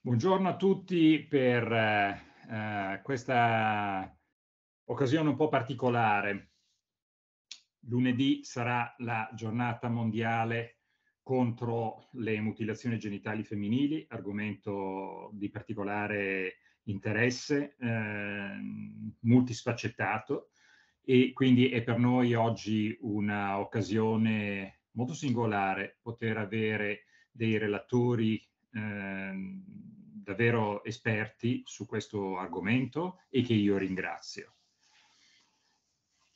Buongiorno a tutti per eh, questa occasione un po' particolare. Lunedì sarà la giornata mondiale contro le mutilazioni genitali femminili, argomento di particolare interesse, eh, multisfaccettato e quindi è per noi oggi un'occasione molto singolare poter avere dei relatori eh, davvero esperti su questo argomento e che io ringrazio.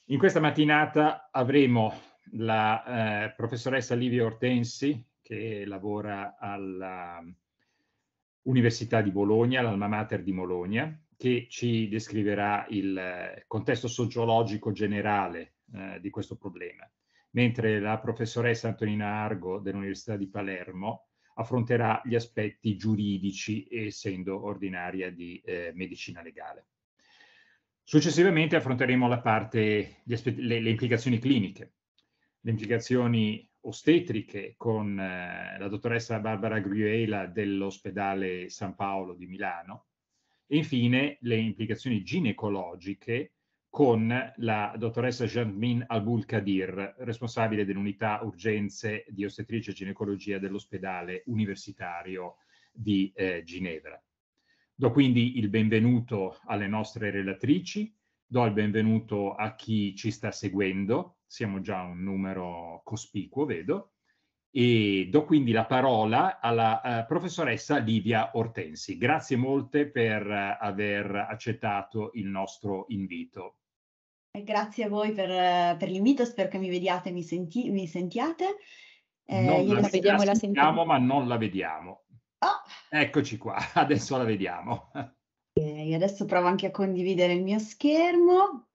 In questa mattinata avremo la eh, professoressa Livia Ortensi che lavora all'Università di Bologna, l'Alma Mater di Bologna, che ci descriverà il contesto sociologico generale eh, di questo problema, mentre la professoressa Antonina Argo dell'Università di Palermo affronterà gli aspetti giuridici essendo ordinaria di eh, medicina legale. Successivamente affronteremo la parte, le, le, implicazioni cliniche, le implicazioni ostetriche con eh, la dottoressa Barbara Gruela dell'ospedale San Paolo di Milano e infine le implicazioni ginecologiche con la dottoressa Jasmine Albul-Kadir, responsabile dell'unità urgenze di ostetricia e ginecologia dell'ospedale universitario di eh, Ginevra. Do quindi il benvenuto alle nostre relatrici, do il benvenuto a chi ci sta seguendo, siamo già un numero cospicuo, vedo, e do quindi la parola alla uh, professoressa Livia Ortensi. Grazie molte per uh, aver accettato il nostro invito. Grazie a voi per, per l'invito, spero che mi vediate e mi, senti, mi sentiate. Eh, non la, la vediamo e la sentiamo, ma non la vediamo. Oh. Eccoci qua, adesso la vediamo. Ok, adesso provo anche a condividere il mio schermo.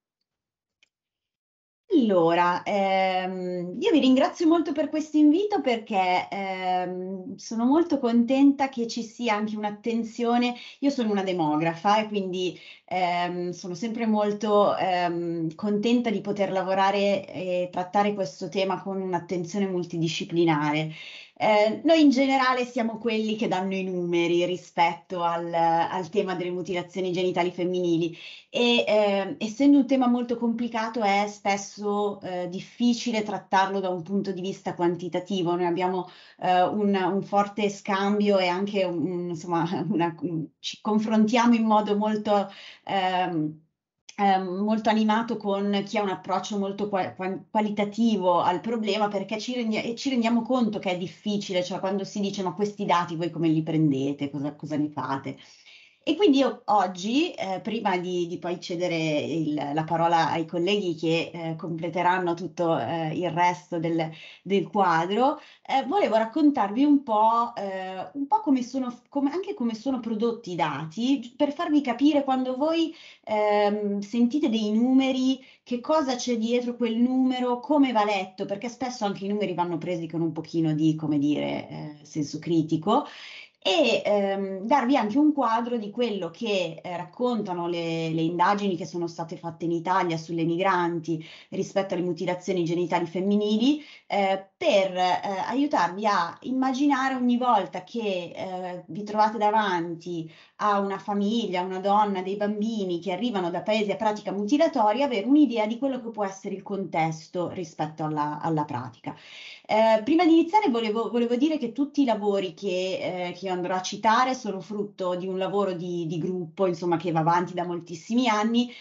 Allora, ehm, io vi ringrazio molto per questo invito perché ehm, sono molto contenta che ci sia anche un'attenzione. Io sono una demografa e quindi ehm, sono sempre molto ehm, contenta di poter lavorare e trattare questo tema con un'attenzione multidisciplinare. Eh, noi in generale siamo quelli che danno i numeri rispetto al, al tema delle mutilazioni genitali femminili e eh, essendo un tema molto complicato è spesso eh, difficile trattarlo da un punto di vista quantitativo. Noi abbiamo eh, un, un, forte scambio e anche un, insomma una, ci confrontiamo in modo molto ehm, eh, molto animato con chi ha un approccio molto qual- qualitativo al problema perché ci, rendi- ci, rendiamo conto che è difficile, cioè quando si dice ma questi dati voi come li prendete, cosa, cosa ne fate? E quindi io oggi, eh, prima di, di, poi cedere il, la parola ai colleghi che eh, completeranno tutto eh, il resto del, del quadro, eh, volevo raccontarvi un po', eh, un po come sono, come, anche come sono prodotti i dati, per farvi capire quando voi ehm, sentite dei numeri, che cosa c'è dietro quel numero, come va letto, perché spesso anche i numeri vanno presi con un pochino di, come dire, eh, senso critico e ehm, darvi anche un quadro di quello che eh, raccontano le, le, indagini che sono state fatte in Italia sulle migranti rispetto alle mutilazioni genitali femminili eh, per eh, aiutarvi a immaginare ogni volta che eh, vi trovate davanti a una famiglia, una donna, dei bambini che arrivano da paesi a pratica mutilatoria, avere un'idea di quello che può essere il contesto rispetto alla, alla pratica. Eh, prima di iniziare volevo, volevo, dire che tutti i lavori che, eh, che, andrò a citare sono frutto di un lavoro di, di gruppo, insomma, che va avanti da moltissimi anni,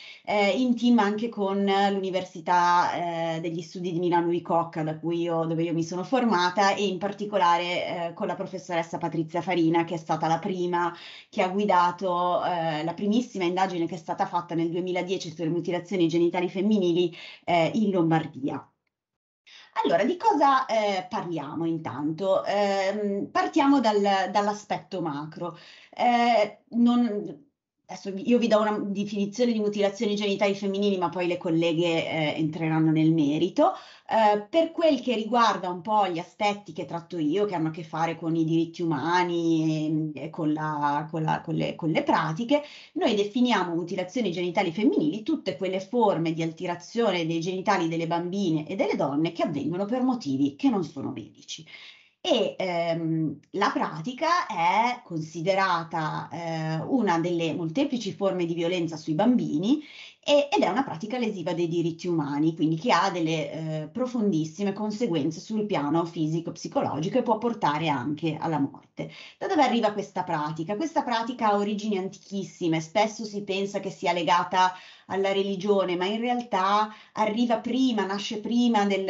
in team anche con l'Università degli Studi di Milano Bicocca, da cui io, dove io mi sono formata, e in particolare eh, con la professoressa Patrizia Farina, che è stata la prima che ha guidato eh, la primissima indagine che è stata fatta nel 2010 sulle mutilazioni genitali femminili in Lombardia. Allora, di cosa eh, parliamo intanto? Eh, partiamo dal, dall'aspetto macro. Eh, non, Adesso io vi do una definizione di mutilazioni genitali femminili, ma poi le colleghe eh, entreranno nel merito. Eh, per quel che riguarda un po' gli aspetti che tratto io, che hanno a che fare con i diritti umani e, e con, la, con, la, con, le, con, le, pratiche, noi definiamo mutilazioni genitali femminili tutte quelle forme di alterazione dei genitali delle bambine e delle donne che avvengono per motivi che non sono medici. E ehm, la pratica è considerata eh, una delle molteplici forme di violenza sui bambini e, ed è una pratica lesiva dei diritti umani, quindi che ha delle eh, profondissime conseguenze sul piano fisico-psicologico e può portare anche alla morte. Da dove arriva questa pratica? Questa pratica ha origini antichissime, spesso si pensa che sia legata alla religione, ma in realtà arriva prima, nasce prima del,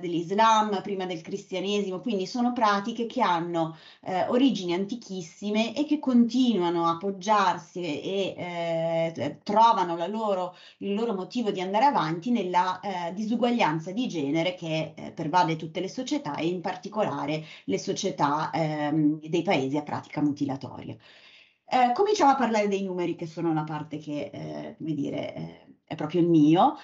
dell'Islam, prima del cristianesimo, quindi sono pratiche che hanno eh, origini antichissime e che continuano a appoggiarsi e eh, trovano loro, il loro motivo di andare avanti nella eh, disuguaglianza di genere che eh, pervade tutte le società e in particolare le società ehm, dei paesi a pratica mutilatoria. Eh, cominciamo a parlare dei numeri, che sono una parte che, eh, come dire, eh, è proprio il mio.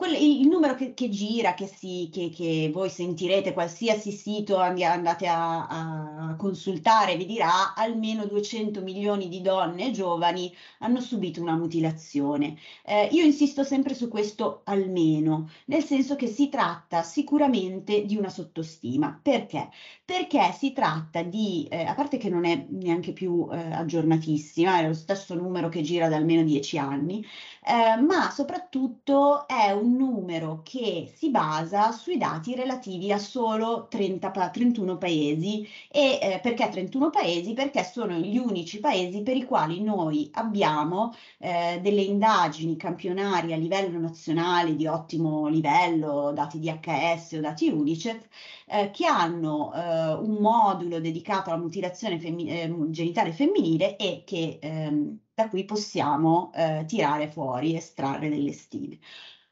Quel, il, il, numero che, che gira, che, si, che, che, voi sentirete, qualsiasi sito andate a, a, consultare, vi dirà almeno 200 milioni di donne e giovani hanno subito una mutilazione. Eh, io insisto sempre su questo almeno, nel senso che si tratta sicuramente di una sottostima. Perché? Perché si tratta di, eh, a parte che non è neanche più eh, aggiornatissima, è lo stesso numero che gira da almeno 10 anni, eh, ma soprattutto è un numero che si basa sui dati relativi a solo 30, 31 paesi. E eh, perché 31 paesi? Perché sono gli unici paesi per i quali noi abbiamo eh, delle indagini campionari a livello nazionale di ottimo livello, dati DHS o dati UNICEF, eh, che hanno eh, un modulo dedicato alla mutilazione femmi- genitale femminile e che ehm, da cui possiamo eh, tirare fuori, estrarre delle stime.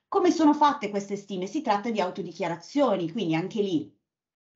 Come sono fatte queste stime? Si tratta di autodichiarazioni, quindi anche lì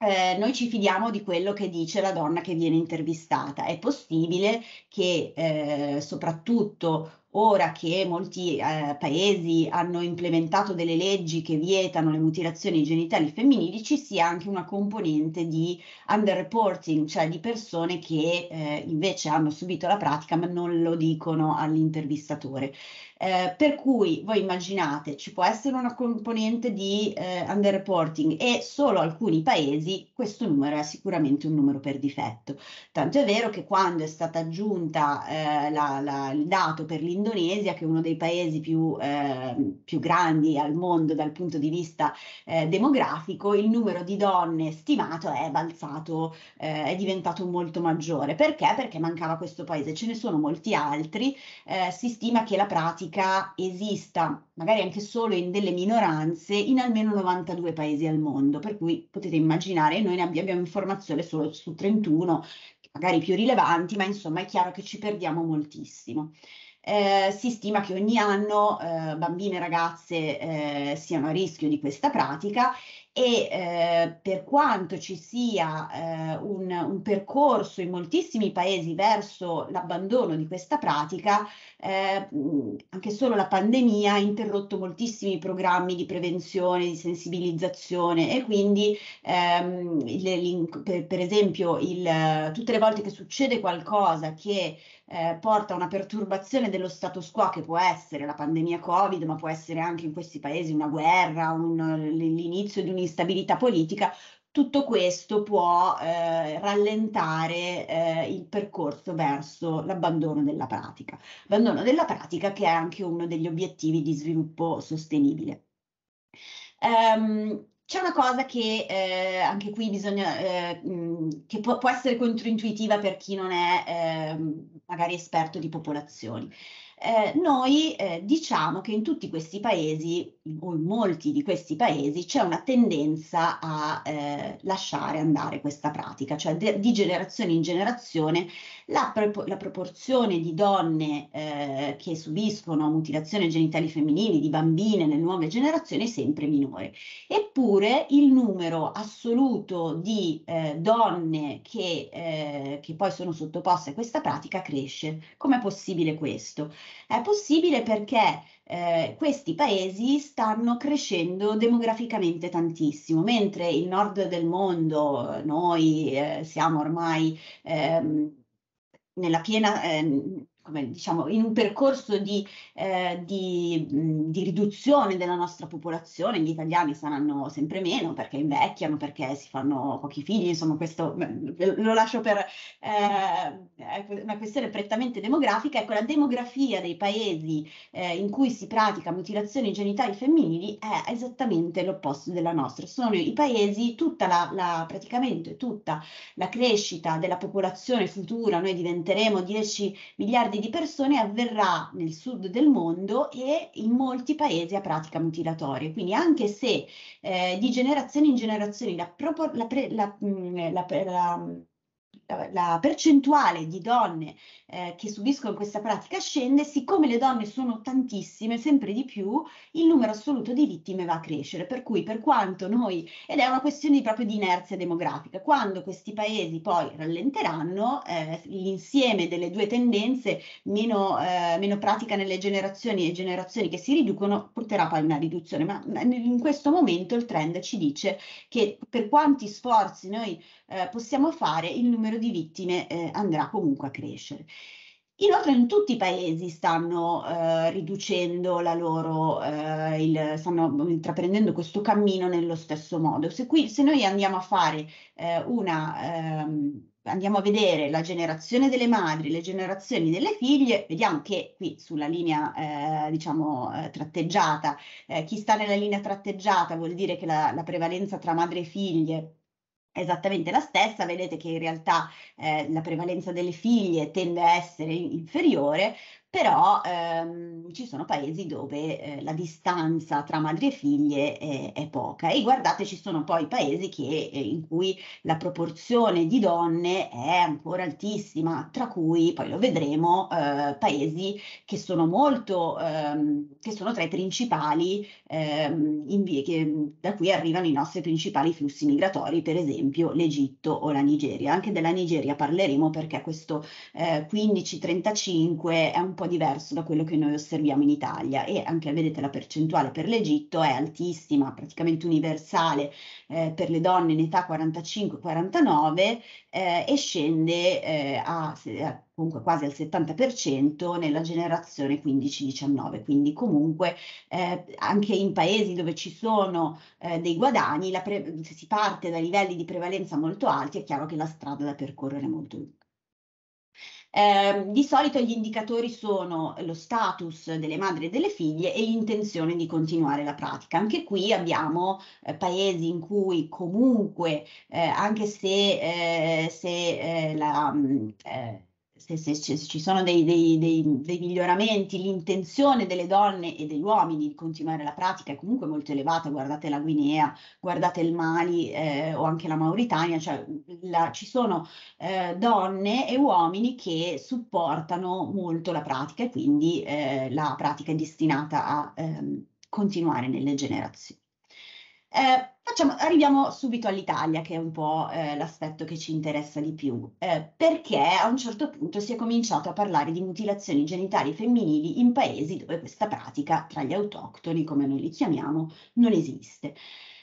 eh, noi ci fidiamo di quello che dice la donna che viene intervistata. È possibile che eh, soprattutto ora che molti eh, paesi hanno implementato delle leggi che vietano le mutilazioni genitali femminili, ci sia anche una componente di underreporting, cioè di persone che eh, invece hanno subito la pratica ma non lo dicono all'intervistatore. Eh, per cui voi immaginate ci può essere una componente di eh, underreporting e solo alcuni paesi questo numero è sicuramente un numero per difetto. Tanto è vero che quando è stata aggiunta eh, il dato per l'Indonesia, che è uno dei paesi più, ehm, più grandi al mondo dal punto di vista eh, demografico, il numero di donne stimato è balzato, eh, è diventato molto maggiore. Perché? Perché mancava questo paese. Ce ne sono molti altri. Eh, si stima che la pratica esista, magari anche solo in delle minoranze, in almeno 92 paesi al mondo, per cui potete immaginare, noi ne abbiamo informazione solo su 31, magari più rilevanti, ma insomma è chiaro che ci perdiamo moltissimo. Eh, si stima che ogni anno eh, bambine e ragazze eh, siano a rischio di questa pratica e eh, per quanto ci sia eh, un, un, percorso in moltissimi paesi verso l'abbandono di questa pratica, eh, anche solo la pandemia ha interrotto moltissimi programmi di prevenzione, di sensibilizzazione e quindi ehm, il, per, per, esempio il, tutte le volte che succede qualcosa che eh, porta a una perturbazione dello status quo che può essere la pandemia Covid, ma può essere anche in questi paesi una guerra, un, l'inizio di un'instabilità politica, tutto questo può eh, rallentare eh, il percorso verso l'abbandono della pratica. Abbandono della pratica che è anche uno degli obiettivi di sviluppo sostenibile. Um, c'è una cosa che eh, anche qui bisogna, eh, che può, può, essere controintuitiva per chi non è eh, magari esperto di popolazioni eh, noi eh, diciamo che in tutti questi paesi, o in molti di questi paesi, c'è una tendenza a eh, lasciare andare questa pratica, cioè de- di generazione in generazione la, pro- la proporzione di donne eh, che subiscono mutilazioni genitali femminili, di bambine nelle nuove generazioni è sempre minore. Eppure il numero assoluto di eh, donne che, eh, che poi sono sottoposte a questa pratica cresce. Com'è possibile questo? È possibile perché eh, questi paesi stanno crescendo demograficamente tantissimo, mentre il nord del mondo, noi eh, siamo ormai ehm, nella piena, eh, come diciamo, in un percorso di, eh, di, di, riduzione della nostra popolazione, gli italiani saranno sempre meno perché invecchiano, perché si fanno pochi figli, insomma questo lo lascio per eh, una questione prettamente demografica, ecco la demografia dei paesi eh, in cui si pratica mutilazioni genitali femminili è esattamente l'opposto della nostra, sono i paesi, tutta la, la praticamente tutta la crescita della popolazione futura, noi diventeremo 10 miliardi miliardi di persone avverrà nel sud del mondo e in molti paesi a pratica mutilatoria. Quindi anche se eh, di generazione in generazione la, la, la, mm, la la percentuale di donne eh, che subiscono questa pratica scende, siccome le donne sono tantissime, sempre di più, il numero assoluto di vittime va a crescere. Per cui, per quanto noi, ed è una questione proprio di inerzia demografica, quando questi paesi poi rallenteranno, eh, l'insieme delle due tendenze, meno, eh, meno pratica nelle generazioni e generazioni che si riducono, porterà poi a una riduzione. Ma in questo momento il trend ci dice che per quanti sforzi noi eh, possiamo fare, il numero di vittime eh, andrà comunque a crescere. Inoltre in tutti i paesi stanno eh, riducendo la loro, eh, il, stanno intraprendendo questo cammino nello stesso modo. Se, qui, se noi andiamo a fare eh, una, ehm, andiamo a vedere la generazione delle madri, le generazioni delle figlie, vediamo che qui sulla linea, eh, diciamo, eh, tratteggiata, eh, chi sta nella linea tratteggiata vuol dire che la, la prevalenza tra madre e figlie esattamente la stessa, vedete che in realtà eh, la prevalenza delle figlie tende a essere inferiore, però ehm, ci sono paesi dove eh, la distanza tra madri e figlie è, è, poca e guardate ci sono poi paesi che, eh, in cui la proporzione di donne è ancora altissima, tra cui poi lo vedremo eh, paesi che sono molto, ehm, che sono tra i principali ehm, invie, che, da cui arrivano i nostri principali flussi migratori, per esempio l'Egitto o la Nigeria. Anche della Nigeria parleremo perché questo 15-35 eh, è un po' po' diverso da quello che noi osserviamo in Italia e anche vedete la percentuale per l'Egitto è altissima, praticamente universale eh, per le donne in età 45-49 eh, e scende eh, a, a comunque quasi al 70% nella generazione 15-19, quindi comunque eh, anche in paesi dove ci sono eh, dei guadagni, se si parte da livelli di prevalenza molto alti, è chiaro che la strada da percorrere è molto lunga. Eh, di solito gli indicatori sono lo status delle madri e delle figlie e l'intenzione di continuare la pratica. Anche qui abbiamo eh, paesi in cui comunque, eh, anche se, eh, se eh, la mm, eh, se, se, ci sono dei, dei, dei, dei, miglioramenti, l'intenzione delle donne e degli uomini di continuare la pratica è comunque molto elevata, guardate la Guinea, guardate il Mali eh, o anche la Mauritania, cioè la, ci sono eh, donne e uomini che supportano molto la pratica e quindi eh, la pratica è destinata a ehm, continuare nelle generazioni. Eh, facciamo, arriviamo subito all'Italia, che è un po' eh, l'aspetto che ci interessa di più, eh, perché a un certo punto si è cominciato a parlare di mutilazioni genitali femminili in paesi dove questa pratica, tra gli autoctoni, come noi li chiamiamo, non esiste.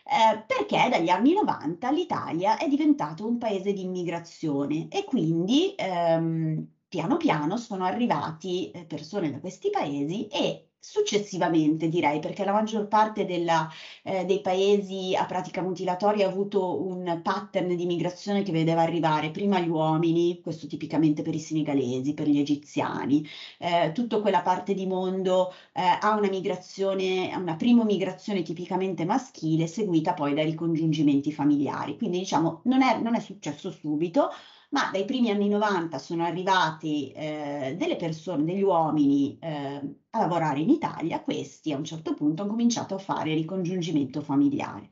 Eh, perché dagli anni 90 l'Italia è diventato un paese di immigrazione e quindi ehm, piano piano sono arrivati eh, persone da questi paesi e Successivamente direi, perché la maggior parte della, eh, dei paesi a pratica mutilatoria ha avuto un pattern di migrazione che vedeva arrivare prima gli uomini, questo tipicamente per i senegalesi, per gli egiziani, eh, tutta quella parte di mondo eh, ha una migrazione, una prima migrazione tipicamente maschile, seguita poi dai ricongiungimenti familiari. Quindi diciamo non è, non è successo subito, ma dai primi anni 90 sono arrivati eh, delle persone, degli uomini eh, a lavorare in Italia, questi a un certo punto hanno cominciato a fare ricongiungimento familiare.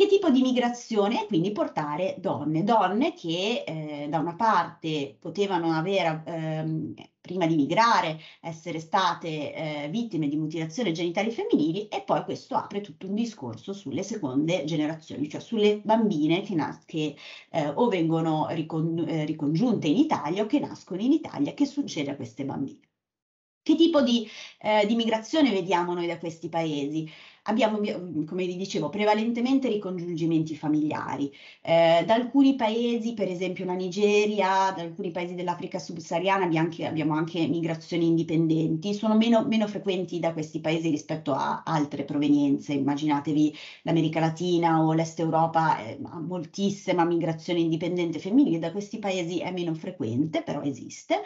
Che tipo di migrazione? Quindi portare donne, donne che eh, da una parte potevano avere, ehm, prima di migrare, essere state eh, vittime di mutilazione genitali femminili e poi questo apre tutto un discorso sulle seconde generazioni, cioè sulle bambine che, nas- che eh, o vengono ricon- eh, ricongiunte in Italia o che nascono in Italia, che succede a queste bambine. Che tipo di, eh, di migrazione vediamo noi da questi paesi? Abbiamo, come vi dicevo, prevalentemente ricongiungimenti familiari. Eh, da alcuni paesi, per esempio la Nigeria, da alcuni paesi dell'Africa subsahariana abbiamo anche, abbiamo anche migrazioni indipendenti, sono meno, meno, frequenti da questi paesi rispetto a altre provenienze. Immaginatevi l'America Latina o l'Est Europa, eh, moltissima migrazione indipendente femminile, da questi paesi è meno frequente, però esiste.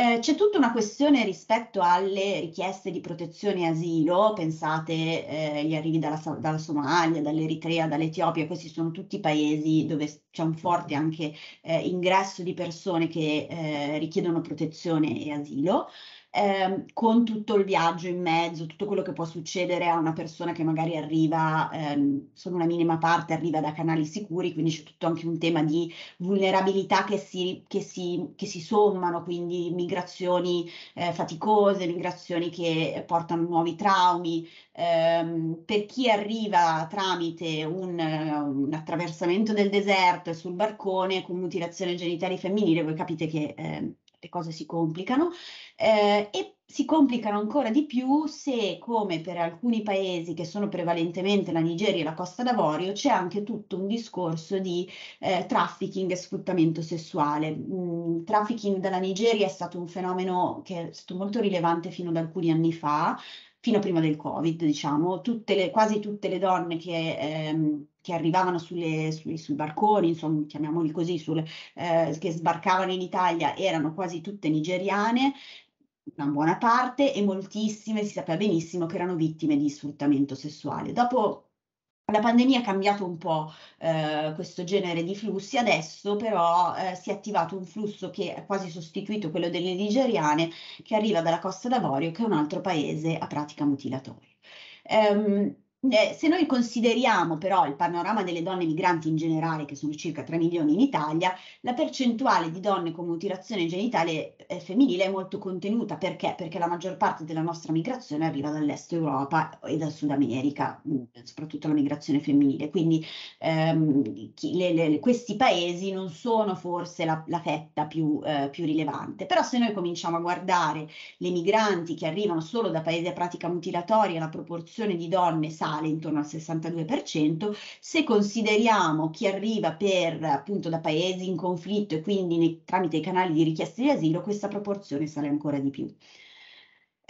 Eh, c'è tutta una questione rispetto alle richieste di protezione e asilo, pensate eh, gli arrivi dalla, dalla Somalia, dall'Eritrea, dall'Etiopia, questi sono tutti paesi dove c'è un forte anche eh, ingresso di persone che eh, richiedono protezione e asilo eh, con tutto il viaggio in mezzo, tutto quello che può succedere a una persona che magari arriva, ehm, solo una minima parte arriva da canali sicuri, quindi c'è tutto anche un tema di vulnerabilità che si, che si, che si sommano, quindi migrazioni eh, faticose, migrazioni che portano nuovi traumi. Ehm, per chi arriva tramite un, un, attraversamento del deserto e sul barcone con mutilazione genitale femminile, voi capite che eh, le cose si complicano eh, e si complicano ancora di più se, come per alcuni paesi che sono prevalentemente la Nigeria e la Costa d'Avorio, c'è anche tutto un discorso di eh, trafficking e sfruttamento sessuale. Mm, trafficking dalla Nigeria è stato un fenomeno che è stato molto rilevante fino ad alcuni anni fa, fino a prima del Covid, diciamo, tutte le, quasi tutte le donne che, ehm, che arrivavano sulle, sui, sui, barconi, insomma, chiamiamoli così, sul, eh, che sbarcavano in Italia erano quasi tutte nigeriane, una buona parte, e moltissime si sapeva benissimo che erano vittime di sfruttamento sessuale. Dopo la pandemia ha cambiato un po' eh, questo genere di flussi, adesso però eh, si è attivato un flusso che è quasi sostituito quello delle nigeriane, che arriva dalla Costa d'Avorio, che è un altro paese a pratica mutilatoria. Um, eh, se noi consideriamo però il panorama delle donne migranti in generale, che sono circa 3 milioni in Italia, la percentuale di donne con mutilazione genitale eh, femminile è molto contenuta. Perché? Perché la maggior parte della nostra migrazione arriva dall'Est Europa e dal Sud America, mm, soprattutto la migrazione femminile. Quindi ehm, chi, le, le, questi paesi non sono forse la, la fetta più, eh, più, rilevante. Però se noi cominciamo a guardare le migranti che arrivano solo da paesi a pratica mutilatoria, la proporzione di donne sa sale intorno al 62%, se consideriamo chi arriva per appunto da paesi in conflitto e quindi nei, tramite i canali di richiesta di asilo, questa proporzione sale ancora di più.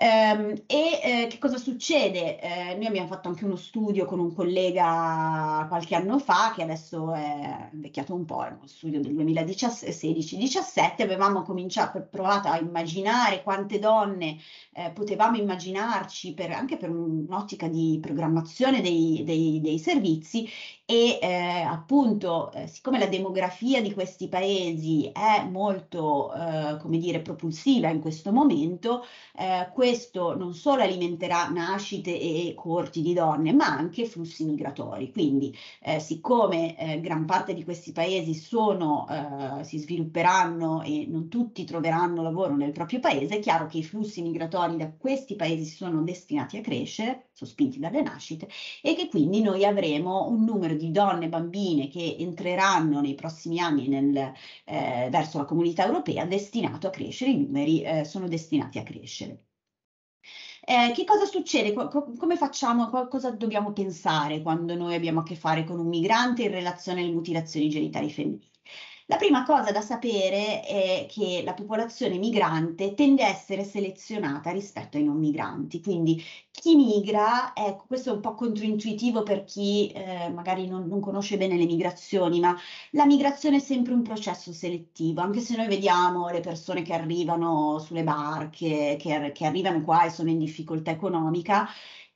Um, e eh, che cosa succede? Eh, noi abbiamo fatto anche uno studio con un collega qualche anno fa, che adesso è invecchiato un po', è uno studio del 2016-17, avevamo cominciato, provato a immaginare quante donne eh, potevamo immaginarci per, anche per un'ottica di programmazione dei, dei, dei servizi e eh, appunto eh, siccome la demografia di questi paesi è molto eh, come dire propulsiva in questo momento eh, questo non solo alimenterà nascite e corti di donne ma anche flussi migratori. Quindi eh, siccome eh, gran parte di questi paesi sono si svilupperanno e non tutti troveranno lavoro nel proprio paese è chiaro che i flussi migratori da questi paesi sono destinati a crescere sospinti dalle nascite e che quindi noi avremo un numero di donne e bambine che entreranno nei prossimi anni nel, eh, verso la comunità europea destinato a crescere, i numeri eh, sono destinati a crescere. Eh, che cosa succede? Co- come facciamo? Cosa dobbiamo pensare quando noi abbiamo a che fare con un migrante in relazione alle mutilazioni genitali femminili? La prima cosa da sapere è che la popolazione migrante tende a essere selezionata rispetto ai non migranti, quindi chi migra, ecco, questo è un po' controintuitivo per chi eh, magari non, non, conosce bene le migrazioni, ma la migrazione è sempre un processo selettivo, anche se noi vediamo le persone che arrivano sulle barche, che, che arrivano qua e sono in difficoltà economica,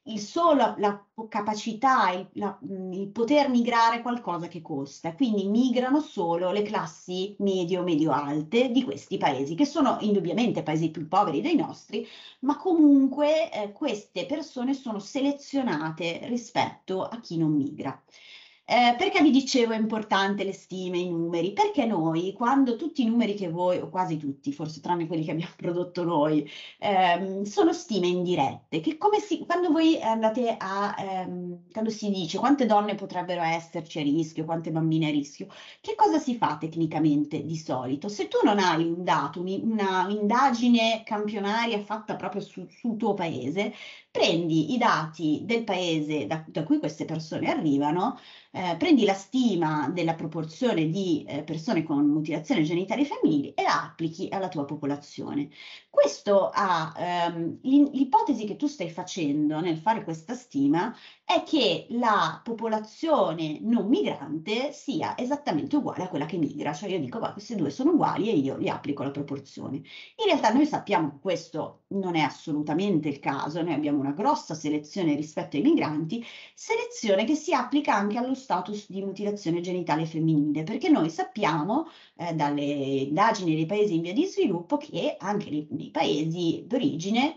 il solo la capacità, il, la, il, poter migrare qualcosa che costa, quindi migrano solo le classi medio-medio-alte di questi paesi, che sono indubbiamente paesi più poveri dei nostri, ma comunque eh, queste persone sono selezionate rispetto a chi non migra. Eh, perché vi dicevo è importante le stime, i numeri? Perché noi, quando tutti i numeri che voi, o quasi tutti, forse tranne quelli che abbiamo prodotto noi, ehm, sono stime indirette, che come si, quando voi andate a, ehm, quando si dice quante donne potrebbero esserci a rischio, quante bambine a rischio, che cosa si fa tecnicamente di solito? Se tu non hai un dato, una indagine campionaria fatta proprio su, sul tuo paese, prendi i dati del paese da, da cui queste persone arrivano, eh, prendi la stima della proporzione di eh, persone con mutilazione genitale femminili e la applichi alla tua popolazione. Questo ha ehm, l'ipotesi che tu stai facendo nel fare questa stima è che la popolazione non migrante sia esattamente uguale a quella che migra, cioè io dico va, queste due sono uguali e io li applico la proporzione. In realtà noi sappiamo che questo non è assolutamente il caso, noi abbiamo una grossa selezione rispetto ai migranti, selezione che si applica anche allo status di mutilazione genitale femminile, perché noi sappiamo eh, dalle indagini dei paesi in via di sviluppo che anche nei, nei paesi d'origine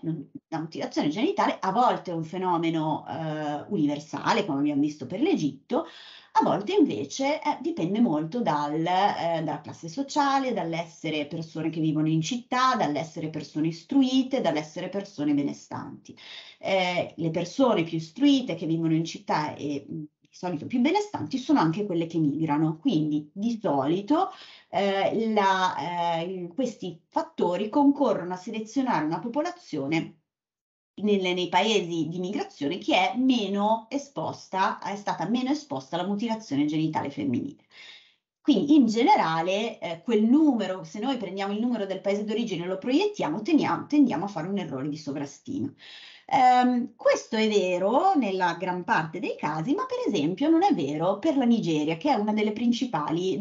la mutilazione genitale a volte è un fenomeno eh, universale, come abbiamo visto per l'Egitto, a volte invece eh, dipende molto dal, eh, dalla classe sociale, dall'essere persone che vivono in città, dall'essere persone istruite, dall'essere persone benestanti. Eh, le persone più istruite che vivono in città e di solito più benestanti sono anche quelle che migrano, quindi di solito eh, la, eh, questi fattori concorrono a selezionare una popolazione nelle, nei paesi di migrazione che è meno esposta, è stata meno esposta alla mutilazione genitale femminile. Quindi in generale eh, quel numero, se noi prendiamo il numero del paese d'origine e lo proiettiamo, teniamo, tendiamo a fare un errore di sovrastima. Um, questo è vero nella gran parte dei casi, ma per esempio non è vero per la Nigeria, che è uno dei principali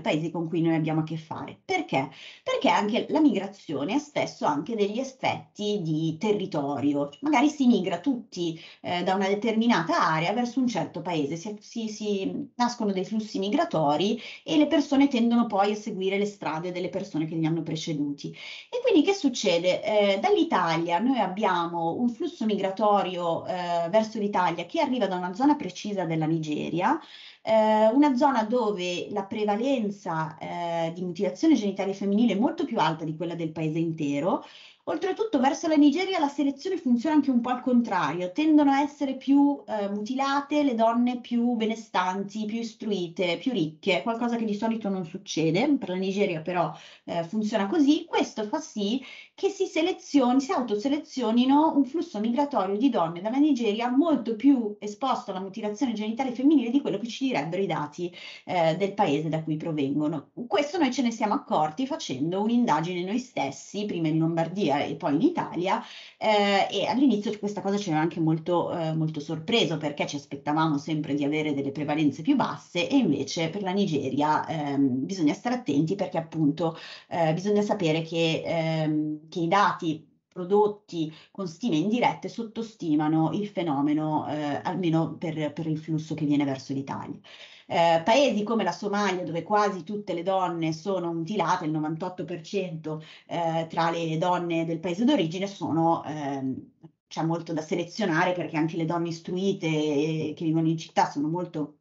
paesi con cui noi abbiamo a che fare. Perché? Perché anche la migrazione ha spesso anche degli effetti di territorio. Magari si migra tutti eh, da una determinata area verso un certo paese, si, si, si, nascono dei flussi migratori e le persone tendono poi a seguire le strade delle persone che li hanno preceduti. E quindi che succede? Eh, dall'Italia noi abbiamo un flusso flusso migratorio eh, verso l'Italia che arriva da una zona precisa della Nigeria, eh, una zona dove la prevalenza eh, di mutilazione genitale femminile è molto più alta di quella del paese intero Oltretutto verso la Nigeria la selezione funziona anche un po' al contrario, tendono a essere più eh, mutilate le donne più benestanti, più istruite, più ricche, qualcosa che di solito non succede, per la Nigeria però eh, funziona così, questo fa sì che si selezioni, si autoselezionino un flusso migratorio di donne dalla Nigeria molto più esposto alla mutilazione genitale femminile di quello che ci direbbero i dati eh, del paese da cui provengono. Questo noi ce ne siamo accorti facendo un'indagine noi stessi, prima in Lombardia, Lombardia e poi in Italia eh, e all'inizio questa cosa ci aveva anche molto, eh, molto sorpreso perché ci aspettavamo sempre di avere delle prevalenze più basse e invece per la Nigeria ehm, bisogna stare attenti perché appunto eh, bisogna sapere che, ehm, che i dati prodotti con stime indirette sottostimano il fenomeno, eh, almeno per, per, il flusso che viene verso l'Italia. Eh, paesi come la Somalia, dove quasi tutte le donne sono mutilate, il 98% eh, tra le donne del paese d'origine sono ehm, c'è molto da selezionare perché anche le donne istruite eh, che vivono in città sono molto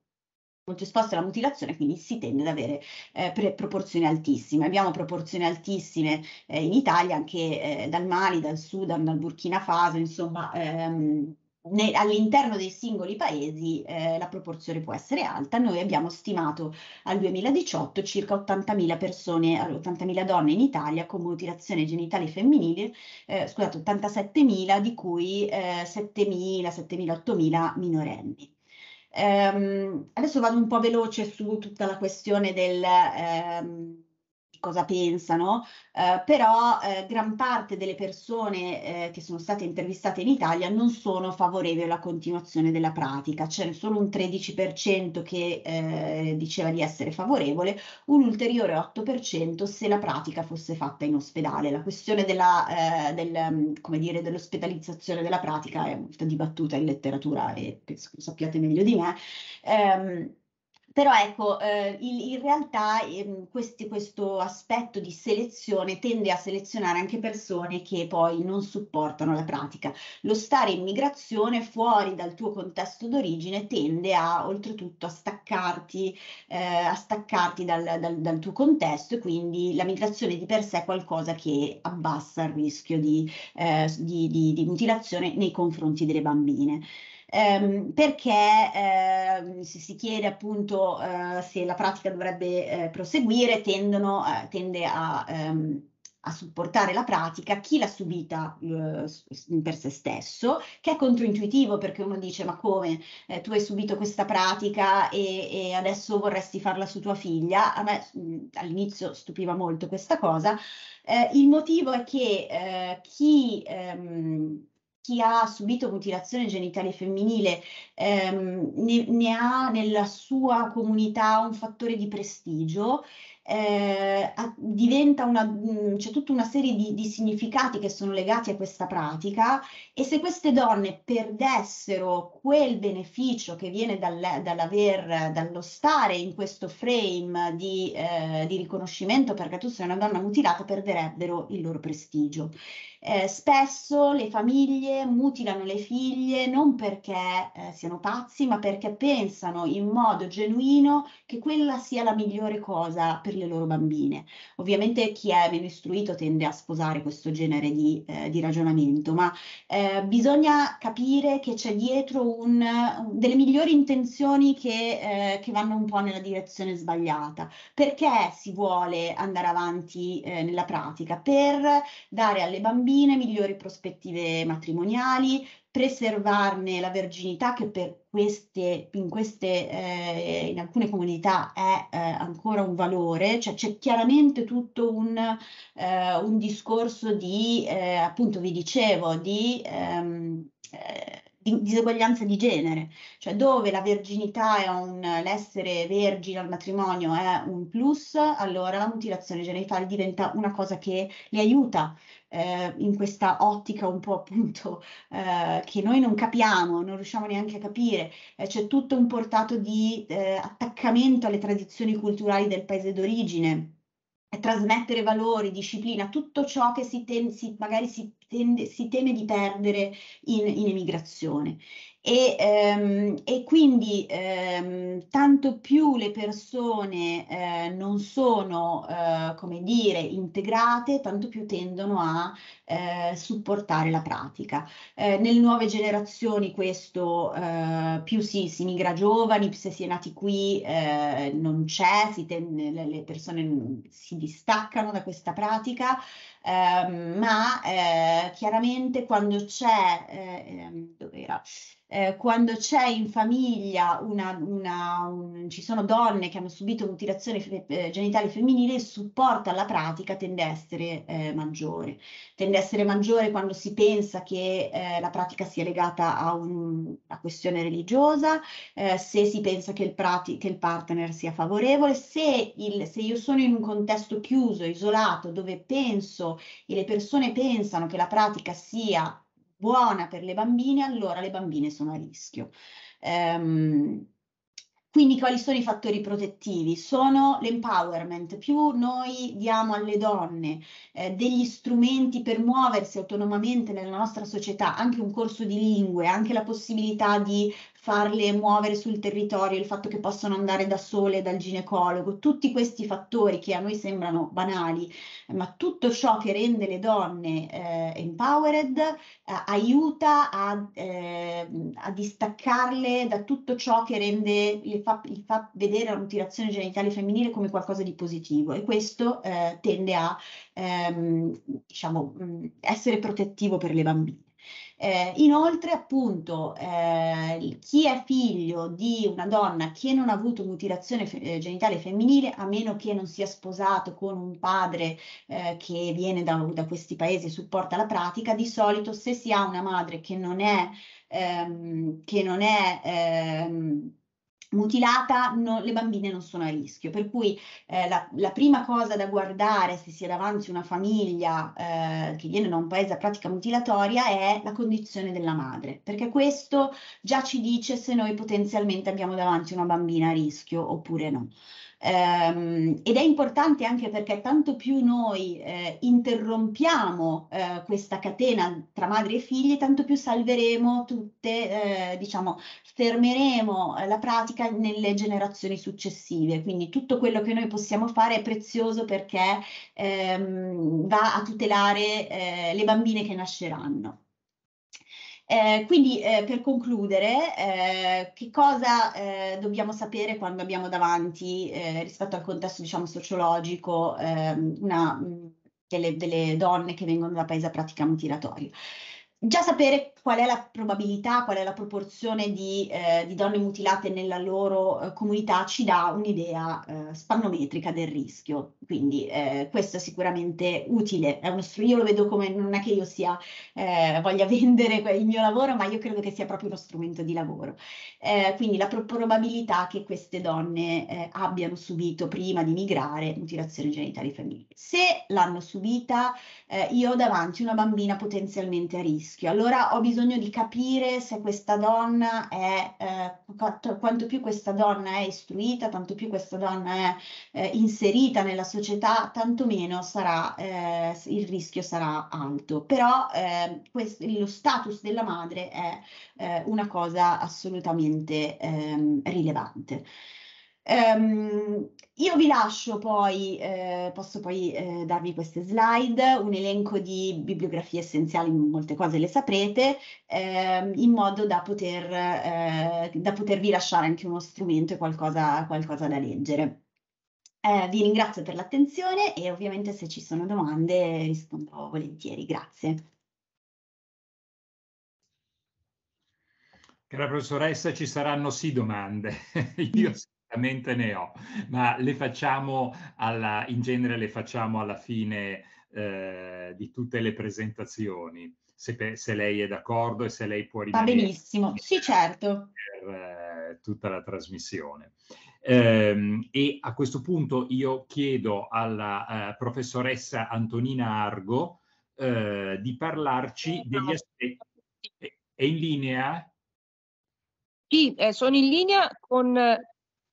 molto esposte alla mutilazione, quindi si tende ad avere eh, proporzioni altissime. Abbiamo proporzioni altissime eh, in Italia, anche eh, dal Mali, dal Sudan, dal Burkina Faso, insomma, ehm, all'interno dei singoli paesi eh, la proporzione può essere alta. Noi abbiamo stimato al 2018 circa 80.000 persone, 80.000 donne in Italia con mutilazione genitale femminile, eh, scusate, 87.000 di cui eh, 7.000, 7.000, 8.000 minorenni. Um, adesso vado un po' veloce su tutta la questione del... Um, cosa pensano, eh, però eh, gran parte delle persone eh, che sono state intervistate in Italia non sono favorevoli alla continuazione della pratica, c'è solo un 13% che eh, diceva di essere favorevole, un ulteriore 8% se la pratica fosse fatta in ospedale. La questione della, eh, del, dire, dell'ospedalizzazione della pratica è molto dibattuta in letteratura e penso che lo sappiate meglio di me. Um, però ecco, eh, in, in, realtà eh, questi, questo aspetto di selezione tende a selezionare anche persone che poi non supportano la pratica. Lo stare in migrazione fuori dal tuo contesto d'origine tende a, oltretutto, a staccarti, eh, a staccarti dal, dal, dal, tuo contesto e quindi la migrazione di per sé è qualcosa che abbassa il rischio di, eh, di, di, di mutilazione nei confronti delle bambine ehm, perché eh, se si chiede appunto eh, se la pratica dovrebbe eh, proseguire, tendono, eh, tende a, ehm, a supportare la pratica chi l'ha subita eh, per se stesso, che è controintuitivo perché uno dice ma come eh, tu hai subito questa pratica e, e, adesso vorresti farla su tua figlia? A me mh, all'inizio stupiva molto questa cosa. Eh, il motivo è che chi... Ehm, chi ha subito mutilazione genitale femminile ehm, ne, ne, ha nella sua comunità un fattore di prestigio eh, diventa una, mm, c'è tutta una serie di, di, significati che sono legati a questa pratica e se queste donne perdessero quel beneficio che viene dal, dall'aver, dallo stare in questo frame di, eh, di riconoscimento perché tu sei una donna mutilata, perderebbero il loro prestigio. Eh, spesso le famiglie mutilano le figlie non perché eh, siano pazzi, ma perché pensano in modo genuino che quella sia la migliore cosa per le loro bambine. Ovviamente chi è meno istruito tende a sposare questo genere di, eh, di ragionamento, ma eh, bisogna capire che c'è dietro un, delle migliori intenzioni che, eh, che, vanno un po' nella direzione sbagliata. Perché si vuole andare avanti nella pratica? Per dare alle bambine bambine migliori prospettive matrimoniali, preservarne la verginità che per queste, in, queste, eh, in alcune comunità è eh, ancora un valore, cioè c'è chiaramente tutto un, eh, un discorso di, eh, appunto vi dicevo, di ehm, eh, di diseguaglianza di genere, cioè dove la verginità è un, l'essere vergine al matrimonio è un plus, allora la mutilazione genitale diventa una cosa che li aiuta eh, in questa ottica un po' appunto eh, che noi non capiamo, non riusciamo neanche a capire, eh, c'è tutto un portato di eh, attaccamento alle tradizioni culturali del paese d'origine trasmettere valori, disciplina, tutto ciò che si, ten, si magari si, tende, si, teme di perdere in, in emigrazione. E, ehm, e quindi ehm, tanto più le persone eh, non sono, eh, come dire, integrate, tanto più tendono a eh, supportare la pratica. Eh, nelle nuove generazioni questo eh, più si, si migra giovani, se si è nati qui eh, non c'è, tende, le persone si distaccano da questa pratica. Ehm, ma chiaramente quando c'è, eh, ehm, dov'era? Eh, quando c'è in famiglia una, una, un, ci sono donne che hanno subito mutilazione fe, eh, genitale femminile, il supporto alla pratica tende a essere eh, maggiore. Tende a essere maggiore quando si pensa che eh, la pratica sia legata a un, una questione religiosa, eh, se si pensa che il, prati, che il partner sia favorevole, se, il, se io sono in un contesto chiuso, isolato, dove penso e le persone pensano che la pratica sia buona per le bambine, allora le bambine sono a rischio. Um, quindi quali sono i fattori protettivi? Sono l'empowerment, più noi diamo alle donne eh, degli strumenti per muoversi autonomamente nella nostra società, anche un corso di lingue, anche la possibilità di farle muovere sul territorio, il fatto che possono andare da sole dal ginecologo, tutti questi fattori che a noi sembrano banali, ma tutto ciò che rende le donne eh, empowered eh, aiuta a, eh, a, distaccarle da tutto ciò che rende, le fa, le fa vedere la mutilazione genitale femminile come qualcosa di positivo e questo eh, tende a ehm, diciamo, essere protettivo per le bambine. Eh, inoltre, appunto, eh, chi è figlio di una donna che non ha avuto mutilazione fe- eh, genitale femminile, a meno che non sia sposato con un padre eh, che viene da, da, questi paesi e supporta la pratica, di solito se si ha una madre che non è, ehm, che non è ehm, mutilata, no, le bambine non sono a rischio. Per cui eh, la, la, prima cosa da guardare se si è davanti una famiglia eh, che viene da un paese a pratica mutilatoria è la condizione della madre, perché questo già ci dice se noi potenzialmente abbiamo davanti una bambina a rischio oppure no. Um, ed è importante anche perché tanto più noi eh, interrompiamo eh, questa catena tra madri e figli, tanto più salveremo tutte, eh, diciamo, fermeremo la pratica nelle generazioni successive. Quindi tutto quello che noi possiamo fare è prezioso perché ehm, va a tutelare eh, le bambine che nasceranno. Eh, quindi eh, per concludere, eh, che cosa eh, dobbiamo sapere quando abbiamo davanti, eh, rispetto al contesto diciamo, sociologico, ehm, una, delle, delle donne che vengono da paesi a pratica mutilatoria già sapere qual è la probabilità, qual è la proporzione di, eh, di donne mutilate nella loro eh, comunità ci dà un'idea eh, spannometrica del rischio. Quindi eh, questo è sicuramente utile. È uno, io lo vedo come non è che io sia, eh, voglia vendere il mio lavoro, ma io credo che sia proprio uno strumento di lavoro. Eh, quindi la pro- probabilità che queste donne abbiano subito prima di migrare mutilazione genitali femminili. Se l'hanno subita, io ho davanti una bambina potenzialmente a rischio rischio. Allora ho bisogno di capire se questa donna è, eh, quanto, più questa donna è istruita, tanto più questa donna è eh, inserita nella società, tanto meno sarà, eh, il rischio sarà alto. Però eh, questo, lo status della madre è eh, una cosa assolutamente ehm, rilevante. Um, io vi lascio poi, eh, posso poi eh, darvi queste slide, un elenco di bibliografie essenziali, molte cose le saprete, eh, in modo da, poter, eh, da potervi lasciare anche uno strumento e qualcosa, qualcosa da leggere. Eh, vi ringrazio per l'attenzione e ovviamente se ci sono domande rispondo volentieri. Grazie. Cara professoressa, ci saranno sì domande. Io Certamente ne ho, ma le facciamo alla, in genere le facciamo alla fine eh, di tutte le presentazioni, se, se, lei è d'accordo e se lei può rimanere. Va benissimo, sì certo. Per eh, tutta la trasmissione. Eh, e a questo punto io chiedo alla eh, professoressa Antonina Argo eh, di parlarci degli aspetti. È in linea? Sì, eh, sono in linea con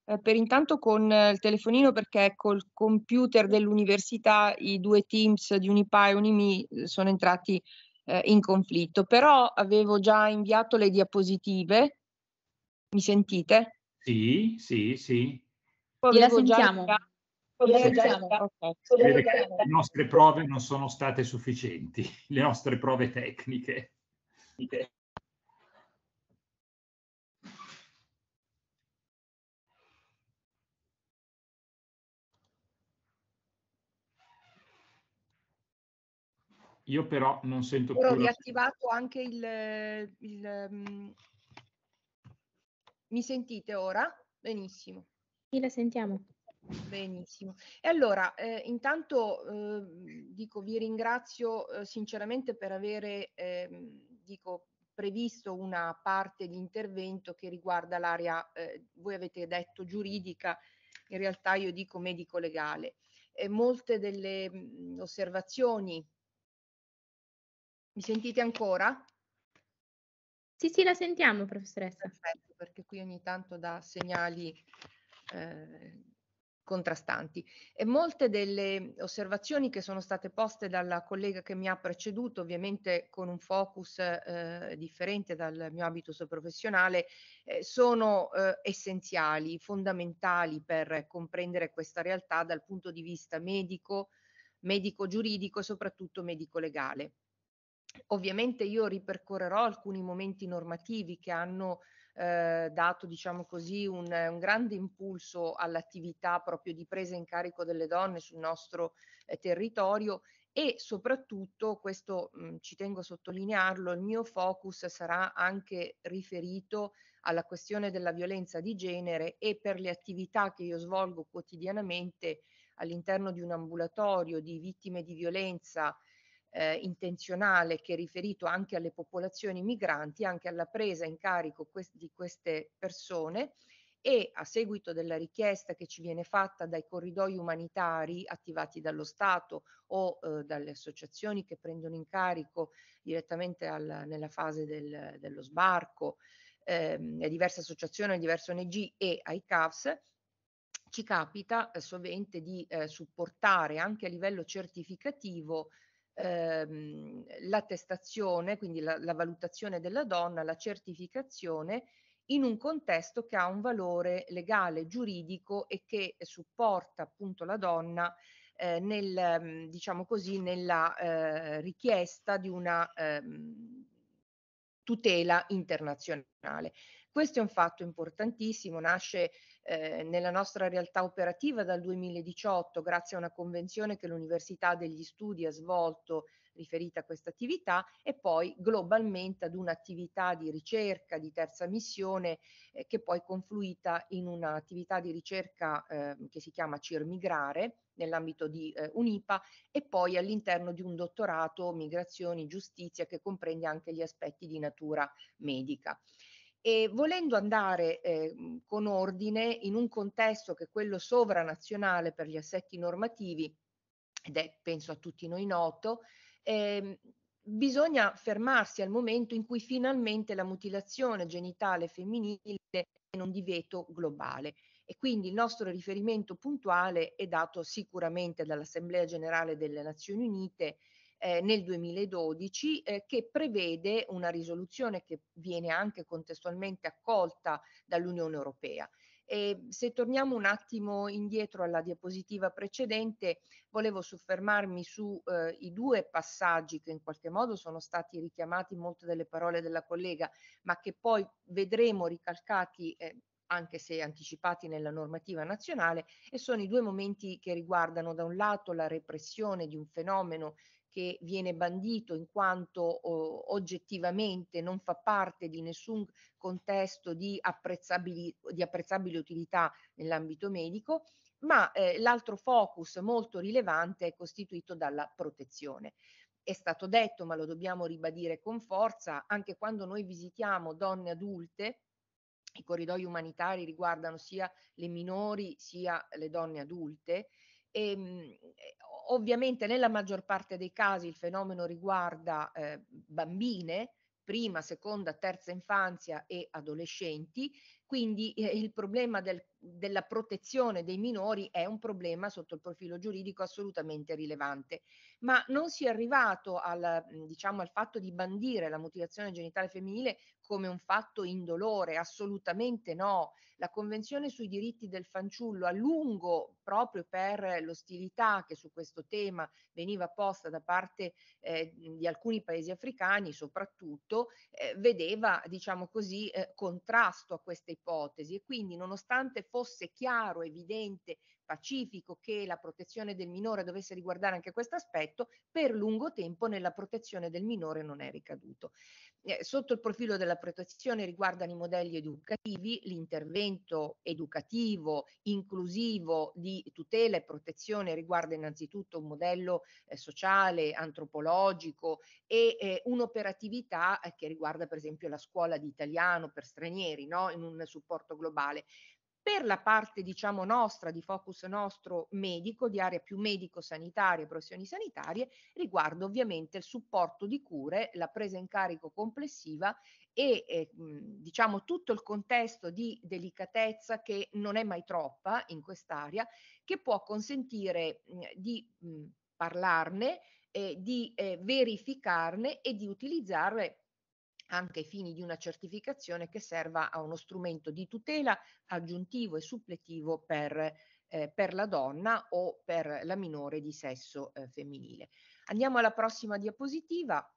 eh, per intanto con eh, il telefonino perché col computer dell'università i due Teams di Unipy e Unimi eh, sono entrati eh, in conflitto, però avevo già inviato le diapositive. Mi sentite? Sì, sì, sì. Sì, la sentiamo. Le nostre prove non sono state sufficienti, le nostre prove tecniche. Io però non sento più... Ho riattivato anche il... il um... Mi sentite ora? Benissimo. Sì, la sentiamo. Benissimo. E allora, eh, intanto eh, dico, vi ringrazio eh, sinceramente per avere, ehm, dico, previsto una parte di intervento che riguarda l'area, eh, voi avete detto giuridica, in realtà io dico medico-legale. molte delle mh, osservazioni mi sentite ancora? Sì, sì, la sentiamo, professoressa. Perfetto, perché qui ogni tanto dà segnali eh, contrastanti. E molte delle osservazioni che sono state poste dalla collega che mi ha preceduto, ovviamente con un focus eh, differente dal mio habitus professionale, eh, sono eh, essenziali, fondamentali per comprendere questa realtà dal punto di vista medico, medico-giuridico e soprattutto medico-legale. Ovviamente io ripercorrerò alcuni momenti normativi che hanno eh, dato, diciamo così, un, un, grande impulso all'attività proprio di presa in carico delle donne sul nostro eh, territorio e soprattutto, questo mh, ci tengo a sottolinearlo, il mio focus sarà anche riferito alla questione della violenza di genere e per le attività che io svolgo quotidianamente all'interno di un ambulatorio di vittime di violenza eh, intenzionale che è riferito anche alle popolazioni migranti, anche alla presa in carico quest- di queste persone e a seguito della richiesta che ci viene fatta dai corridoi umanitari attivati dallo Stato o eh, dalle associazioni che prendono in carico direttamente al, nella fase del, dello sbarco, ehm, diverse associazioni, diverse ONG e ai CAFS, ci capita eh, sovente di eh, supportare anche a livello certificativo ehm, l'attestazione, quindi la, la valutazione della donna, la certificazione in un contesto che ha un valore legale, giuridico e che supporta appunto la donna eh, nel, mm, diciamo così, nella eh, richiesta di una ehm, tutela internazionale. Questo è un fatto importantissimo, nasce eh, nella nostra realtà operativa dal 2018 grazie a una convenzione che l'Università degli Studi ha svolto riferita a questa attività e poi globalmente ad un'attività di ricerca di terza missione eh, che poi confluita in un'attività di ricerca eh, che si chiama CIRMigrare nell'ambito di eh, UNIPA e poi all'interno di un dottorato migrazioni giustizia che comprende anche gli aspetti di natura medica. E volendo andare eh, con ordine in un contesto che è quello sovranazionale per gli assetti normativi, ed è penso a tutti noi noto, eh, bisogna fermarsi al momento in cui finalmente la mutilazione genitale femminile è non divieto globale. E quindi il nostro riferimento puntuale è dato sicuramente dall'Assemblea Generale delle Nazioni Unite eh, nel 2012 eh, che prevede una risoluzione che viene anche contestualmente accolta dall'Unione Europea. E se torniamo un attimo indietro alla diapositiva precedente, volevo soffermarmi sui eh, due passaggi che in qualche modo sono stati richiamati in molte delle parole della collega, ma che poi vedremo ricalcati eh, anche se anticipati nella normativa nazionale, e sono i due momenti che riguardano da un lato la repressione di un fenomeno che viene bandito in quanto oh, oggettivamente non fa parte di nessun contesto di, di apprezzabile utilità nell'ambito medico, ma eh, l'altro focus molto rilevante è costituito dalla protezione. È stato detto, ma lo dobbiamo ribadire con forza, anche quando noi visitiamo donne adulte, i corridoi umanitari riguardano sia le minori sia le donne adulte, e, ehm, ovviamente nella maggior parte dei casi il fenomeno riguarda eh, bambine, prima, seconda, terza infanzia e adolescenti, quindi eh, il problema del, della protezione dei minori è un problema sotto il profilo giuridico assolutamente rilevante, ma non si è arrivato al, diciamo, al fatto di bandire la mutilazione genitale femminile come un fatto indolore, assolutamente no. La Convenzione sui diritti del fanciullo a lungo, proprio per l'ostilità che su questo tema veniva posta da parte eh, di alcuni paesi africani soprattutto, eh, vedeva, diciamo così, eh, contrasto a queste ipotesi e quindi nonostante fosse chiaro, evidente, pacifico che la protezione del minore dovesse riguardare anche questo aspetto, per lungo tempo nella protezione del minore non è ricaduto. Eh, sotto il profilo della protezione riguardano i modelli educativi, l'intervento educativo, inclusivo di tutela e protezione riguarda innanzitutto un modello eh, sociale, antropologico e eh, un'operatività eh, che riguarda per esempio la scuola di italiano per stranieri no? in un supporto globale. Per la parte, diciamo, nostra, di focus nostro medico, di area più medico-sanitaria, professioni sanitarie, riguarda ovviamente il supporto di cure, la presa in carico complessiva e eh, diciamo tutto il contesto di delicatezza che non è mai troppa in quest'area, che può consentire mh, di mh, parlarne, eh, di eh, verificarne e di utilizzarle anche ai fini di una certificazione che serva a uno strumento di tutela aggiuntivo e suppletivo per, eh, per la donna o per la minore di sesso eh, femminile. Andiamo alla prossima diapositiva.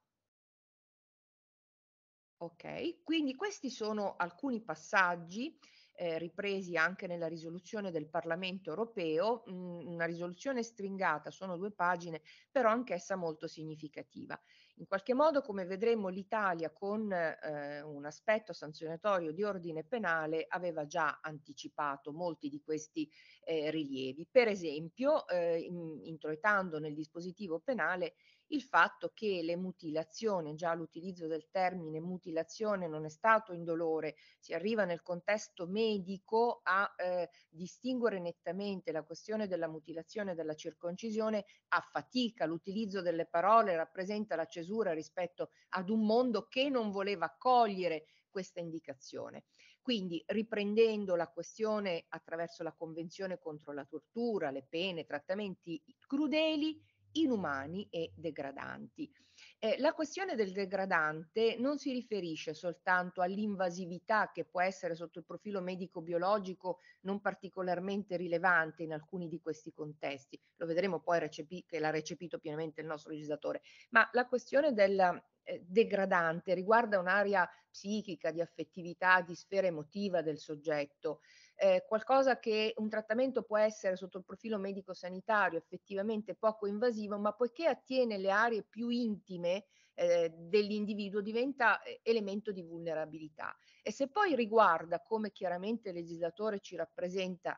Ok, quindi questi sono alcuni passaggi eh, ripresi anche nella risoluzione del Parlamento europeo, mh, mm, una risoluzione stringata, sono due pagine, però anch'essa molto significativa. In qualche modo, come vedremo, l'Italia con eh, un aspetto sanzionatorio di ordine penale aveva già anticipato molti di questi eh, rilievi. Per esempio, eh, in, introitando nel dispositivo penale il fatto che le mutilazioni, già l'utilizzo del termine mutilazione non è stato indolore, si arriva nel contesto medico a eh, distinguere nettamente la questione della mutilazione e della circoncisione a fatica, l'utilizzo delle parole rappresenta la cesura rispetto ad un mondo che non voleva accogliere questa indicazione. Quindi riprendendo la questione attraverso la Convenzione contro la tortura, le pene, trattamenti crudeli, inumani e degradanti. Eh, la questione del degradante non si riferisce soltanto all'invasività che può essere sotto il profilo medico-biologico non particolarmente rilevante in alcuni di questi contesti, lo vedremo poi recepi- che l'ha recepito pienamente il nostro legislatore, ma la questione della eh, degradante, riguarda un'area psichica, di affettività, di sfera emotiva del soggetto, eh, qualcosa che un trattamento può essere sotto il profilo medico-sanitario effettivamente poco invasivo, ma poiché attiene le aree più intime eh, dell'individuo diventa eh, elemento di vulnerabilità. E se poi riguarda, come chiaramente il legislatore ci rappresenta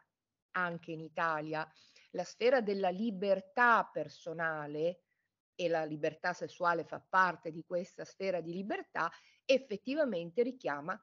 anche in Italia, la sfera della libertà personale, e la libertà sessuale fa parte di questa sfera di libertà, effettivamente richiama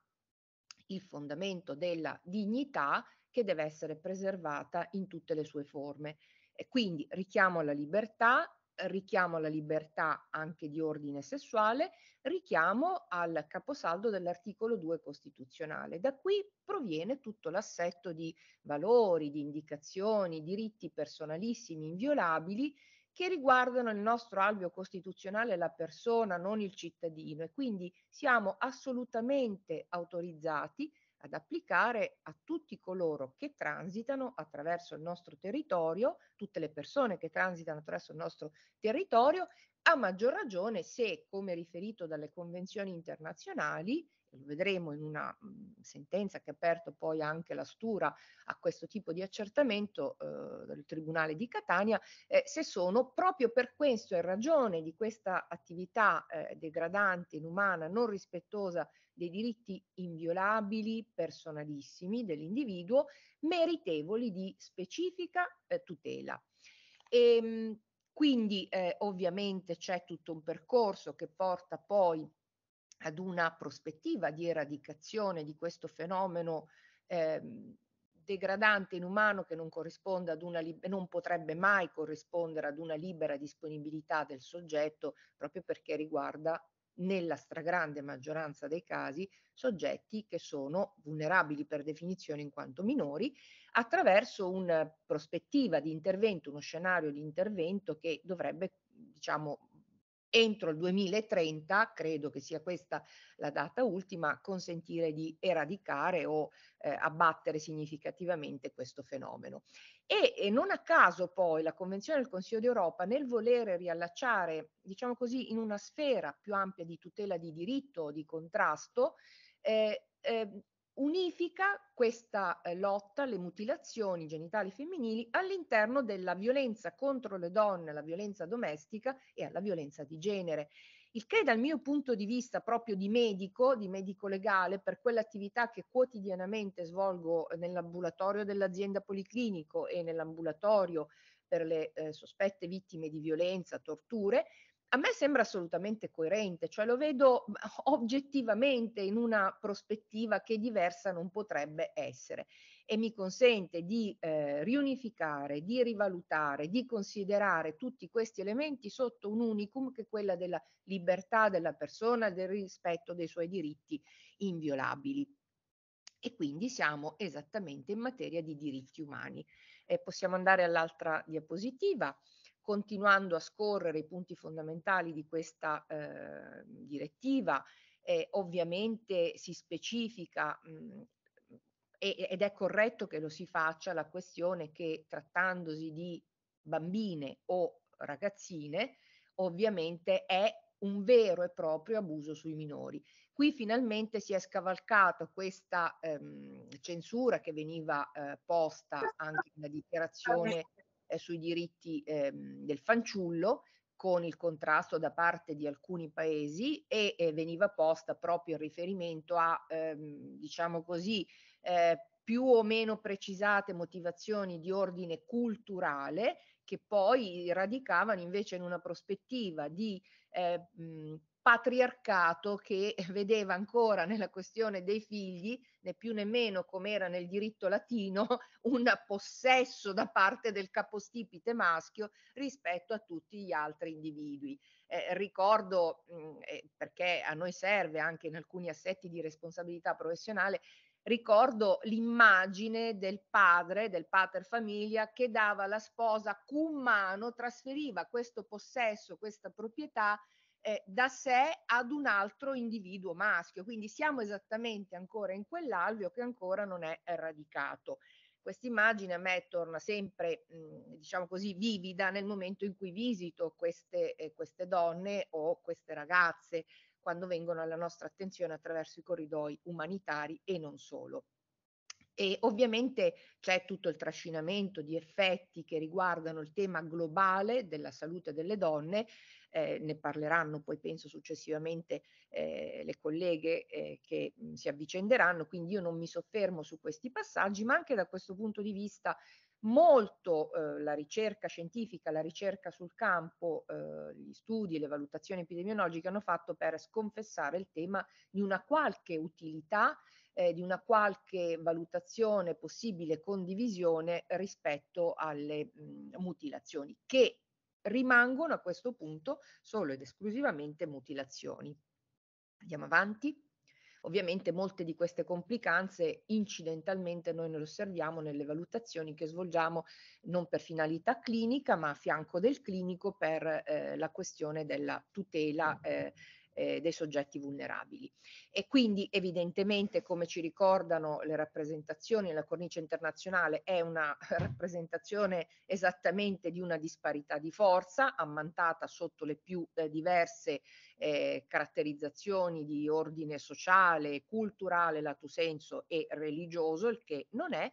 il fondamento della dignità che deve essere preservata in tutte le sue forme. E quindi richiamo alla libertà, richiamo alla libertà anche di ordine sessuale, richiamo al caposaldo dell'articolo 2 costituzionale. Da qui proviene tutto l'assetto di valori, di indicazioni, diritti personalissimi, inviolabili che riguardano il nostro alveo costituzionale la persona, non il cittadino. E quindi siamo assolutamente autorizzati ad applicare a tutti coloro che transitano attraverso il nostro territorio, tutte le persone che transitano attraverso il nostro territorio, a maggior ragione se, come riferito dalle convenzioni internazionali, lo vedremo in una mh, mhmm, sentenza che ha aperto poi anche la stura a questo tipo di accertamento eh, del Tribunale di Catania, eh, se sono proprio per questo, in ragione di questa attività eh, degradante, inumana, non rispettosa dei diritti inviolabili, personalissimi dell'individuo, meritevoli di specifica eh, tutela. E, ehm, quindi eh, ovviamente c'è tutto un percorso che porta poi ad una prospettiva di eradicazione di questo fenomeno eh, degradante, inumano che non corrisponde ad una non potrebbe mai corrispondere ad una libera disponibilità del soggetto proprio perché riguarda nella stragrande maggioranza dei casi soggetti che sono vulnerabili per definizione in quanto minori attraverso una prospettiva di intervento, uno scenario di intervento che dovrebbe diciamo entro il 2030, credo che sia questa la data ultima, consentire di eradicare o eh, abbattere significativamente questo fenomeno. E, e, non a caso poi la Convenzione del Consiglio d'Europa nel volere riallacciare, diciamo così, in una sfera più ampia di tutela di diritto di contrasto, eh, eh, unifica questa eh, lotta alle mutilazioni genitali femminili all'interno della violenza contro le donne, la violenza domestica e alla violenza di genere. Il che dal mio punto di vista proprio di medico, di medico legale, per quell'attività che quotidianamente svolgo nell'ambulatorio dell'azienda policlinico e nell'ambulatorio per le eh, sospette vittime di violenza, torture, a me sembra assolutamente coerente, cioè lo vedo oggettivamente in una prospettiva che diversa non potrebbe essere e mi consente di eh, riunificare, di rivalutare, di considerare tutti questi elementi sotto un unicum che è quella della libertà della persona, del rispetto dei suoi diritti inviolabili. E quindi siamo esattamente in materia di diritti umani. Eh, possiamo andare all'altra diapositiva continuando a scorrere i punti fondamentali di questa eh, direttiva, eh, ovviamente si specifica mh, ed è corretto che lo si faccia la questione che trattandosi di bambine o ragazzine, ovviamente è un vero e proprio abuso sui minori. Qui finalmente si è scavalcata questa ehm, censura che veniva eh, posta anche nella dichiarazione eh, sui diritti ehm, del fanciullo con il contrasto da parte di alcuni paesi e, e veniva posta proprio in riferimento a, ehm, diciamo così, eh, più o meno precisate motivazioni di ordine culturale che poi radicavano invece in una prospettiva di eh, mh, patriarcato che vedeva ancora nella questione dei figli, né più né meno come era nel diritto latino, un possesso da parte del capostipite maschio rispetto a tutti gli altri individui. Eh, ricordo, mh, eh, perché a noi serve anche in alcuni assetti di responsabilità professionale, ricordo l'immagine del padre, del pater famiglia, che dava alla sposa cum mano, trasferiva questo possesso, questa proprietà eh, da sé ad un altro individuo maschio. Quindi siamo esattamente ancora in quell'alveo che ancora non è eradicato. Questa immagine a me torna sempre, mh, diciamo così, vivida nel momento in cui visito queste, eh, queste donne o queste ragazze quando vengono alla nostra attenzione attraverso i corridoi umanitari e non solo. E ovviamente c'è tutto il trascinamento di effetti che riguardano il tema globale della salute delle donne, eh, ne parleranno poi penso successivamente eh, le colleghe eh, che mh, si avvicenderanno, quindi io non mi soffermo su questi passaggi, ma anche da questo punto di vista molto eh, la ricerca scientifica, la ricerca sul campo, eh, gli studi, le valutazioni epidemiologiche hanno fatto per sconfessare il tema di una qualche utilità eh, di una qualche valutazione possibile condivisione rispetto alle mh, mutilazioni, che rimangono a questo punto solo ed esclusivamente mutilazioni. Andiamo avanti. Ovviamente molte di queste complicanze incidentalmente noi ne osserviamo nelle valutazioni che svolgiamo non per finalità clinica ma a fianco del clinico per eh, la questione della tutela eh, eh, dei soggetti vulnerabili. E quindi evidentemente, come ci ricordano le rappresentazioni nella cornice internazionale, è una rappresentazione esattamente di una disparità di forza, ammantata sotto le più eh, diverse eh, caratterizzazioni di ordine sociale, culturale, lato senso e religioso, il che non è,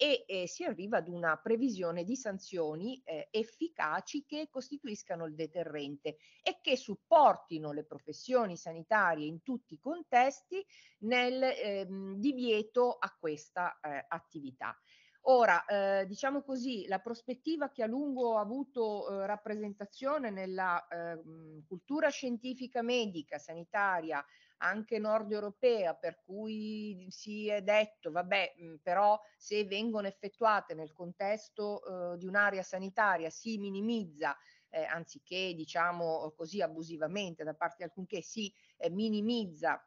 e eh, si arriva ad una previsione di sanzioni eh, efficaci che costituiscano il deterrente e che supportino le professioni sanitarie in tutti i contesti nel ehm, divieto a questa eh, attività. Ora, eh, diciamo così, la prospettiva che a lungo ha avuto eh, rappresentazione nella eh, cultura scientifica medica, sanitaria, anche nord europea, per cui si è detto, vabbè, mh, però se vengono effettuate nel contesto eh, di un'area sanitaria si minimizza eh, anziché diciamo così abusivamente da parte di alcunché si eh, minimizza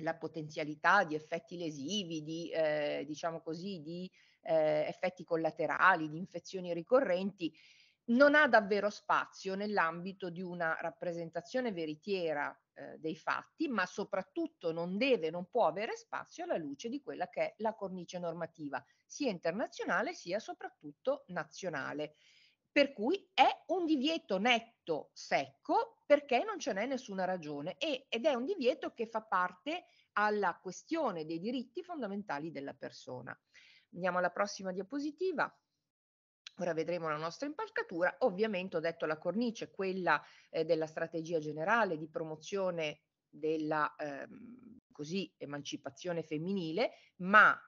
la potenzialità di effetti lesivi, di eh, diciamo così, di eh, effetti collaterali, di infezioni ricorrenti, non ha davvero spazio nell'ambito di una rappresentazione veritiera eh, dei fatti, ma soprattutto non deve, non può avere spazio alla luce di quella che è la cornice normativa, sia internazionale sia soprattutto nazionale. Per cui è un divieto netto, secco, perché non ce n'è nessuna ragione e, ed è un divieto che fa parte alla questione dei diritti fondamentali della persona. Andiamo alla prossima diapositiva. Ora vedremo la nostra impalcatura. Ovviamente ho detto la cornice, quella eh, della strategia generale di promozione della ehm, così, emancipazione femminile, ma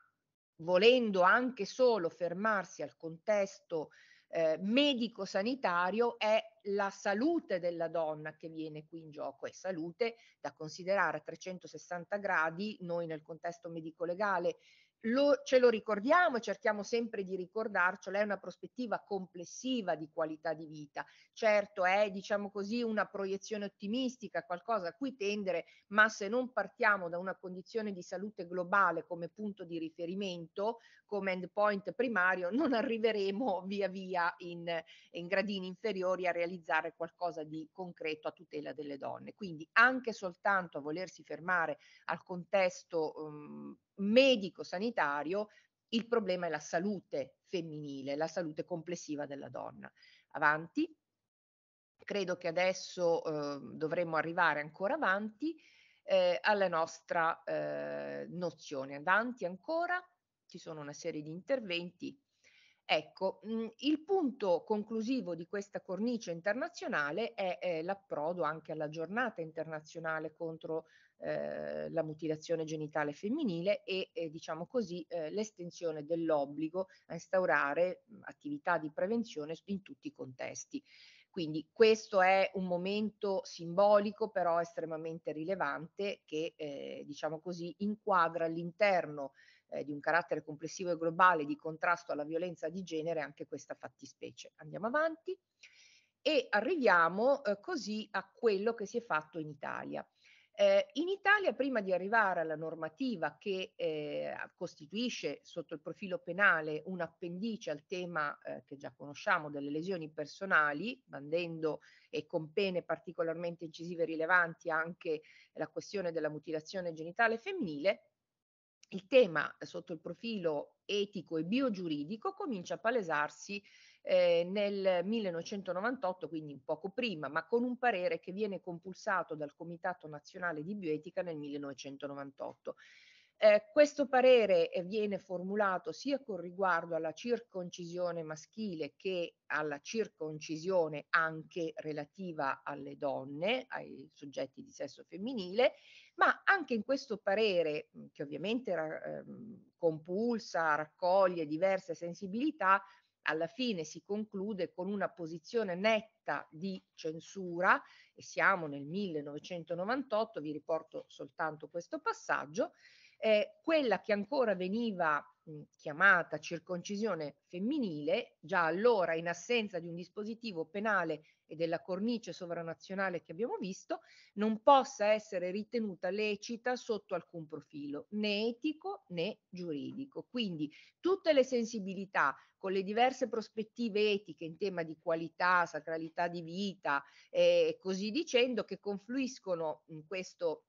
volendo anche solo fermarsi al contesto eh, medico-sanitario è la salute della donna che viene qui in gioco, è salute da considerare a 360 gradi, noi nel contesto medico-legale lo, ce lo ricordiamo e cerchiamo sempre di ricordarcelo, è una prospettiva complessiva di qualità di vita. Certo è, diciamo così, una proiezione ottimistica, qualcosa a cui tendere, ma se non partiamo da una condizione di salute globale come punto di riferimento, come endpoint primario, non arriveremo via via in, in gradini inferiori a realizzare qualcosa di concreto a tutela delle donne. Quindi anche soltanto a volersi fermare al contesto um, medico-sanitario, il problema è la salute femminile, la salute complessiva della donna. Avanti. Credo che adesso eh, dovremmo arrivare ancora avanti eh, alla nostra eh, nozione. Avanti ancora, ci sono una serie di interventi. Ecco, mh, mm, il punto conclusivo di questa cornice internazionale è, è l'approdo anche alla giornata internazionale contro eh, la mutilazione genitale femminile e eh, diciamo così eh, l'estensione dell'obbligo a instaurare mh, attività di prevenzione in tutti i contesti. Quindi questo è un momento simbolico però estremamente rilevante che eh, diciamo così inquadra all'interno eh, di un carattere complessivo e globale di contrasto alla violenza di genere anche questa fattispecie. Andiamo avanti e arriviamo eh, così a quello che si è fatto in Italia. Eh, in Italia, prima di arrivare alla normativa che eh, costituisce sotto il profilo penale un appendice al tema eh, che già conosciamo delle lesioni personali, bandendo e con pene particolarmente incisive e rilevanti anche la questione della mutilazione genitale femminile, il tema sotto il profilo etico e biogiuridico comincia a palesarsi eh, nel 1998, quindi poco prima, ma con un parere che viene compulsato dal Comitato Nazionale di Bioetica nel 1998. Eh, questo parere eh, viene formulato sia con riguardo alla circoncisione maschile che alla circoncisione anche relativa alle donne, ai soggetti di sesso femminile, ma anche in questo parere, che ovviamente eh, compulsa, raccoglie diverse sensibilità, alla fine si conclude con una posizione netta di censura e siamo nel 1998, vi riporto soltanto questo passaggio, eh, quella che ancora veniva mh, chiamata circoncisione femminile, già allora in assenza di un dispositivo penale e della cornice sovranazionale che abbiamo visto, non possa essere ritenuta lecita sotto alcun profilo, né etico né giuridico. Quindi tutte le sensibilità con le diverse prospettive etiche in tema di qualità, sacralità di vita e eh, così dicendo, che confluiscono in questo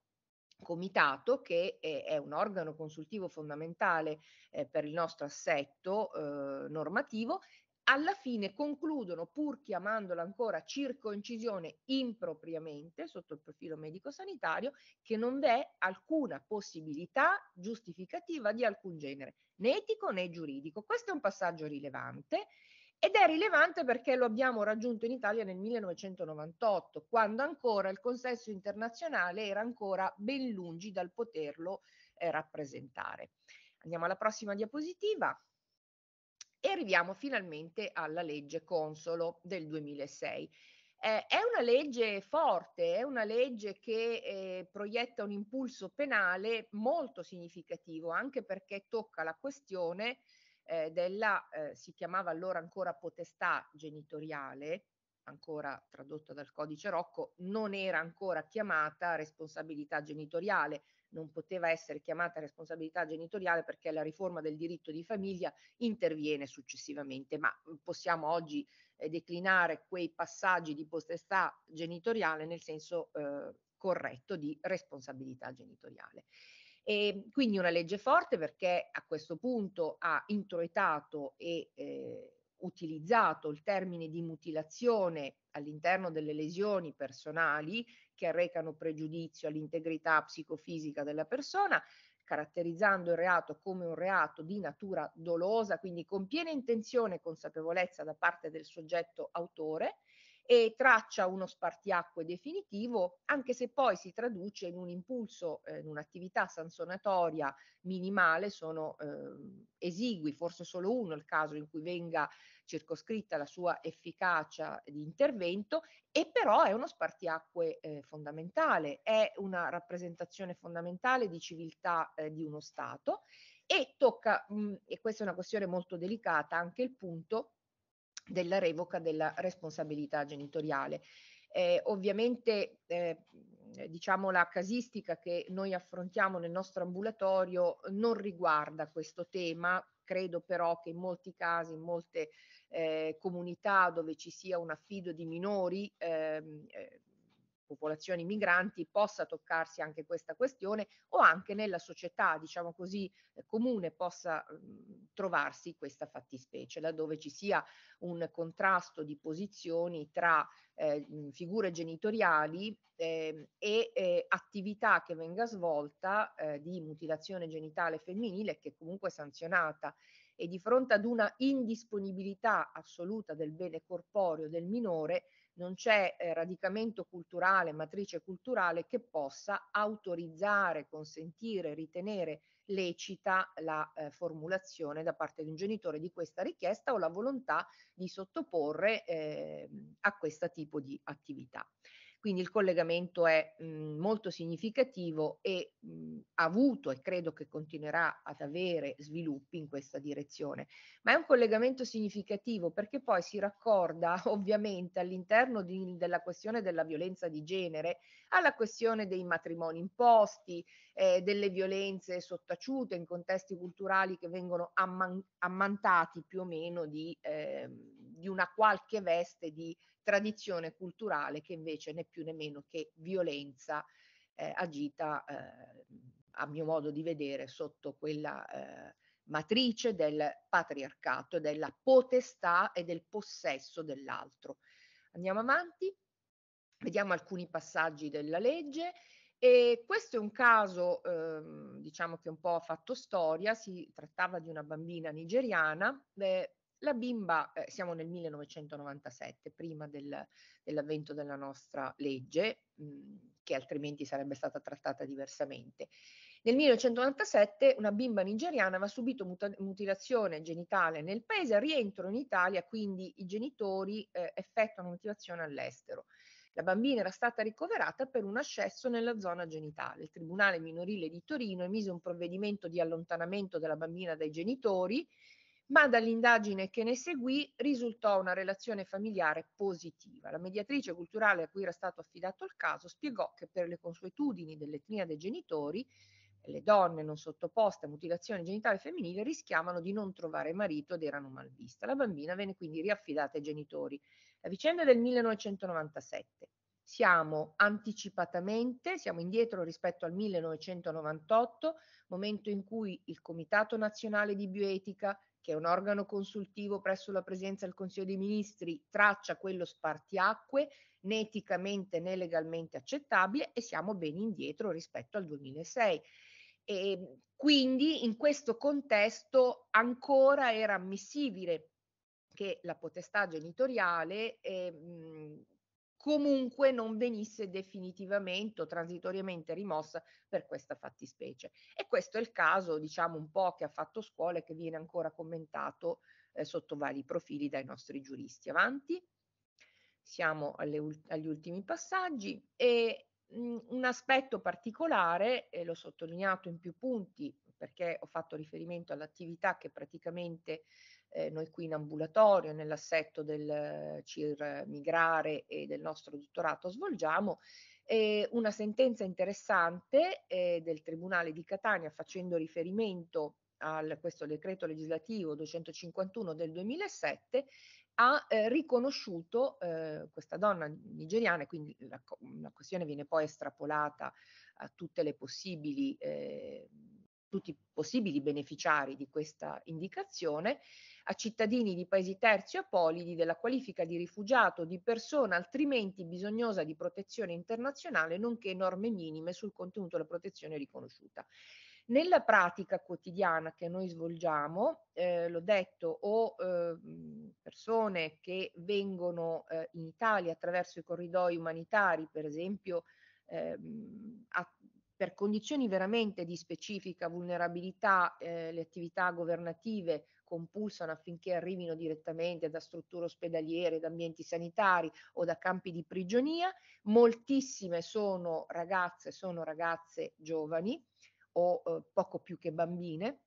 comitato che è, è, un organo consultivo fondamentale eh, per il nostro assetto eh, normativo alla fine concludono, pur chiamandola ancora circoncisione impropriamente sotto il profilo medico-sanitario, che non vi è alcuna possibilità giustificativa di alcun genere, né etico né giuridico. Questo è un passaggio rilevante ed è rilevante perché lo abbiamo raggiunto in Italia nel 1998, quando ancora il consenso internazionale era ancora ben lungi dal poterlo eh, rappresentare. Andiamo alla prossima diapositiva e arriviamo finalmente alla legge Consolo del 2006. Eh, è una legge forte, è una legge che eh, proietta un impulso penale molto significativo, anche perché tocca la questione eh, della, eh, si chiamava allora ancora potestà genitoriale, ancora tradotta dal codice Rocco, non era ancora chiamata responsabilità genitoriale, non poteva essere chiamata responsabilità genitoriale perché la riforma del diritto di famiglia interviene successivamente, ma possiamo oggi eh, declinare quei passaggi di potestà genitoriale nel senso eh, corretto di responsabilità genitoriale. E quindi una legge forte perché a questo punto ha introitato e eh, utilizzato il termine di mutilazione all'interno delle lesioni personali che arrecano pregiudizio all'integrità psicofisica della persona, caratterizzando il reato come un reato di natura dolosa, quindi con piena intenzione e consapevolezza da parte del soggetto autore e traccia uno spartiacque definitivo, anche se poi si traduce in un impulso, eh, in un'attività sanzionatoria minimale, sono eh, esigui, forse solo uno il caso in cui venga circoscritta la sua efficacia di intervento, e però è uno spartiacque eh, fondamentale, è una rappresentazione fondamentale di civiltà eh, di uno Stato e tocca, mh, e questa è una questione molto delicata, anche il punto della revoca della responsabilità genitoriale. Eh, ovviamente eh, diciamo la casistica che noi affrontiamo nel nostro ambulatorio non riguarda questo tema, credo però che in molti casi, in molte eh, comunità dove ci sia un affido di minori, ehm, eh, popolazioni migranti possa toccarsi anche questa questione o anche nella società, diciamo così, eh, comune possa mh, trovarsi questa fattispecie, laddove ci sia un contrasto di posizioni tra eh, figure genitoriali eh, e eh, attività che venga svolta eh, di mutilazione genitale femminile che comunque è sanzionata. E di fronte ad una indisponibilità assoluta del bene corporeo del minore non c'è eh, radicamento culturale, matrice culturale che possa autorizzare, consentire, ritenere lecita la eh, formulazione da parte di un genitore di questa richiesta o la volontà di sottoporre eh, a questo tipo di attività. Quindi il collegamento è mh, mhmm, molto significativo e mh, mhmm, ha avuto e credo che continuerà ad avere sviluppi in questa direzione. Ma è un collegamento significativo perché poi si raccorda ovviamente all'interno di, della questione della violenza di genere alla questione dei matrimoni imposti, eh, delle violenze sottaciute in contesti culturali che vengono amman- ammantati più o meno di, eh, di una qualche veste di tradizione culturale che invece né più né meno che violenza eh, agita eh, a mio modo di vedere, sotto quella eh, matrice del patriarcato, della potestà e del possesso dell'altro. Andiamo avanti, vediamo alcuni passaggi della legge. E questo è un caso, ehm, diciamo che un po' ha fatto storia, si trattava di una bambina nigeriana, eh, la bimba, eh, siamo nel 1997, prima del, dell'avvento della nostra legge, mh, che altrimenti sarebbe stata trattata diversamente. Nel 1997 una bimba nigeriana aveva subito muta- mutilazione genitale nel paese, rientro in Italia, quindi i genitori eh, effettuano mutilazione all'estero. La bambina era stata ricoverata per un ascesso nella zona genitale. Il Tribunale minorile di Torino emise un provvedimento di allontanamento della bambina dai genitori ma dall'indagine che ne seguì risultò una relazione familiare positiva. La mediatrice culturale a cui era stato affidato il caso spiegò che per le consuetudini dell'etnia dei genitori le donne non sottoposte a mutilazione genitale femminile rischiavano di non trovare marito ed erano malviste. La bambina venne quindi riaffidata ai genitori. La vicenda è del 1997. Siamo anticipatamente, siamo indietro rispetto al 1998, momento in cui il Comitato Nazionale di Bioetica che è un organo consultivo presso la presenza del Consiglio dei Ministri, traccia quello spartiacque, né eticamente né legalmente accettabile e siamo ben indietro rispetto al 2006. E quindi in questo contesto ancora era ammissibile che la potestà genitoriale eh, comunque non venisse definitivamente o transitoriamente rimossa per questa fattispecie. E questo è il caso, diciamo, un po' che ha fatto scuola e che viene ancora commentato eh, sotto vari profili dai nostri giuristi. Avanti, siamo alle, agli ultimi passaggi e mh, mm, un aspetto particolare, e l'ho sottolineato in più punti perché ho fatto riferimento all'attività che praticamente eh, noi qui in ambulatorio, nell'assetto del CIR Migrare e del nostro dottorato svolgiamo, eh, una sentenza interessante eh, del Tribunale di Catania facendo riferimento a questo decreto legislativo 251 del 2007 ha eh, riconosciuto eh, questa donna nigeriana, quindi la, la, questione viene poi estrapolata a tutte le possibili, eh, tutti i possibili beneficiari di questa indicazione, a cittadini di paesi terzi o apolidi della qualifica di rifugiato di persona altrimenti bisognosa di protezione internazionale, nonché norme minime sul contenuto della protezione riconosciuta. Nella pratica quotidiana che noi svolgiamo, eh, l'ho detto, o eh, persone che vengono eh, in Italia attraverso i corridoi umanitari, per esempio ehm, a, per condizioni veramente di specifica vulnerabilità, eh, le attività governative compulsano affinché arrivino direttamente da strutture ospedaliere, da ambienti sanitari o da campi di prigionia. Moltissime sono ragazze, sono ragazze giovani o eh, poco più che bambine.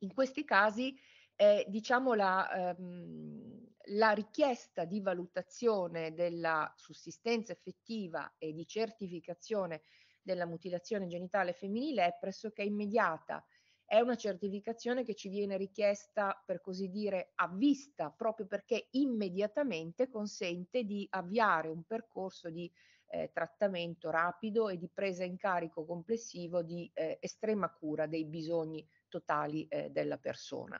In questi casi eh, diciamo la, ehm, la richiesta di valutazione della sussistenza effettiva e di certificazione della mutilazione genitale femminile è pressoché immediata è una certificazione che ci viene richiesta, per così dire, a vista, proprio perché immediatamente consente di avviare un percorso di eh, trattamento rapido e di presa in carico complessivo di eh, estrema cura dei bisogni totali eh, della persona.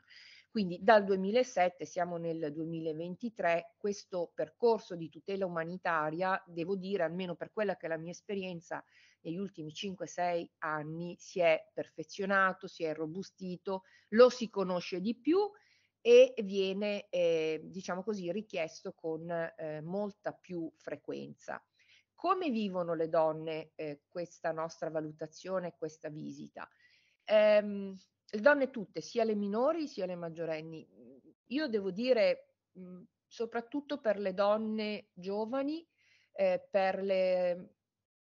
Quindi dal 2007 siamo nel 2023, questo percorso di tutela umanitaria, devo dire, almeno per quella che è la mia esperienza negli ultimi 5-6 anni si è perfezionato, si è robustito, lo si conosce di più e viene, eh, diciamo così, richiesto con eh, molta più frequenza. Come vivono le donne eh, questa nostra valutazione, questa visita? Ehm, le donne tutte, sia le minori sia le maggiorenni. Io devo dire, mh, soprattutto per le donne giovani, eh, per le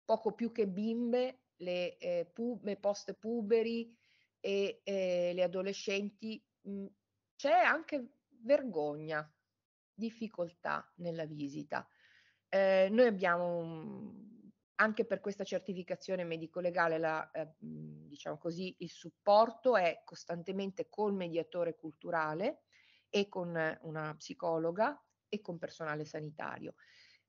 poco più che bimbe, le, eh, pu- le post puberi e eh, le adolescenti, mh, mm, c'è anche vergogna, difficoltà nella visita. Eh, noi abbiamo um, anche per questa certificazione medico-legale, la, eh, diciamo così, il supporto è costantemente col mediatore culturale e con una psicologa e con personale sanitario.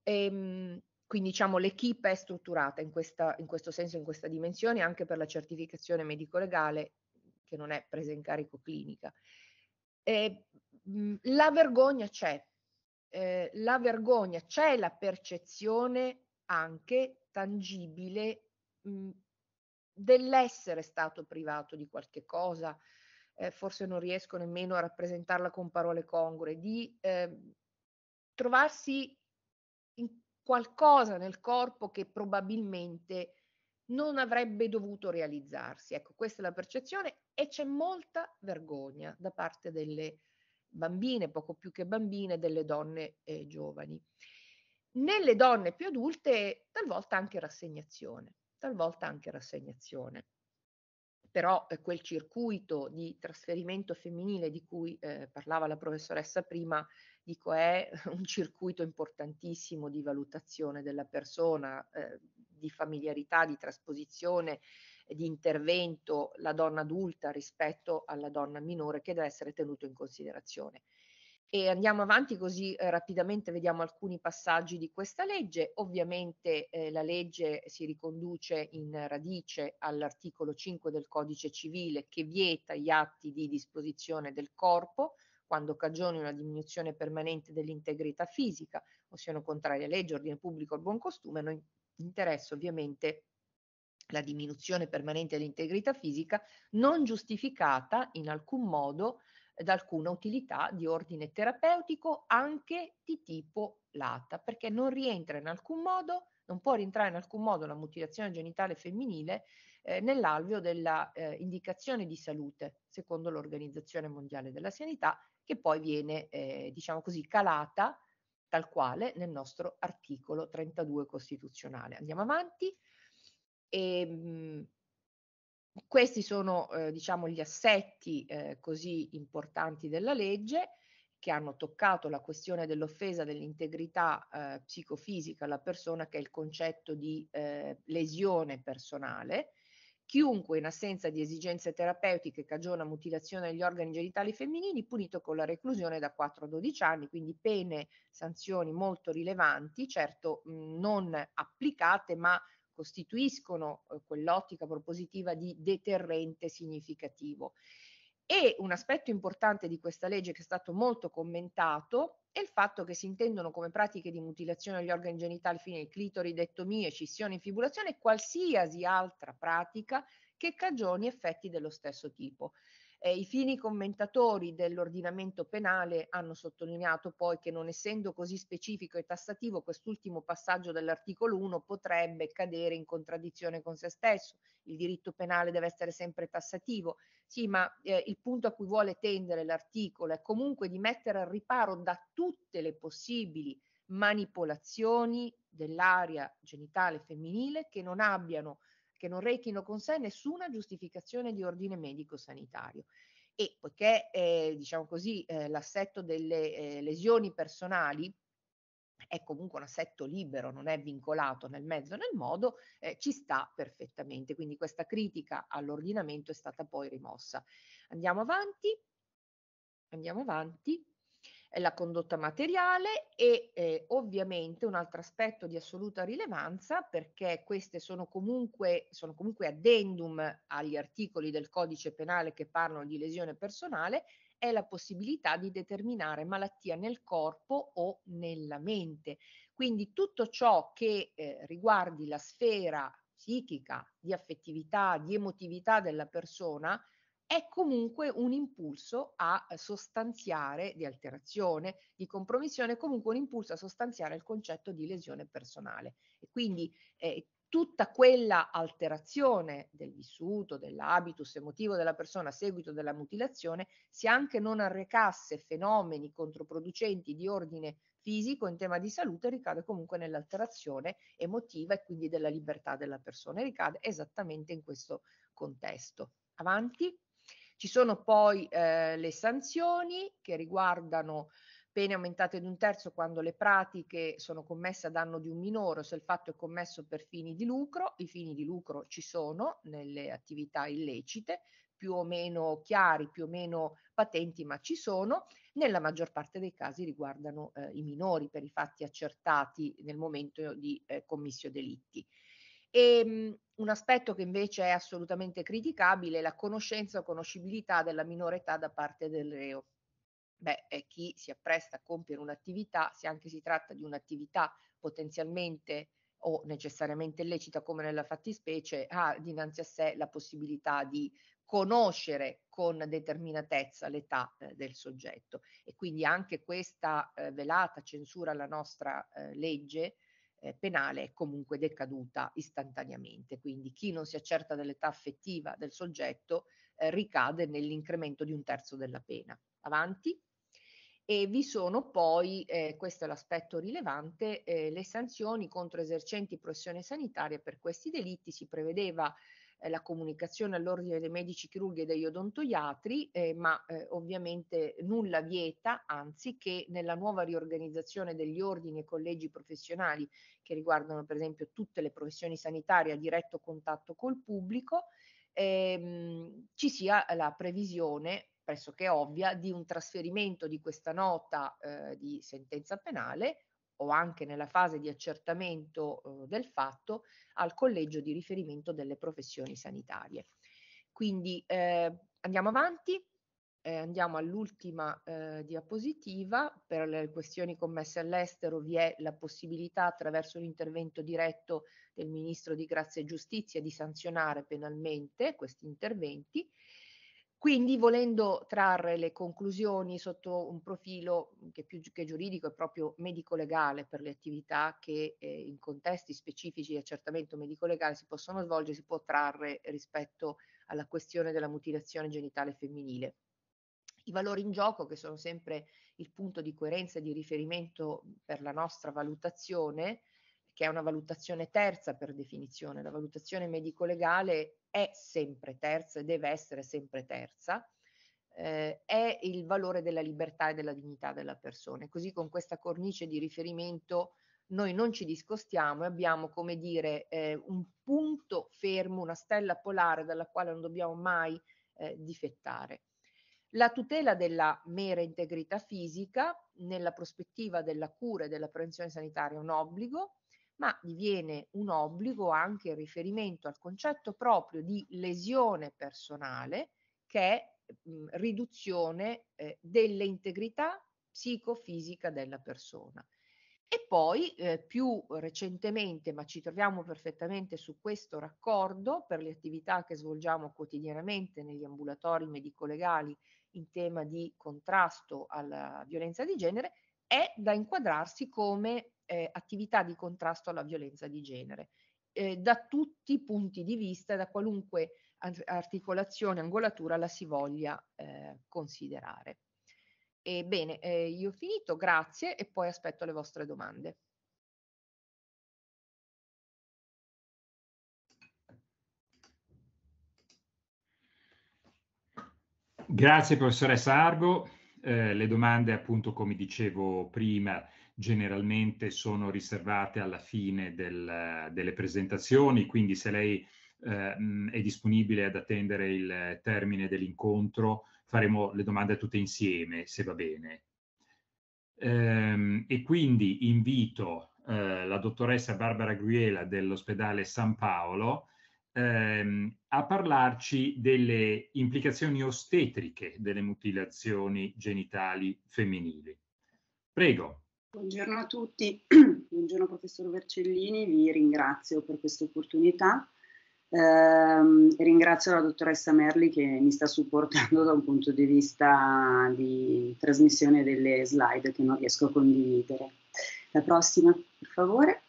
E, ehm, quindi diciamo l'equipe è strutturata in, questa, in questo senso, in questa dimensione, anche per la certificazione medico-legale che non è presa in carico clinica. Eh, la vergogna c'è, eh, la vergogna c'è la percezione anche tangibile mh, dell'essere stato privato di qualche cosa, eh, forse non riesco nemmeno a rappresentarla con parole congrue, di eh, trovarsi qualcosa nel corpo che probabilmente non avrebbe dovuto realizzarsi. Ecco, questa è la percezione e c'è molta vergogna da parte delle bambine, poco più che bambine, delle donne eh, giovani. Nelle donne più adulte talvolta anche rassegnazione, talvolta anche rassegnazione. Però eh, quel circuito di trasferimento femminile di cui eh, parlava la professoressa prima, dico è un circuito importantissimo di valutazione della persona, eh, di familiarità, di trasposizione, di intervento la donna adulta rispetto alla donna minore che deve essere tenuto in considerazione. E andiamo avanti così eh, rapidamente vediamo alcuni passaggi di questa legge. Ovviamente eh, la legge si riconduce in radice all'articolo 5 del codice civile che vieta gli atti di disposizione del corpo quando cagioni una diminuzione permanente dell'integrità fisica o siano contrari a legge, ordine pubblico o buon costume. Noi interessa ovviamente la diminuzione permanente dell'integrità fisica non giustificata in alcun modo da alcuna utilità di ordine terapeutico anche di tipo lata, perché non rientra in alcun modo, non può rientrare in alcun modo la mutilazione genitale femminile eh, nell'alveo della eh, indicazione di salute, secondo l'Organizzazione Mondiale della Sanità, che poi viene, eh, diciamo così, calata tal quale nel nostro articolo 32 costituzionale. Andiamo avanti. E, ehm, mh, questi sono eh, diciamo gli assetti eh, così importanti della legge che hanno toccato la questione dell'offesa dell'integrità eh, psicofisica alla persona che è il concetto di eh, lesione personale. Chiunque in assenza di esigenze terapeutiche cagiona mutilazione degli organi genitali femminili punito con la reclusione da 4 a 12 anni, quindi pene, sanzioni molto rilevanti, certo mh, non applicate ma costituiscono eh, quell'ottica propositiva di deterrente significativo. E un aspetto importante di questa legge che è stato molto commentato è il fatto che si intendono come pratiche di mutilazione degli organi genitali fine clitoridettomie, scissione, infibulazione e qualsiasi altra pratica che cagioni effetti dello stesso tipo. Eh, I fini commentatori dell'ordinamento penale hanno sottolineato poi che non essendo così specifico e tassativo quest'ultimo passaggio dell'articolo 1 potrebbe cadere in contraddizione con se stesso. Il diritto penale deve essere sempre tassativo. Sì, ma eh, il punto a cui vuole tendere l'articolo è comunque di mettere al riparo da tutte le possibili manipolazioni dell'area genitale femminile che non abbiano che non rechino con sé nessuna giustificazione di ordine medico-sanitario. E poiché, eh, diciamo così, eh, l'assetto delle eh, lesioni personali è comunque un assetto libero, non è vincolato nel mezzo nel modo, eh, ci sta perfettamente. Quindi questa critica all'ordinamento è stata poi rimossa. Andiamo avanti. Andiamo avanti la condotta materiale e eh, ovviamente un altro aspetto di assoluta rilevanza perché queste sono comunque, sono comunque addendum agli articoli del codice penale che parlano di lesione personale è la possibilità di determinare malattia nel corpo o nella mente. Quindi tutto ciò che eh, riguardi la sfera psichica, di affettività, di emotività della persona, è comunque un impulso a sostanziare di alterazione, di compromissione, comunque un impulso a sostanziare il concetto di lesione personale. E quindi eh, tutta quella alterazione del vissuto, dell'habitus emotivo della persona a seguito della mutilazione, se anche non arrecasse fenomeni controproducenti di ordine fisico in tema di salute, ricade comunque nell'alterazione emotiva e quindi della libertà della persona, ricade esattamente in questo contesto. Avanti. Ci sono poi eh, le sanzioni che riguardano pene aumentate di un terzo quando le pratiche sono commesse a danno di un minore o se il fatto è commesso per fini di lucro. I fini di lucro ci sono nelle attività illecite, più o meno chiari, più o meno patenti, ma ci sono, nella maggior parte dei casi riguardano eh, i minori per i fatti accertati nel momento di eh, commissio delitti. E, mh, un aspetto che invece è assolutamente criticabile è la conoscenza o conoscibilità della minore età da parte del reo. Beh, chi si appresta a compiere un'attività, se anche si tratta di un'attività potenzialmente o necessariamente illecita come nella fattispecie, ha dinanzi a sé la possibilità di conoscere con determinatezza l'età eh, del soggetto e quindi anche questa eh, velata censura alla nostra eh, legge eh, penale è comunque decaduta istantaneamente, quindi chi non si accerta dell'età affettiva del soggetto eh, ricade nell'incremento di un terzo della pena. Avanti. E vi sono poi, eh, questo è l'aspetto rilevante, eh, le sanzioni contro esercenti professione sanitaria per questi delitti. Si prevedeva eh, la comunicazione all'ordine dei medici chirurghi e degli odontoiatri, eh, ma eh, ovviamente nulla vieta, anzi che nella nuova riorganizzazione degli ordini e collegi professionali che riguardano per esempio tutte le professioni sanitarie a diretto contatto col pubblico, ehm, ci sia la previsione pressoché ovvia di un trasferimento di questa nota eh, di sentenza penale o anche nella fase di accertamento eh, del fatto al collegio di riferimento delle professioni sanitarie. Quindi eh, andiamo avanti, eh, andiamo all'ultima eh, diapositiva. Per le questioni commesse all'estero vi è la possibilità attraverso l'intervento diretto del Ministro di Grazia e Giustizia di sanzionare penalmente questi interventi quindi volendo trarre le conclusioni sotto un profilo che più che giuridico è proprio medico-legale per le attività che eh, in contesti specifici di accertamento medico-legale si possono svolgere, si può trarre rispetto alla questione della mutilazione genitale femminile. I valori in gioco, che sono sempre il punto di coerenza e di riferimento per la nostra valutazione, che è una valutazione terza per definizione, la valutazione medico-legale è sempre terza e deve essere sempre terza, eh, è il valore della libertà e della dignità della persona. Così con questa cornice di riferimento noi non ci discostiamo e abbiamo, come dire, eh, un punto fermo, una stella polare dalla quale non dobbiamo mai eh, difettare. La tutela della mera integrità fisica nella prospettiva della cura e della prevenzione sanitaria è un obbligo, ma diviene un obbligo anche il riferimento al concetto proprio di lesione personale che è mh, riduzione eh, dell'integrità psicofisica della persona. E poi eh, più recentemente, ma ci troviamo perfettamente su questo raccordo per le attività che svolgiamo quotidianamente negli ambulatori medico-legali in tema di contrasto alla violenza di genere, è da inquadrarsi come eh, attività di contrasto alla violenza di genere, eh, da tutti i punti di vista, da qualunque articolazione, angolatura la si voglia eh, considerare. Ebbene, eh, io ho finito, grazie e poi aspetto le vostre domande. Grazie professoressa Argo. Eh, le domande appunto come dicevo prima generalmente sono riservate alla fine del, delle presentazioni, quindi se lei eh, è disponibile ad attendere il termine dell'incontro faremo le domande tutte insieme, se va bene. Ehm, e quindi invito eh, la dottoressa Barbara Gruela dell'ospedale San Paolo ehm, a parlarci delle implicazioni ostetriche delle mutilazioni genitali femminili. Prego. Buongiorno a tutti, buongiorno professor Vercellini, vi ringrazio per questa opportunità. Eh, ringrazio la dottoressa Merli che mi sta supportando da un punto di vista di trasmissione delle slide che non riesco a condividere. La prossima, per favore.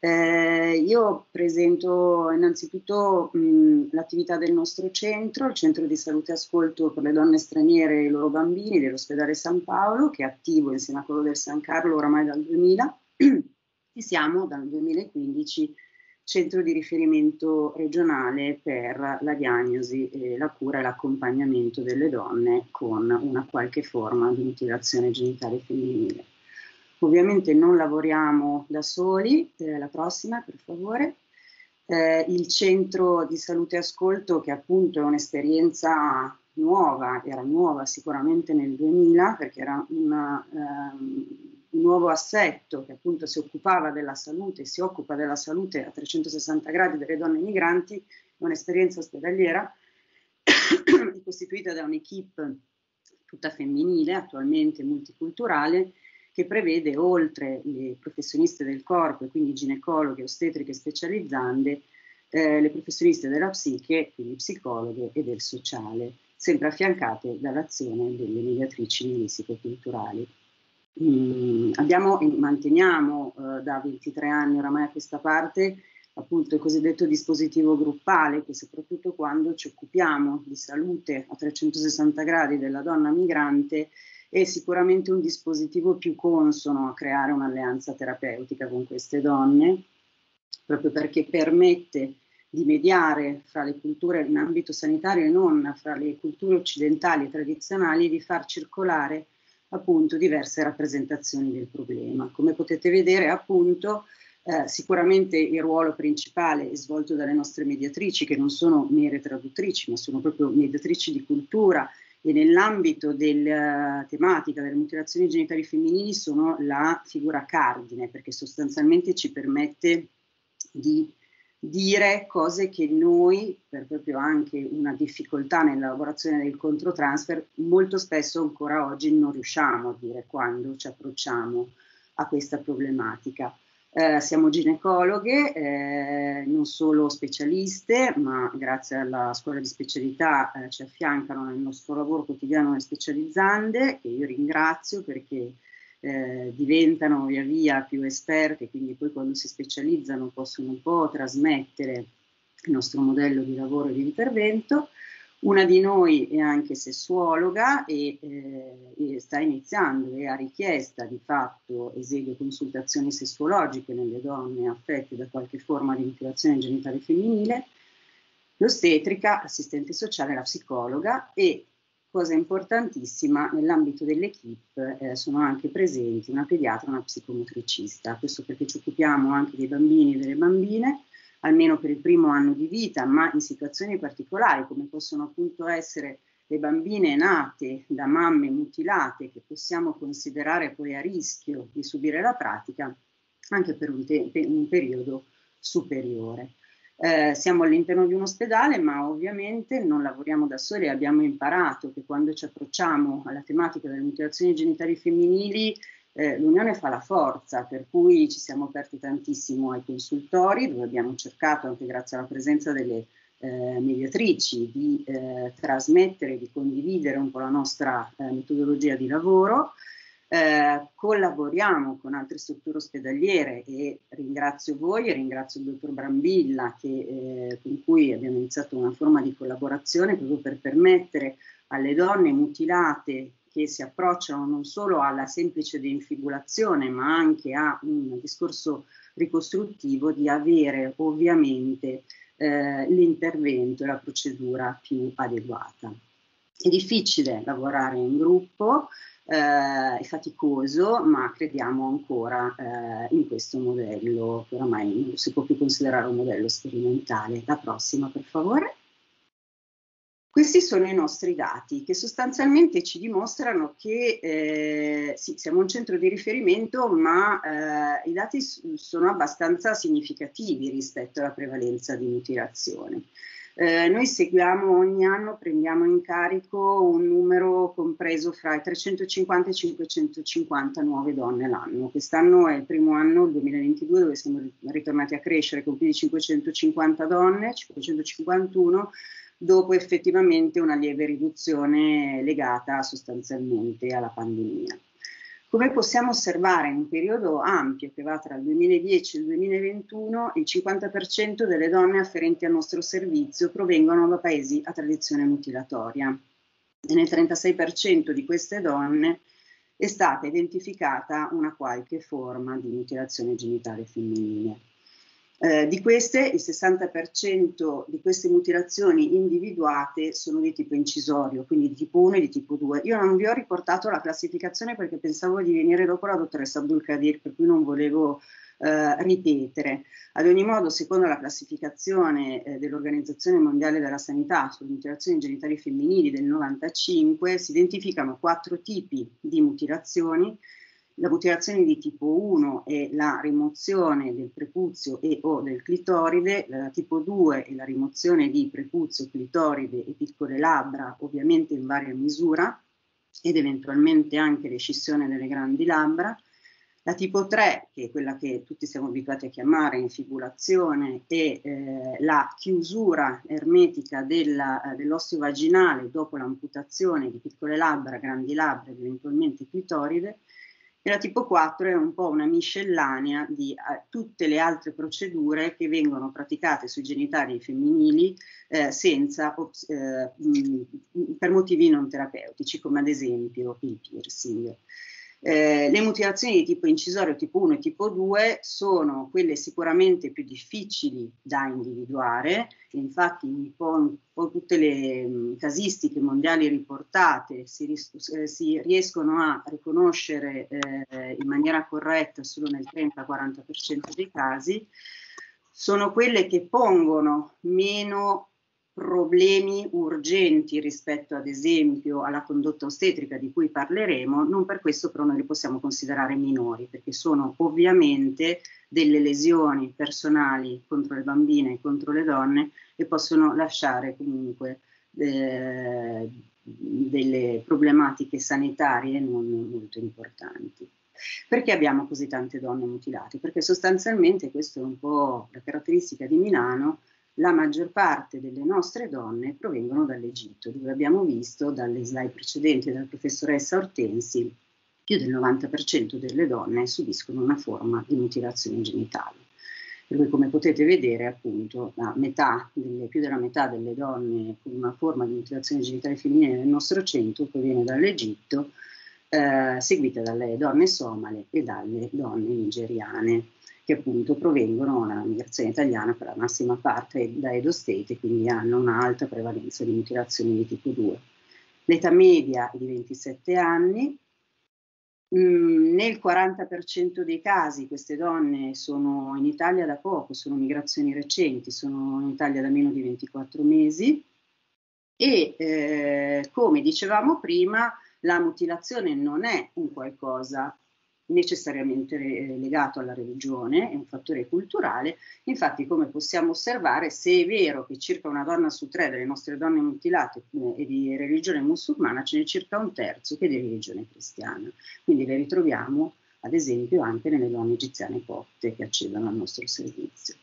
Eh, io presento innanzitutto mh, l'attività del nostro centro, il centro di salute e ascolto per le donne straniere e i loro bambini dell'ospedale San Paolo, che è attivo insieme a quello del San Carlo oramai dal 2000 e siamo dal 2015 centro di riferimento regionale per la diagnosi, eh, la cura e l'accompagnamento delle donne con una qualche forma di mutilazione genitale femminile. Ovviamente non lavoriamo da soli, eh, la prossima per favore. eh, il centro di salute e ascolto che appunto è un'esperienza nuova, era nuova sicuramente nel 2000 perché era una, um, un nuovo assetto che appunto si occupava della salute, si occupa della salute a 360 gradi delle donne migranti, un'esperienza ospedaliera costituita da un'equipe tutta femminile, attualmente multiculturale, che prevede oltre le professioniste del corpo, quindi ginecologhe, ostetriche specializzande, eh, le professioniste della psiche, quindi psicologhe e del sociale, sempre affiancate dall'azione delle mediatrici linguistico-culturali. Mm, abbiamo, manteniamo eh, da 23 anni oramai a questa parte appunto il cosiddetto dispositivo gruppale che soprattutto quando ci occupiamo di salute a 360 gradi della donna migrante è sicuramente un dispositivo più consono a creare un'alleanza terapeutica con queste donne, proprio perché permette di mediare fra le culture in ambito sanitario e non fra le culture occidentali e tradizionali e di far circolare appunto diverse rappresentazioni del problema. Come potete vedere appunto eh, sicuramente il ruolo principale è svolto dalle nostre mediatrici che non sono mere traduttrici ma sono proprio mediatrici di cultura e nell'ambito della tematica delle mutilazioni genitali femminili sono la figura cardine perché sostanzialmente ci permette di dire cose che noi, per proprio anche una difficoltà nell'elaborazione del controtransfer, molto spesso ancora oggi non riusciamo a dire quando ci approcciamo a questa problematica. Eh, siamo ginecologhe, eh, non solo specialiste, ma grazie alla scuola di specialità eh, ci affiancano nel nostro lavoro quotidiano le specializzande, che io ringrazio perché eh, diventano via via più esperte, quindi poi quando si specializzano possono un po' trasmettere il nostro modello di lavoro e di intervento. Una di noi è anche sessuologa e, eh, sta iniziando e ha richiesta di fatto esegue consultazioni sessuologiche nelle donne affette da qualche forma di mutilazione genitale femminile, l'ostetrica, assistente sociale, la psicologa e cosa importantissima nell'ambito dell'equipe eh, sono anche presenti una pediatra e una psicomotricista, questo perché ci occupiamo anche dei bambini e delle bambine almeno per il primo anno di vita, ma in situazioni particolari come possono appunto essere le bambine nate da mamme mutilate che possiamo considerare poi a rischio di subire la pratica anche per un, te- un periodo superiore. Eh, siamo all'interno di un ospedale, ma ovviamente non lavoriamo da soli, abbiamo imparato che quando ci approcciamo alla tematica delle mutilazioni genitali femminili eh, l'unione fa la forza, per cui ci siamo aperti tantissimo ai consultori, dove abbiamo cercato, anche grazie alla presenza delle eh, mediatrici, di eh, trasmettere, di condividere un po' la nostra eh, metodologia di lavoro. Eh, collaboriamo con altre strutture ospedaliere e ringrazio voi e ringrazio il dottor Brambilla che, con cui abbiamo iniziato una forma di collaborazione proprio per permettere alle donne mutilate che si approcciano non solo alla semplice deinfibulazione, ma anche a un discorso ricostruttivo di avere ovviamente eh, l'intervento e la procedura più adeguata. È difficile lavorare in gruppo, eh, è faticoso, ma crediamo ancora eh, in questo modello che oramai non si può più considerare un modello sperimentale. La prossima, per favore. Questi sono i nostri dati che sostanzialmente ci dimostrano che eh, sì, siamo un centro di riferimento, ma eh, i dati sono abbastanza significativi rispetto alla prevalenza di mutilazione. Eh, noi seguiamo ogni anno, prendiamo in carico un numero compreso fra i 350 e i 550 nuove donne l'anno. Quest'anno è il primo anno, il 2022, dove siamo ritornati a crescere con più di 550 donne, 551 dopo effettivamente una lieve riduzione legata sostanzialmente alla pandemia. Come possiamo osservare in un periodo ampio che va tra il 2010 e il 2021, il 50% delle donne afferenti al nostro servizio provengono da paesi a tradizione mutilatoria e nel 36% di queste donne è stata identificata una qualche forma di mutilazione genitale femminile. Eh, di queste, il 60% di queste mutilazioni individuate sono di tipo incisorio, quindi di tipo 1 e di tipo 2. Io non vi ho riportato la classificazione perché pensavo di venire dopo la dottoressa Abdul Kadir, per cui non volevo eh, ripetere. Ad ogni modo, secondo la classificazione eh, dell'Organizzazione Mondiale della Sanità sulle mutilazioni genitali femminili del 95, si identificano quattro tipi di mutilazioni. La mutilazione di tipo 1 è la rimozione del prepuzio e o del clitoride, la tipo 2 è la rimozione di prepuzio, clitoride e piccole labbra, ovviamente in varia misura, ed eventualmente anche l'escissione delle grandi labbra. La tipo 3, che è quella che tutti siamo abituati a chiamare infibulazione, è eh, la chiusura ermetica della, eh, vaginale dopo l'amputazione di piccole labbra, grandi labbra ed eventualmente clitoride. E la tipo 4 è un po' una miscellanea di eh, tutte le altre procedure che vengono praticate sui genitali femminili eh, senza, eh, mh, per motivi non terapeutici, come ad esempio il piercing. Eh, le mutilazioni di tipo incisorio tipo 1 e tipo 2 sono quelle sicuramente più difficili da individuare, infatti un po', un po tutte le um, casistiche mondiali riportate si, ris- eh, si riescono a riconoscere eh, in maniera corretta solo nel 30-40% dei casi, sono quelle che pongono meno problemi urgenti rispetto ad esempio alla condotta ostetrica di cui parleremo, non per questo però noi li possiamo considerare minori, perché sono ovviamente delle lesioni personali contro le bambine e contro le donne e possono lasciare comunque eh, delle problematiche sanitarie non molto importanti. Perché abbiamo così tante donne mutilate? Perché sostanzialmente questa è un po' la caratteristica di Milano, la maggior parte delle nostre donne provengono dall'Egitto, dove abbiamo visto dalle slide precedenti dalla professoressa Ortensi più del 90% delle donne subiscono una forma di mutilazione genitale. Per cui come potete vedere appunto metà delle, più della metà delle donne con una forma di mutilazione genitale femminile nel nostro centro proviene dall'Egitto, eh, seguita dalle donne somale e dalle donne nigeriane che appunto provengono dalla migrazione italiana per la massima parte da Edo State e quindi hanno un'alta prevalenza di mutilazioni di tipo 2. L'età media è di 27 anni, mm, nel 40% dei casi queste donne sono in Italia da poco, sono migrazioni recenti, sono in Italia da meno di 24 mesi e eh, come dicevamo prima la mutilazione non è un qualcosa necessariamente legato alla religione, è un fattore culturale. Infatti, come possiamo osservare, se è vero che circa una donna su tre delle nostre donne mutilate è di religione musulmana, ce n'è circa un terzo che è di religione cristiana. Quindi le ritroviamo, ad esempio, anche nelle donne egiziane cotte che accedono al nostro servizio.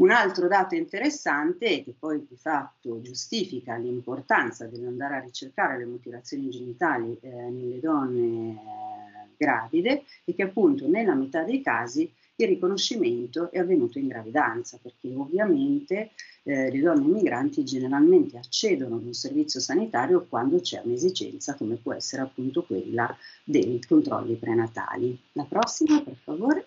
Un altro dato interessante che poi di fatto giustifica l'importanza dell'andare a ricercare le mutilazioni genitali eh, nelle donne gravide e che appunto nella metà dei casi il riconoscimento è avvenuto in gravidanza, perché ovviamente eh, le donne migranti generalmente accedono ad un servizio sanitario quando c'è un'esigenza, come può essere appunto quella dei controlli prenatali. La prossima, per favore.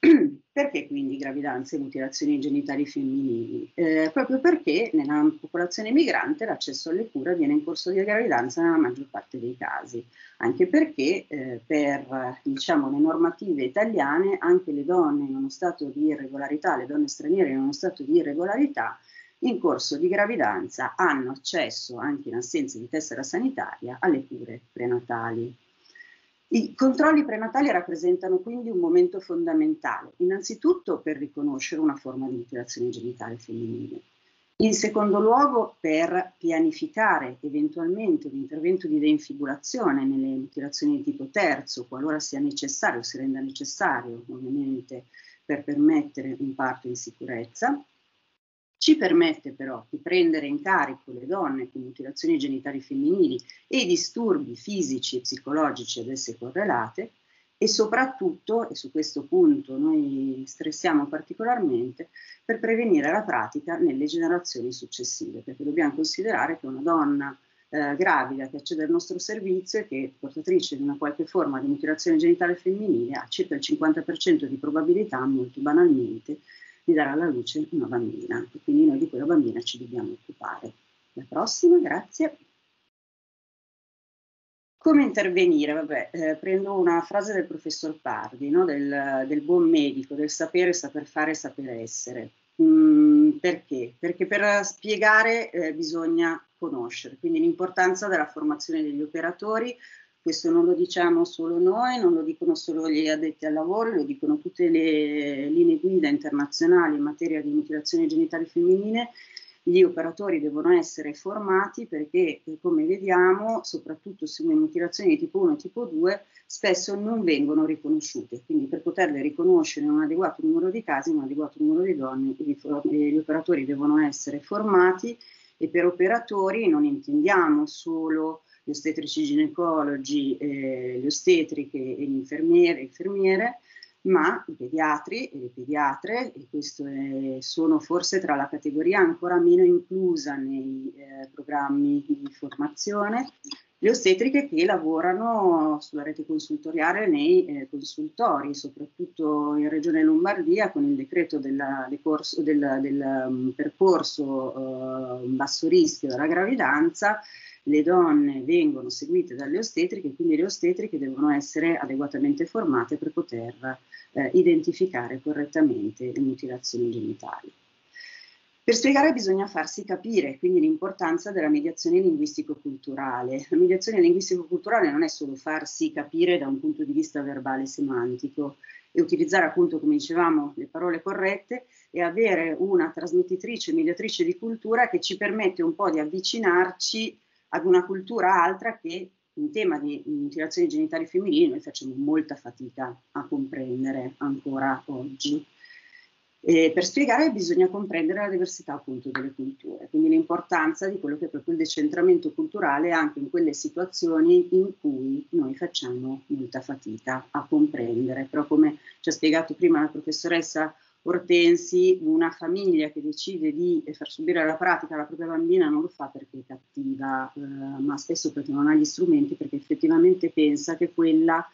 Perché quindi gravidanze e mutilazioni genitali femminili? Eh, proprio perché nella popolazione migrante l'accesso alle cure avviene in corso di gravidanza nella maggior parte dei casi, anche perché eh, per diciamo, le normative italiane anche le donne in uno stato di irregolarità, le donne straniere in uno stato di irregolarità, in corso di gravidanza hanno accesso, anche in assenza di tessera sanitaria, alle cure prenatali. I controlli prenatali rappresentano quindi un momento fondamentale, innanzitutto per riconoscere una forma di mutilazione genitale femminile, in secondo luogo per pianificare eventualmente un intervento di deinfibulazione nelle mutilazioni di tipo terzo, qualora sia necessario, si renda necessario ovviamente per permettere un parto in sicurezza, ci permette però di prendere in carico le donne con mutilazioni genitali femminili e disturbi fisici e psicologici ad esse correlate e soprattutto, e su questo punto noi stressiamo particolarmente, per prevenire la pratica nelle generazioni successive, perché dobbiamo considerare che una donna eh, gravida che accede al nostro servizio e che è portatrice di una qualche forma di mutilazione genitale femminile ha circa il 50% di probabilità, molto banalmente, di dare alla luce una bambina e quindi noi di quella bambina ci dobbiamo occupare. La prossima, grazie. Come intervenire? Vabbè, eh, prendo una frase del professor Pardi, no? del, del, buon medico, del sapere, saper fare, saper essere. Mm, perché? Perché per spiegare eh, bisogna conoscere, quindi l'importanza della formazione degli operatori, questo non lo diciamo solo noi, non lo dicono solo gli addetti al lavoro, lo dicono tutte le linee guida internazionali in materia di mutilazione genitale femminile gli operatori devono essere formati perché, eh, come vediamo, soprattutto sulle mutilazioni di tipo 1 e tipo 2, spesso non vengono riconosciute. Quindi per poterle riconoscere in un adeguato numero di casi, in un adeguato numero di donne, gli operatori devono essere formati e per operatori non intendiamo solo gli ostetrici ginecologi, eh, le ostetriche e gli infermieri e infermiere, ma i pediatri e le pediatre, e questo è, sono forse tra la categoria ancora meno inclusa nei eh, programmi di formazione, le ostetriche che lavorano sulla rete consultoriale nei eh, consultori, soprattutto in Regione Lombardia con il decreto della, corso, del, del um, percorso uh, basso rischio della gravidanza le donne vengono seguite dalle ostetriche, quindi le ostetriche devono essere adeguatamente formate per poter eh, identificare correttamente le mutilazioni genitali. Per spiegare bisogna farsi capire, quindi l'importanza della mediazione linguistico-culturale. La mediazione linguistico-culturale non è solo farsi capire da un punto di vista verbale e semantico e utilizzare appunto, come dicevamo, le parole corrette e avere una trasmettitrice, mediatrice di cultura che ci permette un po' di avvicinarci ad una cultura altra che in tema di mutilazioni genitali femminili noi facciamo molta fatica a comprendere ancora oggi. E per spiegare bisogna comprendere la diversità appunto delle culture, quindi l'importanza di quello che è proprio il decentramento culturale anche in quelle situazioni in cui noi facciamo molta fatica a comprendere, però come ci ha spiegato prima la professoressa Ortensi, una famiglia che decide di far subire la pratica alla propria bambina non lo fa perché è cattiva, eh, ma spesso perché non ha gli strumenti, perché effettivamente pensa che quella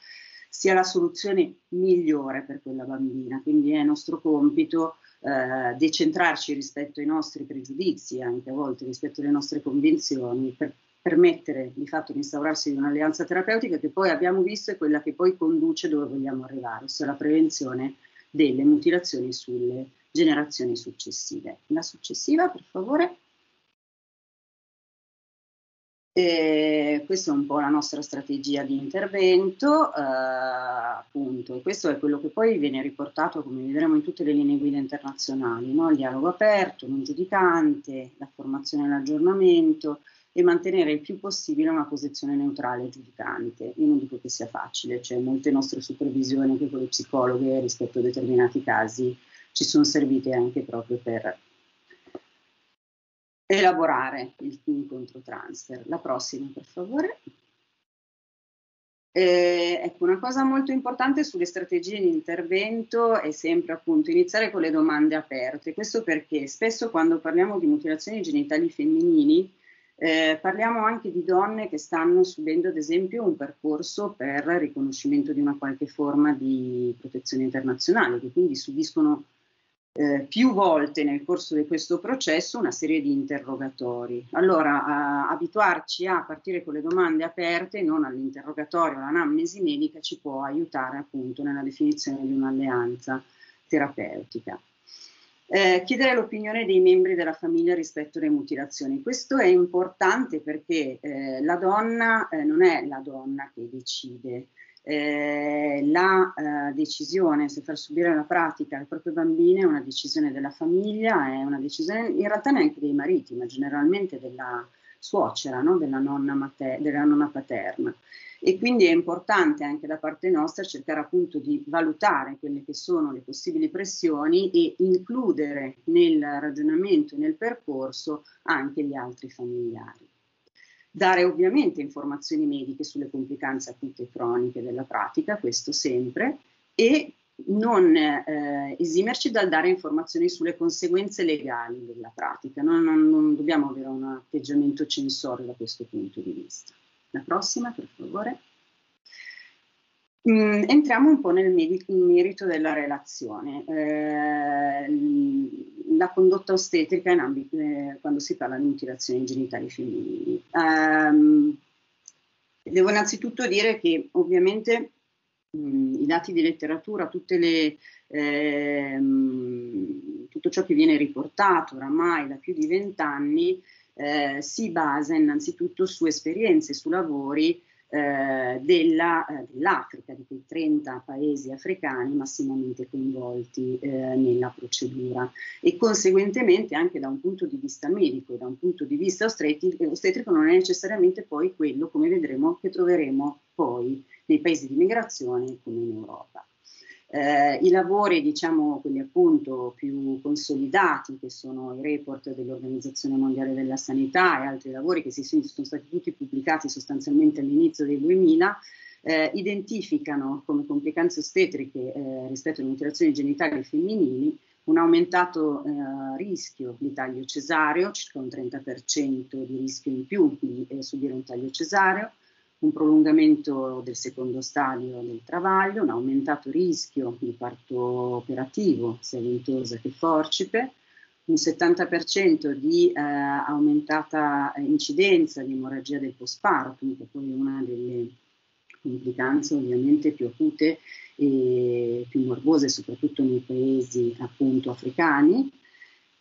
sia la soluzione migliore per quella bambina. Quindi è nostro compito eh, decentrarci rispetto ai nostri pregiudizi, anche a volte rispetto alle nostre convinzioni, per permettere di fatto di instaurarsi di un'alleanza terapeutica che poi abbiamo visto è quella che poi conduce dove vogliamo arrivare, ossia la prevenzione delle mutilazioni sulle generazioni successive. La successiva, per favore. E questa è un po' la nostra strategia di intervento, eh, appunto, e questo è quello che poi viene riportato, come vedremo in tutte le linee guida internazionali, no? il dialogo aperto, non giudicante, la formazione e l'aggiornamento, e mantenere il più possibile una posizione neutrale e giudicante. Io non dico che sia facile, c'è molte nostre supervisioni anche con le psicologhe rispetto a determinati casi ci sono servite anche proprio per elaborare il incontro transfer. La prossima, per favore. Eh, ecco, una cosa molto importante sulle strategie di intervento è sempre appunto iniziare con le domande aperte. Questo perché spesso quando parliamo di mutilazioni genitali femminili eh, parliamo anche di donne che stanno subendo ad esempio un percorso per riconoscimento di una qualche forma di protezione internazionale, che quindi subiscono eh, più volte nel corso di questo processo una serie di interrogatori. Allora, a, abituarci a partire con le domande aperte, non all'interrogatorio, all'anamnesi medica, ci può aiutare appunto nella definizione di un'alleanza terapeutica. Eh, chiedere l'opinione dei membri della famiglia rispetto alle mutilazioni. Questo è importante perché eh, la donna eh, non è la donna che decide. Eh, la eh, decisione se far subire la pratica alle proprie bambine è una decisione della famiglia, è una decisione in realtà neanche dei mariti, ma generalmente della suocera, no? della, nonna mater- della nonna paterna e quindi è importante anche da parte nostra cercare appunto di valutare quelle che sono le possibili pressioni e includere nel ragionamento, nel percorso anche gli altri familiari. Dare ovviamente informazioni mediche sulle complicanze acute e croniche della pratica, questo sempre, e non eh, esimerci dal dare informazioni sulle conseguenze legali della pratica. Non, non, non dobbiamo avere un atteggiamento censorio da questo punto di vista. La prossima, per favore. Mm, entriamo un po' nel merito della relazione. Eh, la condotta ostetrica in ambito, eh, quando si parla di mutilazioni genitali femminili. Um, Devo innanzitutto dire che ovviamente mh, i dati di letteratura, le, ehm, tutto ciò che viene riportato oramai da più di vent'anni eh, si basa innanzitutto su esperienze, su lavori eh, eh, dell'Africa, di quei 30 paesi africani massimamente coinvolti eh, nella procedura e conseguentemente anche da un punto di vista medico e da un punto di vista ostetrico, ostetrico non è necessariamente poi quello, come vedremo, che troveremo poi nei paesi di migrazione come in Europa. Eh, I lavori, diciamo, quelli appunto più consolidati, che sono i report dell'Organizzazione Mondiale della Sanità e altri lavori che si sono, sono stati tutti pubblicati sostanzialmente all'inizio del 2000, eh, identificano come complicanze ostetriche eh, rispetto alle mutilazioni genitali femminili un aumentato eh, rischio di taglio cesareo, circa un 30% di rischio in più di eh, subire un taglio cesareo, un prolungamento del secondo stadio del travaglio, un aumentato rischio di parto operativo, sia ventosa che forcipe, un 70% di eh, aumentata incidenza di emorragia del postpartum, che è poi una delle complicanze ovviamente più acute e più morbose, soprattutto nei paesi appunto africani,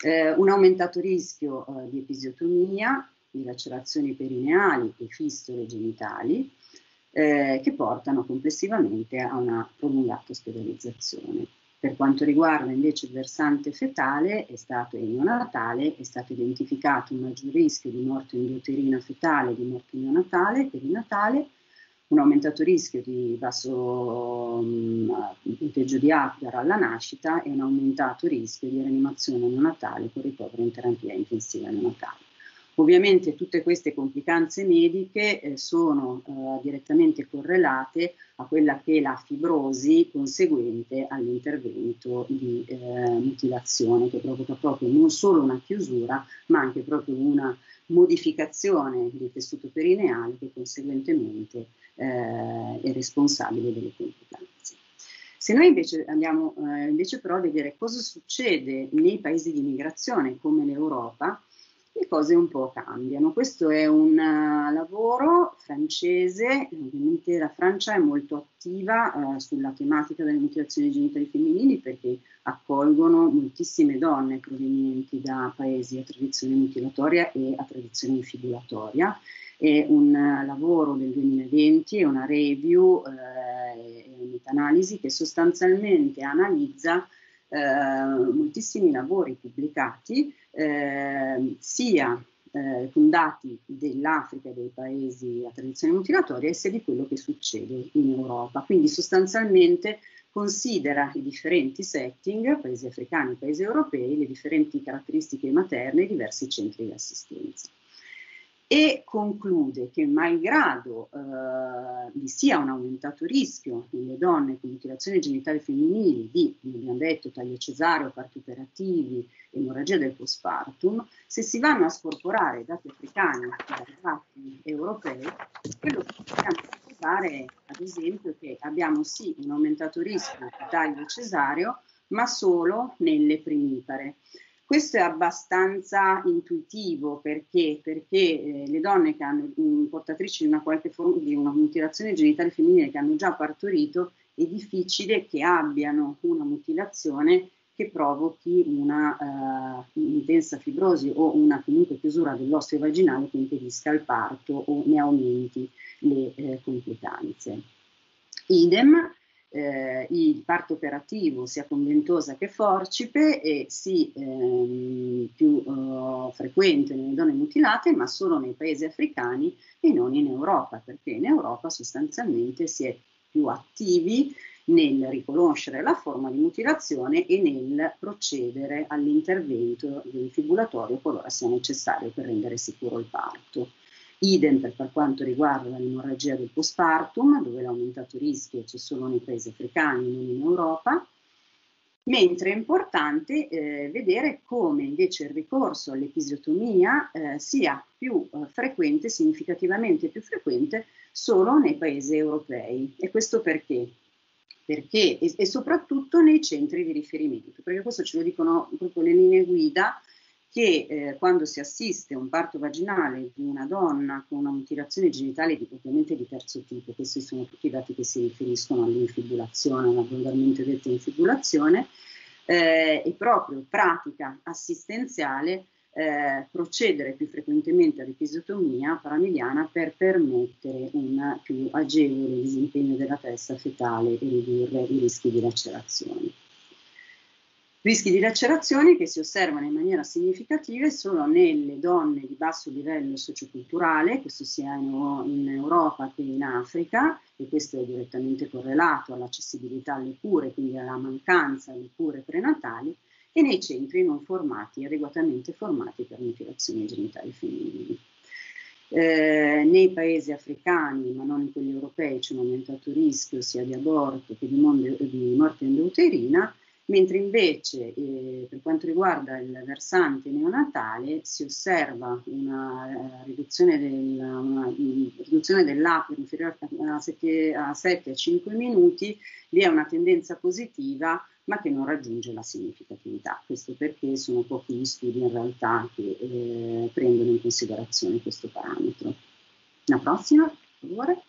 eh, un aumentato rischio eh, di episiotomia, di lacerazioni perineali e fistole genitali eh, che portano complessivamente a una prolungata ospedalizzazione. Per quanto riguarda invece il versante fetale è stato, e neonatale, è stato identificato un maggior rischio di morte endouterina fetale e di morte neonatale, perinatale, un aumentato rischio di basso punteggio di Apgar alla nascita e un aumentato rischio di rianimazione neonatale con ricovero in terapia intensiva neonatale. Ovviamente tutte queste complicanze mediche eh, sono eh, direttamente correlate a quella che è la fibrosi conseguente all'intervento di eh, mutilazione che provoca proprio non solo una chiusura ma anche proprio una modificazione del tessuto perineale che conseguentemente eh, è responsabile delle complicanze. Se noi invece andiamo eh, invece però a vedere cosa succede nei paesi di migrazione come l'Europa, le cose un po' cambiano. Questo è un uh, lavoro francese, ovviamente la Francia è molto attiva uh, sulla tematica delle mutilazioni genitali femminili perché accolgono moltissime donne provenienti da paesi a tradizione mutilatoria e a tradizione infibulatoria. È un uh, lavoro del 2020, è una review e una meta-analisi che sostanzialmente analizza moltissimi lavori pubblicati eh, sia eh, con dati dell'Africa e dei paesi a tradizione mutilatoria sia di quello che succede in Europa. Quindi sostanzialmente considera i differenti setting, paesi africani e paesi europei, le differenti caratteristiche materne e i diversi centri di assistenza e conclude che malgrado eh, vi sia un aumentato rischio nelle donne con mutilazioni genitali femminili di, come abbiamo detto, taglio cesareo, parti operativi, emorragia del postpartum, se si vanno a scorporare i dati africani dai dati europei, quello che possiamo osservare ad esempio è che abbiamo sì un aumentato rischio di taglio cesareo, ma solo nelle primipare. Questo è abbastanza intuitivo perché, perché eh, le donne che hanno mh, portatrici di una qualche forma di una mutilazione genitale femminile che hanno già partorito è difficile che abbiano una mutilazione che provochi una uh, intensa fibrosi o una comunque chiusura dell'osseo vaginale che impedisca il parto o ne aumenti le eh, complicanze. Idem eh, il parto operativo sia con ventosa che forcipe e sì ehm, più eh, frequente nelle donne mutilate, ma solo nei paesi africani e non in Europa, perché in Europa sostanzialmente si è più attivi nel riconoscere la forma di mutilazione e nel procedere all'intervento infibulatorio qualora sia necessario per rendere sicuro il parto. Idem per, per quanto riguarda l'emorragia del postpartum, dove l'aumentato rischio c'è solo nei paesi africani, non in Europa, mentre è importante eh, vedere come invece il ricorso all'episiotomia eh, sia più eh, frequente, significativamente più frequente, solo nei paesi europei. E questo perché? Perché, e, e soprattutto nei centri di riferimento, perché questo ce lo dicono proprio le linee guida che eh, quando si assiste a un parto vaginale di una donna con una mutilazione genitale di, ovviamente di terzo tipo, questi sono tutti i dati che si riferiscono all'infibulazione, alla vulgarmente detta infibulazione, eh, e proprio pratica assistenziale eh, procedere più frequentemente all'episotomia paramiliana per permettere un più agevole disimpegno della testa fetale e ridurre i rischi di lacerazioni. Rischi di lacerazioni che si osservano in maniera significativa solo nelle donne di basso livello socioculturale, questo sia in, Europa che in Africa, e questo è direttamente correlato all'accessibilità alle cure, quindi alla mancanza alle cure prenatali, e nei centri non formati, adeguatamente formati per mutilazioni genitali femminili. Eh, nei paesi africani, ma non in quelli europei, c'è un aumentato rischio sia di aborto che di, monde, di morte endouterina, mentre invece eh, per quanto riguarda il versante neonatale si osserva una, uh, riduzione, del, una um, riduzione dell'acqua inferiore a 7, a 7 a 5 minuti, vi è una tendenza positiva ma che non raggiunge la significatività. Questo perché sono pochi gli studi in realtà che eh, prendono in considerazione questo parametro. La prossima, per favore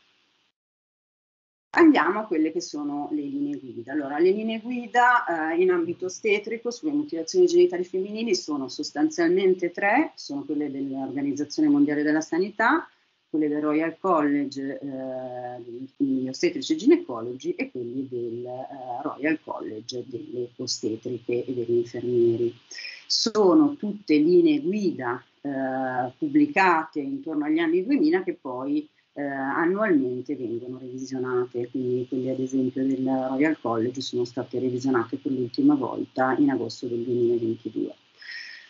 andiamo a quelle che sono le linee guida. Allora, le linee guida eh, in ambito ostetrico sulle mutilazioni genitali femminili sono sostanzialmente tre, sono quelle dell'Organizzazione Mondiale della Sanità, quelle del Royal College eh, ostetrici e ginecologi e quelli del eh, Royal College delle ostetriche e degli infermieri. Sono tutte linee guida eh, pubblicate intorno agli anni 2000 che poi eh, annualmente vengono revisionate, quindi quelle ad esempio del Royal College sono state revisionate per l'ultima volta in agosto del 2022.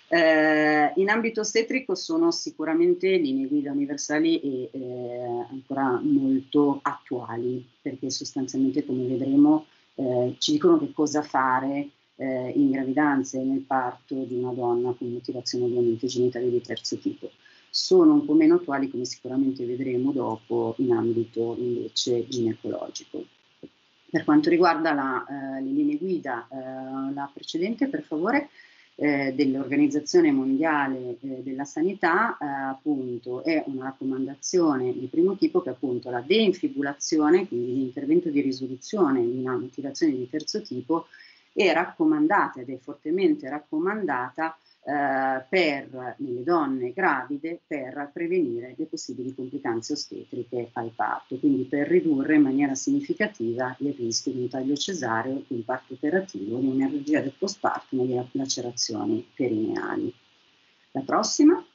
Eh, in ambito ostetrico sono sicuramente linee guida universali e eh, ancora molto attuali, perché sostanzialmente come vedremo eh, ci dicono che cosa fare eh, in gravidanza e nel parto di una donna con mutilazione ovviamente genitale di terzo tipo sono un po' meno attuali come sicuramente vedremo dopo in ambito invece ginecologico. Per quanto riguarda la, eh, le linee guida, eh, la precedente per favore, eh, dell'Organizzazione Mondiale eh, della Sanità, eh, appunto, è una raccomandazione di primo tipo che appunto la deinfibulazione, quindi l'intervento di risoluzione di una mutilazione di terzo tipo, è raccomandata ed è fortemente raccomandata eh, per le donne gravide per prevenire le possibili complicanze ostetriche al parto, quindi per ridurre in maniera significativa il rischio di un taglio cesareo, di un parto operativo, di un'energia del postpartum e di lacerazioni perineali. La prossima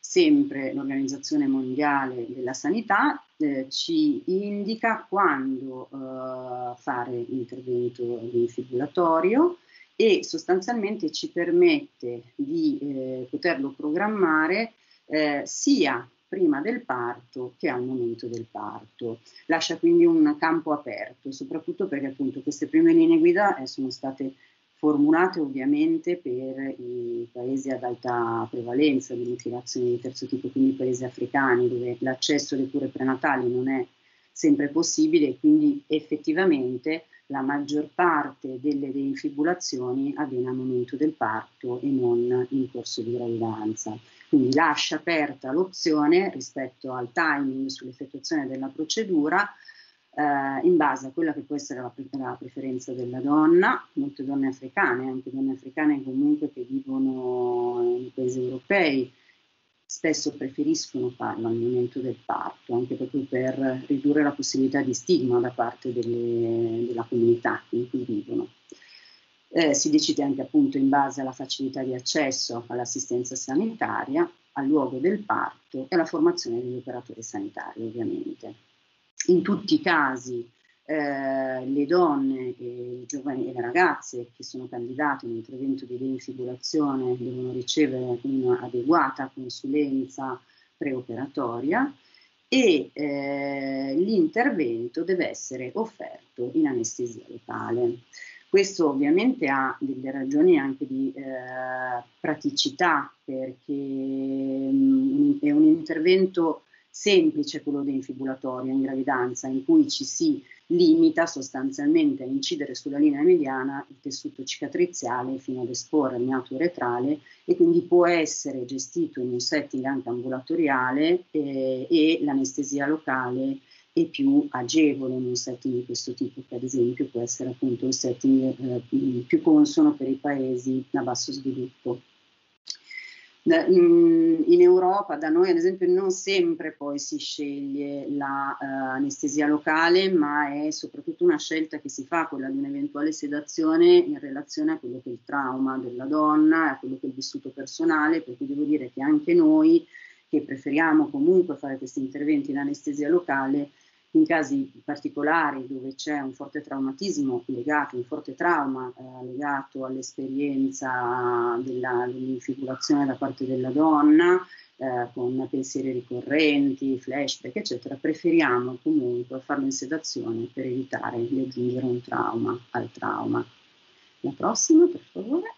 sempre l'Organizzazione Mondiale della Sanità eh, ci indica quando eh, fare l'intervento infibulatorio e sostanzialmente ci permette di eh, poterlo programmare eh, sia prima del parto che al momento del parto. Lascia quindi un campo aperto, soprattutto perché appunto queste prime linee guida eh, sono state formulate ovviamente per i paesi ad alta prevalenza di mutilazioni di terzo tipo, quindi i paesi africani dove l'accesso alle cure prenatali non è sempre possibile e quindi effettivamente la maggior parte delle reinfibulazioni avviene al momento del parto e non in corso di gravidanza. Quindi lascia aperta l'opzione rispetto al timing sull'effettuazione della procedura eh, in base a quella che può essere la, la, preferenza della donna, molte donne africane, anche donne africane comunque che vivono nei paesi europei, spesso preferiscono farlo al momento del parto, anche proprio per ridurre la possibilità di stigma da parte delle, della comunità in cui vivono. Eh, si decide anche appunto in base alla facilità di accesso all'assistenza sanitaria, al luogo del parto e alla formazione degli operatori sanitari ovviamente. In tutti i casi eh, le donne e, giovani, e le ragazze che sono candidate un intervento di deinfibulazione devono ricevere un'adeguata consulenza preoperatoria e eh, l'intervento deve essere offerto in anestesia locale. Questo ovviamente ha delle ragioni anche di eh, praticità perché mh, mm, è un intervento semplice quello deinfibulatorio in gravidanza, in cui ci si limita sostanzialmente a incidere sulla linea mediana il tessuto cicatriziale fino ad esporre il meato uretrale e quindi può essere gestito in un setting anche ambulatoriale eh, e l'anestesia locale è più agevole in un setting di questo tipo, che ad esempio può essere appunto il setting eh, più consono per i paesi a basso sviluppo. In, in, Europa, da noi ad esempio, non sempre poi si sceglie l'anestesia la, uh, locale, ma è soprattutto una scelta che si fa, quella di un'eventuale sedazione in relazione a quello che è il trauma della donna, a quello che è il vissuto personale, per cui devo dire che anche noi che preferiamo comunque fare questi interventi in anestesia locale, in casi particolari dove c'è un forte traumatismo legato, un forte trauma eh, legato all'esperienza dell'infibulazione da parte della donna, eh, con pensieri ricorrenti, flashback, eccetera, preferiamo comunque farlo in sedazione per evitare di aggiungere un trauma al trauma. La prossima, per favore.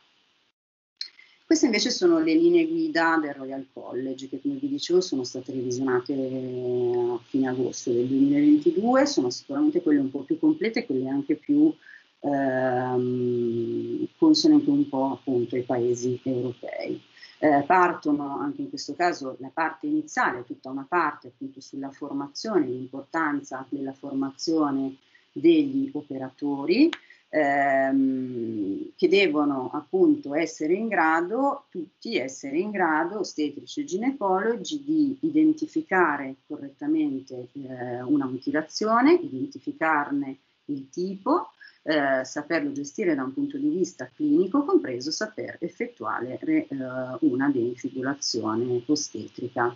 Queste invece sono le linee guida del Royal College che come vi dicevo sono state revisionate a fine agosto del 2022, sono sicuramente quelle un po' più complete, quelle anche più ehm, consonanti un po' appunto ai paesi europei. Eh, partono anche in questo caso la parte iniziale, tutta una parte appunto sulla formazione, l'importanza della formazione degli operatori, ehm, che devono appunto essere in grado, tutti essere in grado, ostetrici e ginecologi, di identificare correttamente eh, una mutilazione, identificarne il tipo, eh, saperlo gestire da un punto di vista clinico, compreso saper effettuare eh, una deifibulazione ostetrica.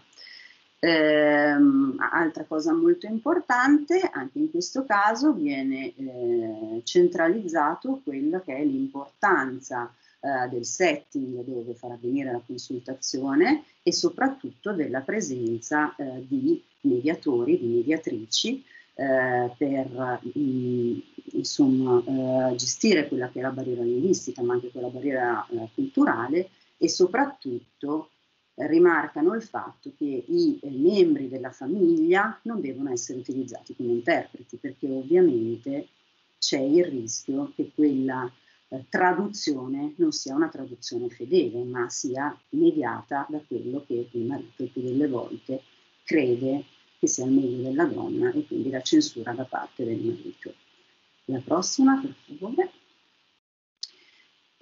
Ehm, altra cosa molto importante, anche in questo caso viene eh, centralizzato quella che è l'importanza eh, del setting dove far avvenire la consultazione e soprattutto della presenza eh, di mediatori, di mediatrici eh, per mh, mm, insomma, eh, gestire quella che è la barriera linguistica ma anche quella barriera eh, culturale e soprattutto rimarcano il fatto che i eh, membri della famiglia non devono essere utilizzati come interpreti, perché ovviamente c'è il rischio che quella eh, traduzione non sia una traduzione fedele, ma sia mediata da quello che il marito più delle volte crede che sia il meglio della donna e quindi la censura da parte del marito. La prossima, per favore.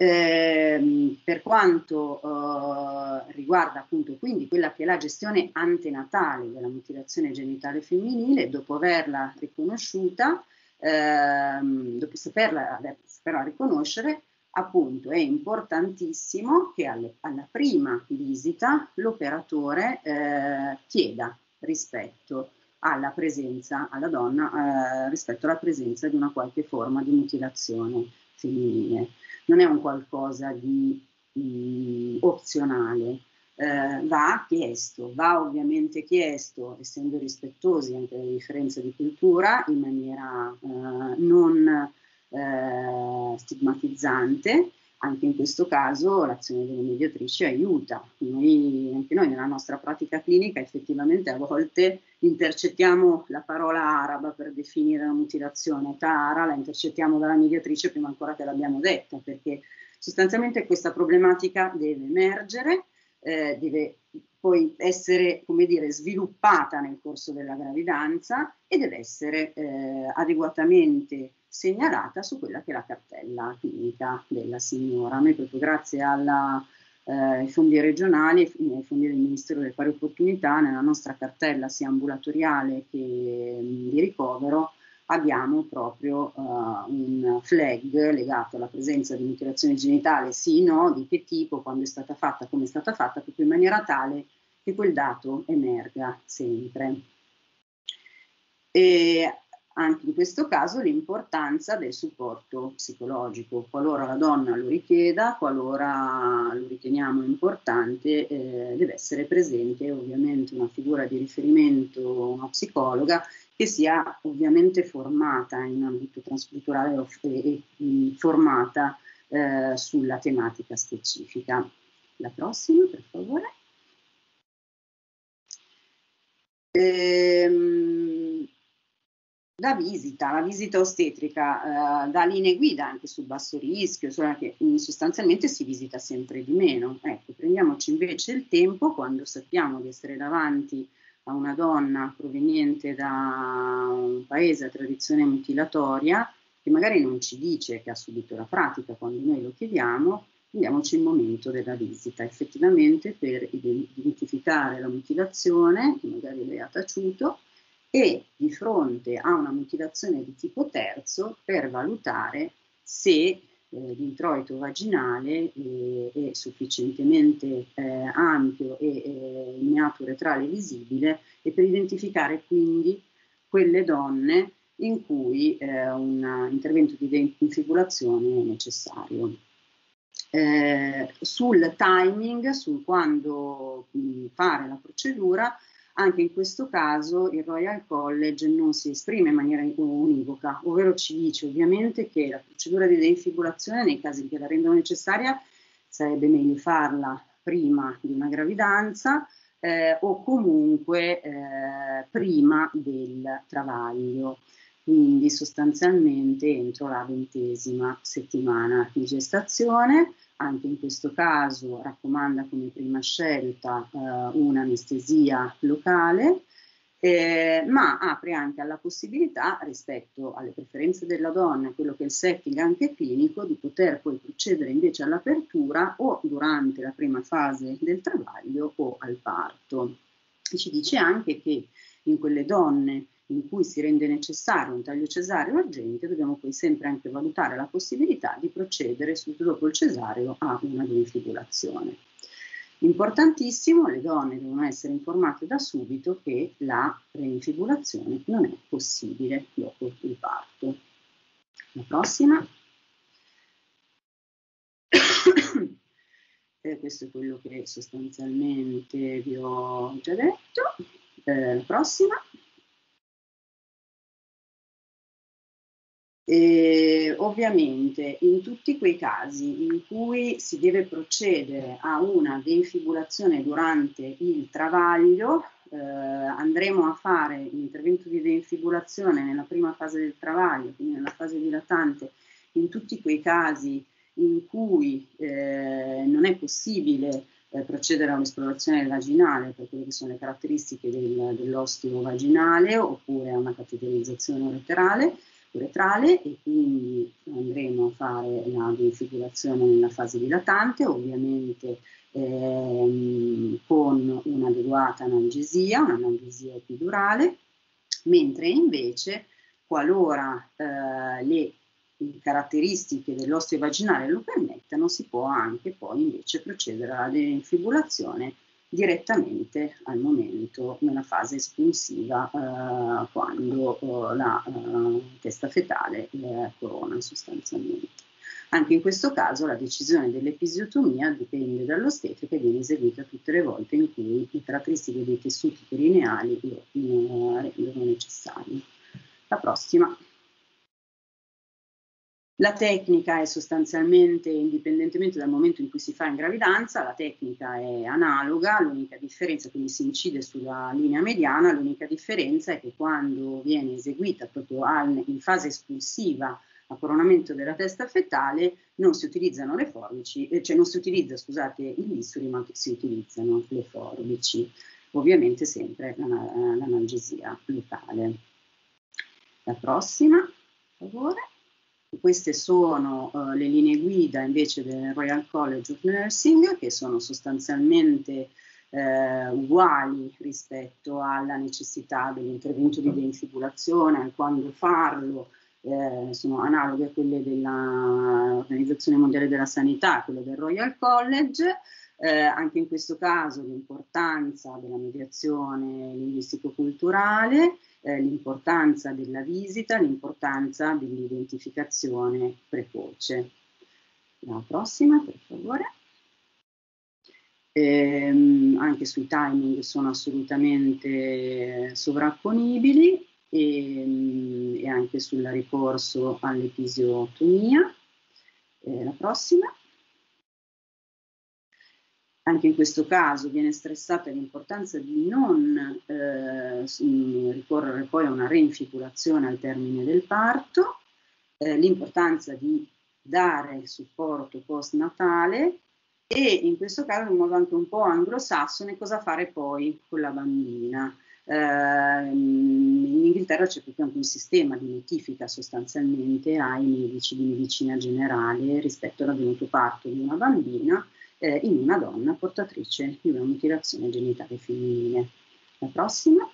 Eh, per quanto eh, riguarda appunto quindi quella che è la gestione antenatale della mutilazione genitale femminile, dopo averla riconosciuta, ehm, dopo saperla, saperla, riconoscere, appunto è importantissimo che alle, alla prima visita l'operatore eh, chieda rispetto alla presenza, alla donna, eh, rispetto alla presenza di una qualche forma di mutilazione femminile non è un qualcosa di, di opzionale, eh, va chiesto, va ovviamente chiesto, essendo rispettosi anche delle differenze di cultura, in maniera eh, non eh, stigmatizzante, anche in questo caso l'azione delle mediatrici aiuta. Noi, anche noi nella nostra pratica clinica effettivamente a volte intercettiamo la parola araba per definire la mutilazione, tara, la intercettiamo dalla mediatrice prima ancora che l'abbiamo detta, perché sostanzialmente questa problematica deve emergere, eh, deve poi essere, come dire, sviluppata nel corso della gravidanza e deve essere eh, adeguatamente segnalata su quella che è la cartella clinica della signora. Noi proprio grazie alla, eh, ai fondi regionali e ai fondi del Ministero delle Pari Opportunità, nella nostra cartella sia ambulatoriale che mh, di ricovero, abbiamo proprio uh, un flag legato alla presenza di mutilazione genitale, sì, no, di che tipo, quando è stata fatta, come è stata fatta, proprio in maniera tale che quel dato emerga sempre. E anche in questo caso l'importanza del supporto psicologico, qualora la donna lo richieda, qualora lo riteniamo importante, eh, deve essere presente ovviamente una figura di riferimento, una psicologa, che sia ovviamente formata in ambito transculturale e, e formata eh, sulla tematica specifica. La prossima, per favore. Ehm, la visita, la visita ostetrica eh, dà linee guida anche sul basso rischio, solo che sostanzialmente si visita sempre di meno. Ecco, prendiamoci invece il tempo quando sappiamo di essere davanti a una donna proveniente da un paese a tradizione mutilatoria che magari non ci dice che ha subito la pratica quando noi lo chiediamo, prendiamoci il momento della visita, effettivamente per identificare la mutilazione, che magari lei ha taciuto, e di fronte a una mutilazione di tipo terzo per valutare se eh, l'introito vaginale eh, è sufficientemente eh, ampio e eh, il meato retrale visibile e per identificare quindi quelle donne in cui eh, un intervento di infibulazione è necessario. Eh, sul timing, sul quando mh, fare la procedura, anche in questo caso il Royal College non si esprime in maniera univoca, ovvero ci dice ovviamente che la procedura di defibulazione nei casi cui la rendono necessaria sarebbe meglio farla prima di una gravidanza eh, o comunque eh, prima del travaglio, quindi sostanzialmente entro la ventesima settimana di gestazione anche in questo caso raccomanda come prima scelta eh, un'anestesia locale, eh, ma apre anche alla possibilità, rispetto alle preferenze della donna quello che è il setting anche clinico, di poter poi procedere invece all'apertura o durante la prima fase del travaglio o al parto. Ci dice anche che in quelle donne in cui si rende necessario un taglio cesareo urgente, dobbiamo poi sempre anche valutare la possibilità di procedere subito dopo il cesareo a una defibulazione. Importantissimo, le donne devono essere informate da subito che la reinfibulazione non è possibile dopo il parto. La prossima. eh, questo è quello che sostanzialmente vi ho già detto. Eh, la prossima. E ovviamente in tutti quei casi in cui si deve procedere a una deinfibulazione durante il travaglio, eh, andremo a fare l'intervento di deinfibulazione nella prima fase del travaglio, quindi nella fase dilatante, in tutti quei casi in cui eh, non è possibile eh, procedere a un'esplorazione vaginale per quelle che sono le caratteristiche del, dell'osteo vaginale oppure a una cateterizzazione ureterale, uretrale e quindi andremo a fare la defibulazione nella fase dilatante, ovviamente ehm, con un'adeguata analgesia, un'analgesia epidurale, mentre invece qualora eh, le caratteristiche dell'osteo vaginale lo permettano, si può anche poi invece procedere alla defibulazione direttamente al momento nella fase espulsiva eh, quando eh, la eh, testa fetale corona sostanzialmente. Anche in questo caso la decisione dell'episiotomia dipende dall'ostetrica e viene eseguita tutte le volte in cui le caratteristiche dei tessuti perineali lo rendono necessario. La prossima. La tecnica è sostanzialmente, indipendentemente dal momento in cui si fa in gravidanza, la tecnica è analoga, l'unica differenza, quindi si incide sulla linea mediana, l'unica differenza è che quando viene eseguita proprio in fase espulsiva a coronamento della testa fetale non si utilizzano le forbici, eh, cioè non si utilizza, scusate, il bisturi, ma si utilizzano le forbici, ovviamente sempre l'analgesia locale. La prossima, per favore. Queste sono uh, le linee guida invece del Royal College of Nursing, che sono sostanzialmente eh, uguali rispetto alla necessità dell'intervento di deinfibulazione, al quando farlo, eh, sono analoghe a quelle dell'Organizzazione Mondiale della Sanità, quelle del Royal College. Eh, anche in questo caso l'importanza della mediazione linguistico-culturale, eh, l'importanza della visita, l'importanza dell'identificazione precoce. La prossima, per favore. Ehm, anche sui timing sono assolutamente sovrapponibili e, e anche sul ricorso all'episiotomia. Eh, la prossima. Anche in questo caso viene stressata l'importanza di non eh, ricorrere poi a una reinfibulazione al termine del parto, eh, l'importanza di dare supporto postnatale e in questo caso in modo anche un po' anglosassone cosa fare poi con la bambina. Eh, in Inghilterra c'è proprio anche un sistema di notifica sostanzialmente ai medici di medicina generale rispetto all'avvenuto parto di una bambina eh, in una donna portatrice di una mutilazione genitale femminile. La prossima.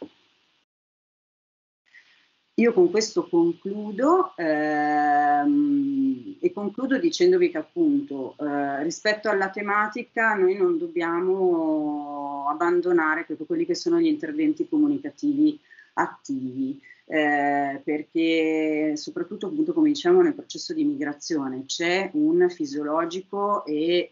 Io con questo concludo ehm, e concludo dicendovi che appunto eh, rispetto alla tematica noi non dobbiamo abbandonare quelli che sono gli interventi comunicativi attivi. Eh, perché soprattutto appunto come diciamo nel processo di migrazione c'è un fisiologico e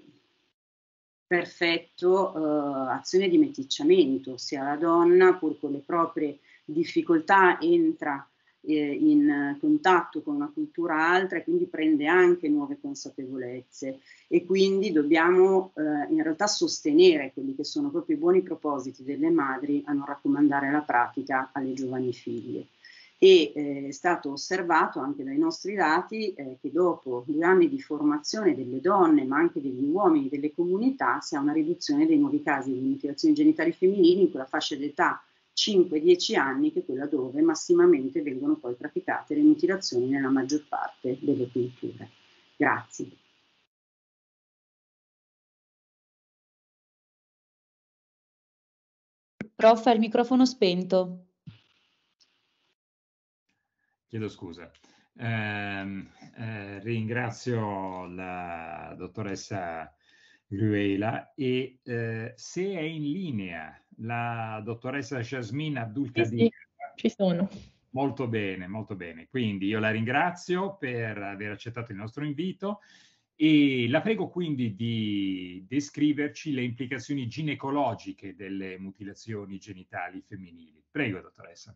perfetto eh, azione di meticciamento, ossia la donna pur con le proprie difficoltà entra eh, in contatto con una cultura altra e quindi prende anche nuove consapevolezze. E quindi dobbiamo eh, in realtà sostenere quelli che sono proprio i buoni propositi delle madri a non raccomandare la pratica alle giovani figlie e eh, è stato osservato anche dai nostri dati eh, che dopo due anni di formazione delle donne ma anche degli uomini delle comunità si ha una riduzione dei nuovi casi di mutilazioni genitali femminili in quella fascia d'età 5-10 anni che è quella dove massimamente vengono poi praticate le mutilazioni nella maggior parte delle culture. Grazie. Prof, il microfono spento. Chiedo scusa. Eh, eh, ringrazio la dottoressa Gruela e eh, se è in linea la dottoressa Jasmine Abdul Kadir. Sì, sì, ci sono. Molto bene, molto bene. Quindi io la ringrazio per aver accettato il nostro invito e la prego quindi di descriverci le implicazioni ginecologiche delle mutilazioni genitali femminili. Prego, dottoressa.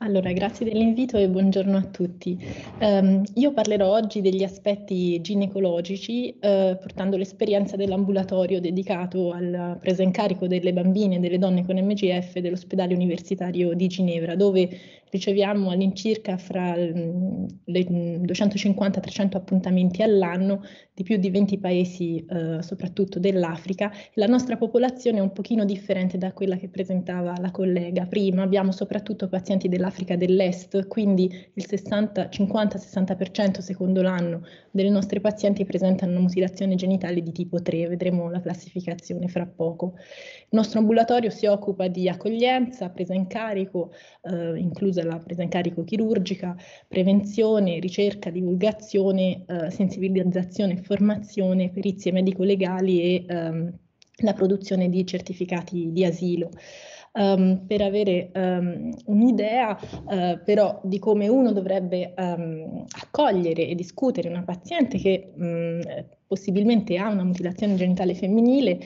Allora, grazie dell'invito e buongiorno a tutti. Um, io parlerò oggi degli aspetti ginecologici, uh, portando l'esperienza dell'ambulatorio dedicato alla presa in carico delle bambine e delle donne con MGF dell'ospedale universitario di Ginevra, dove riceviamo all'incirca fra mm, le 250-300 appuntamenti all'anno di più di 20 paesi, eh, soprattutto dell'Africa. La nostra popolazione è un pochino differente da quella che presentava la collega prima. Abbiamo soprattutto pazienti dell'Africa dell'Est, quindi il 50-60% secondo l'anno delle nostre pazienti presentano una mutilazione genitale di tipo 3. Vedremo la classificazione fra poco. Il nostro ambulatorio si occupa di accoglienza, presa in carico, eh, inclusa la presa in carico chirurgica, prevenzione, ricerca, divulgazione, eh, sensibilizzazione, formazione, perizie medico-legali e ehm, la produzione di certificati di asilo. Um, per avere um, un'idea uh, però di come uno dovrebbe um, accogliere e discutere una paziente che mm, possibilmente ha una mutilazione genitale femminile,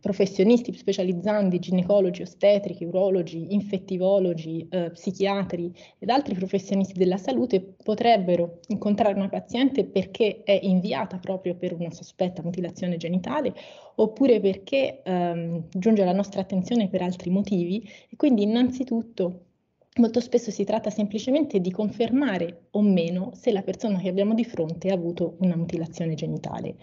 professionisti specializzanti, ginecologi, ostetrici, urologi, infettivologi, eh, psichiatri ed altri professionisti della salute potrebbero incontrare una paziente perché è inviata proprio per una sospetta mutilazione genitale oppure perché ehm, giunge alla nostra attenzione per altri motivi e quindi innanzitutto Molto spesso si tratta semplicemente di confermare o meno se la persona che abbiamo di fronte ha avuto una mutilazione genitale.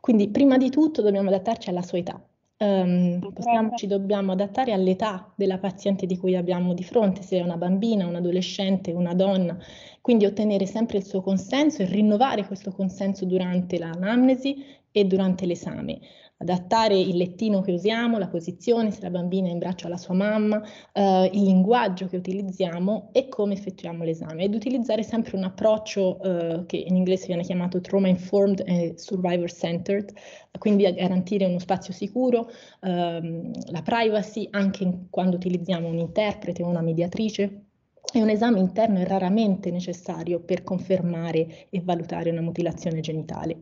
Quindi prima di tutto dobbiamo adattarci alla sua età. Um, possiamo, ci dobbiamo adattare all'età della paziente di cui abbiamo di fronte, se è una bambina, un adolescente, una donna, quindi ottenere sempre il suo consenso e rinnovare questo consenso durante l'anamnesi e durante l'esame adattare il lettino che usiamo, la posizione, se la bambina è in braccio alla sua mamma, eh, il linguaggio che utilizziamo e come effettuiamo l'esame. Ed utilizzare sempre un approccio eh, che in inglese viene chiamato trauma informed e survivor centered, quindi a garantire uno spazio sicuro, ehm, la privacy anche quando utilizziamo un interprete o una mediatrice e un esame interno è raramente necessario per confermare e valutare una mutilazione genitale.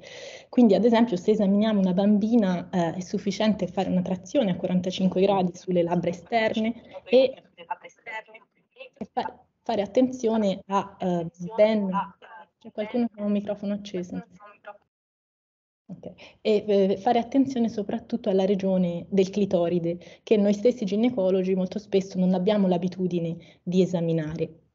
Quindi, ad esempio, se esaminiamo una bambina, eh, è sufficiente fare una trazione a 45 gradi sulle labbra esterne e, fa fare attenzione a eh, ben... C'è qualcuno che un microfono acceso? Okay. e eh, fare attenzione soprattutto alla regione del clitoride che noi stessi ginecologi molto spesso non abbiamo l'abitudine di esaminare.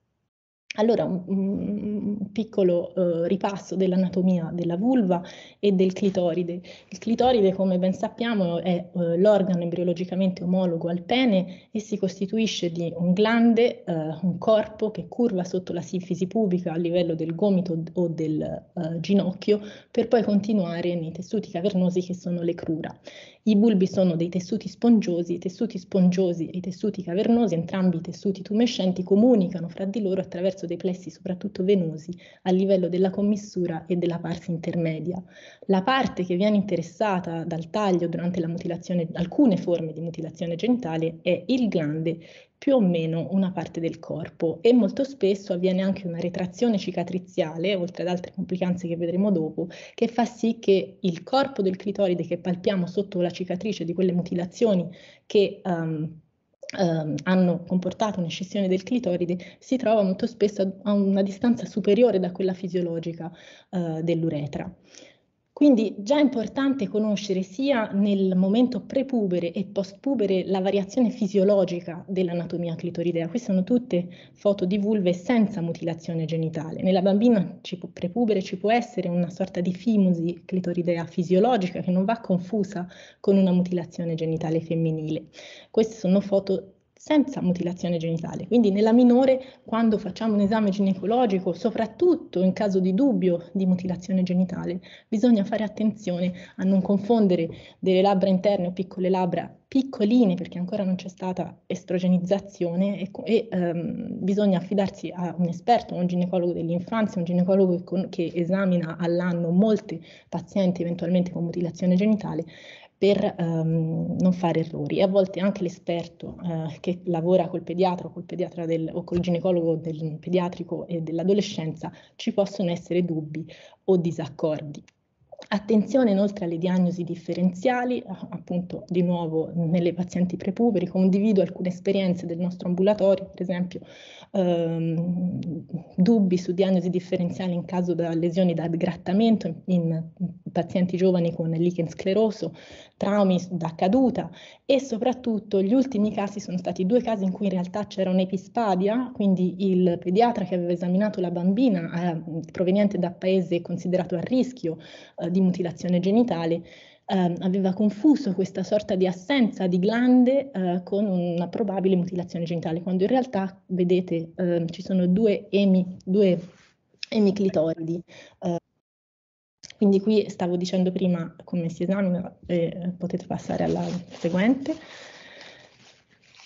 Allora, un, piccolo uh, ripasso dell'anatomia della vulva e del clitoride. Il clitoride, come ben sappiamo, è uh, l'organo embriologicamente omologo al pene e si costituisce di un glande, uh, un corpo che curva sotto la sinfisi pubica a livello del gomito o del ginocchio per poi continuare nei tessuti cavernosi che sono le crura. I bulbi sono dei tessuti spongiosi, i tessuti spongiosi e i tessuti cavernosi, entrambi i tessuti tumescenti, comunicano fra di loro attraverso dei plessi soprattutto venosi a livello della commissura e della parte intermedia. La parte che viene interessata dal taglio durante la mutilazione, alcune forme di mutilazione genitale, è il glande più o meno una parte del corpo e molto spesso avviene anche una retrazione cicatriziale, oltre ad altre complicanze che vedremo dopo, che fa sì che il corpo del clitoride che palpiamo sotto la cicatrice di quelle mutilazioni che um, Um, hanno comportato un'escissione del clitoride si trova molto spesso a, una distanza superiore da quella fisiologica uh, dell'uretra. Quindi già è importante conoscere sia nel momento prepubere e postpubere la variazione fisiologica dell'anatomia clitoridea. Queste sono tutte foto di vulve senza mutilazione genitale. Nella bambina ci può, prepubere ci può essere una sorta di fimusi clitoridea fisiologica che non va confusa con una mutilazione genitale femminile. Queste sono foto senza mutilazione genitale. Quindi nella minore, quando facciamo un esame ginecologico, soprattutto in caso di dubbio di mutilazione genitale, bisogna fare attenzione a non confondere delle labbra interne o piccole labbra piccoline perché ancora non c'è stata estrogenizzazione e, e um, bisogna affidarsi a un esperto, un ginecologo dell'infanzia, un ginecologo che, con, che esamina all'anno molti pazienti eventualmente con mutilazione genitale per um, non fare errori. E a volte anche l'esperto uh, che lavora col pediatra col, pediatra del, o col ginecologo del pediatrico e dell'adolescenza ci possono essere dubbi o disaccordi. Attenzione inoltre alle diagnosi differenziali, appunto di nuovo nelle pazienti prepuberi, condivido alcune esperienze del nostro ambulatorio, per esempio ehm, dubbi su diagnosi differenziali in caso di lesioni da grattamento in, in pazienti giovani con lichen scleroso, traumi da caduta e soprattutto gli ultimi casi sono stati due casi in cui in realtà c'era un'epispadia, quindi il pediatra che aveva esaminato la bambina eh, proveniente da paese considerato a rischio eh, di mutilazione genitale eh, aveva confuso questa sorta di assenza di glande eh, con una probabile mutilazione genitale, quando in realtà, vedete, eh, ci sono due, emi, due emiclitoridi eh, quindi qui stavo dicendo prima come si esamina, eh, potete passare alla seguente.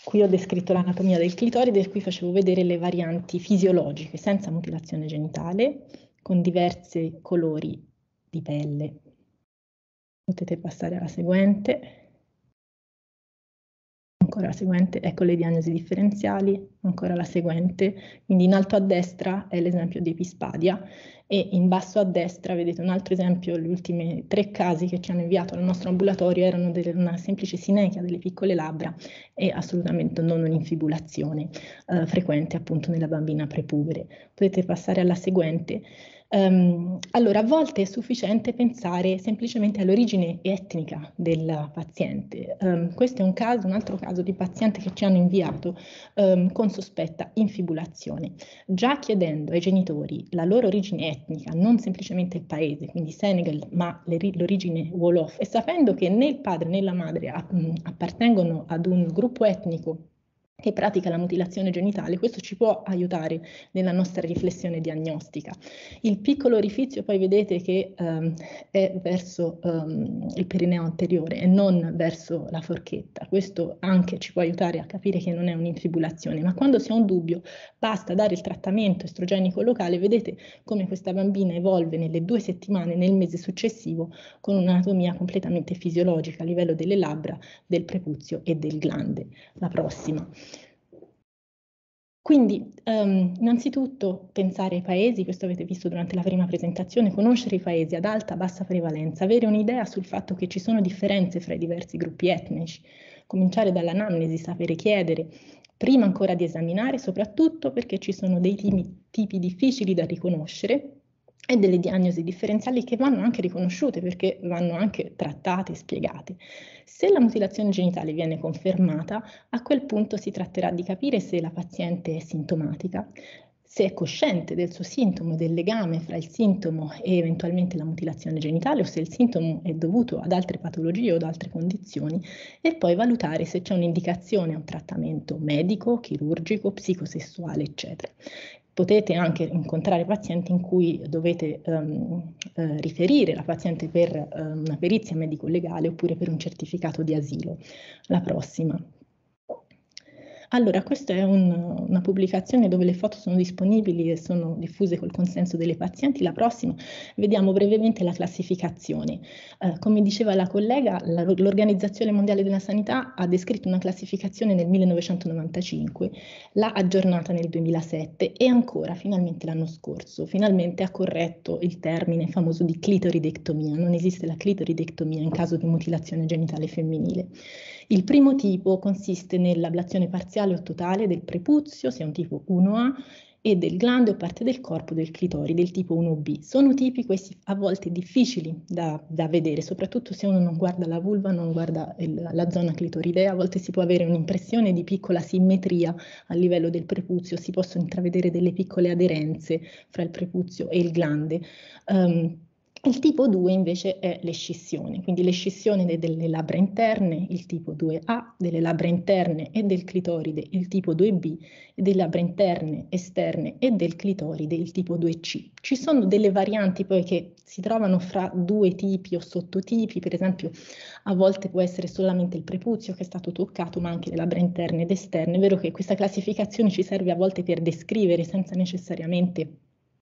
Qui ho descritto l'anatomia del clitoride e qui facevo vedere le varianti fisiologiche senza mutilazione genitale, con diversi colori di pelle. Potete passare alla seguente ancora la seguente, ecco le diagnosi differenziali, ancora la seguente, quindi in alto a destra è l'esempio di epispadia e in basso a destra vedete un altro esempio, gli ultimi tre casi che ci hanno inviato al nostro ambulatorio erano delle, una semplice sinechia delle piccole labbra e assolutamente non un'infibulazione eh, frequente appunto nella bambina prepubere. Potete passare alla seguente. Um, allora, a volte è sufficiente pensare semplicemente all'origine etnica del paziente. Um, questo è un caso, un altro caso di paziente che ci hanno inviato um, con sospetta infibulazione. Già chiedendo ai genitori la loro origine etnica, non semplicemente il paese, quindi Senegal, ma l'origine Wolof, e sapendo che né il padre né la madre appartengono ad un gruppo etnico che pratica la mutilazione genitale, questo ci può aiutare nella nostra riflessione diagnostica. Il piccolo orifizio poi vedete che um, è verso um, il perineo anteriore e non verso la forchetta, questo anche ci può aiutare a capire che non è un'infibulazione, ma quando si ha un dubbio basta dare il trattamento estrogenico locale, vedete come questa bambina evolve nelle due settimane, nel mese successivo, con un'anatomia completamente fisiologica a livello delle labbra, del prepuzio e del glande. La prossima. Quindi um, innanzitutto pensare ai paesi, questo avete visto durante la prima presentazione, conoscere i paesi ad alta, bassa prevalenza, avere un'idea sul fatto che ci sono differenze fra i diversi gruppi etnici, cominciare dall'anamnesi, sapere chiedere, prima ancora di esaminare, soprattutto perché ci sono dei tipi difficili da riconoscere e delle diagnosi differenziali che vanno anche riconosciute perché vanno anche trattate e spiegate. Se la mutilazione genitale viene confermata, a quel punto si tratterà di capire se la paziente è sintomatica, se è cosciente del suo sintomo, del legame fra il sintomo e eventualmente la mutilazione genitale o se il sintomo è dovuto ad altre patologie o ad altre condizioni e poi valutare se c'è un'indicazione a un trattamento medico, chirurgico, psicosessuale, eccetera. Potete anche incontrare pazienti in cui dovete um, eh, riferire la paziente per um, una perizia medico-legale oppure per un certificato di asilo. La prossima. Allora, questa è un, una pubblicazione dove le foto sono disponibili e sono diffuse col consenso delle pazienti. La prossima, vediamo brevemente la classificazione. Eh, come diceva la collega, la, l'Organizzazione Mondiale della Sanità ha descritto una classificazione nel 1995, l'ha aggiornata nel 2007 e ancora, finalmente l'anno scorso, finalmente ha corretto il termine famoso di clitoridectomia. Non esiste la clitoridectomia in caso di mutilazione genitale femminile. Il primo tipo consiste nell'ablazione parziale o totale del prepuzio, sia un tipo 1A, e del glande o parte del corpo del clitori del tipo 1B. Sono tipi questi a volte difficili da, da vedere, soprattutto se uno non guarda la vulva, non guarda il, la zona clitoridea, a volte si può avere un'impressione di piccola simmetria a livello del prepuzio, si possono intravedere delle piccole aderenze fra il prepuzio e il glande. Um, il tipo 2 invece è l'escissione, quindi l'escissione de delle labbra interne, il tipo 2A, delle labbra interne e del clitoride, il tipo 2B, e delle labbra interne, esterne e del clitoride, il tipo 2C. Ci sono delle varianti poi che si trovano fra due tipi o sottotipi, per esempio a volte può essere solamente il prepuzio che è stato toccato, ma anche le labbra interne ed esterne. È vero che questa classificazione ci serve a volte per descrivere senza necessariamente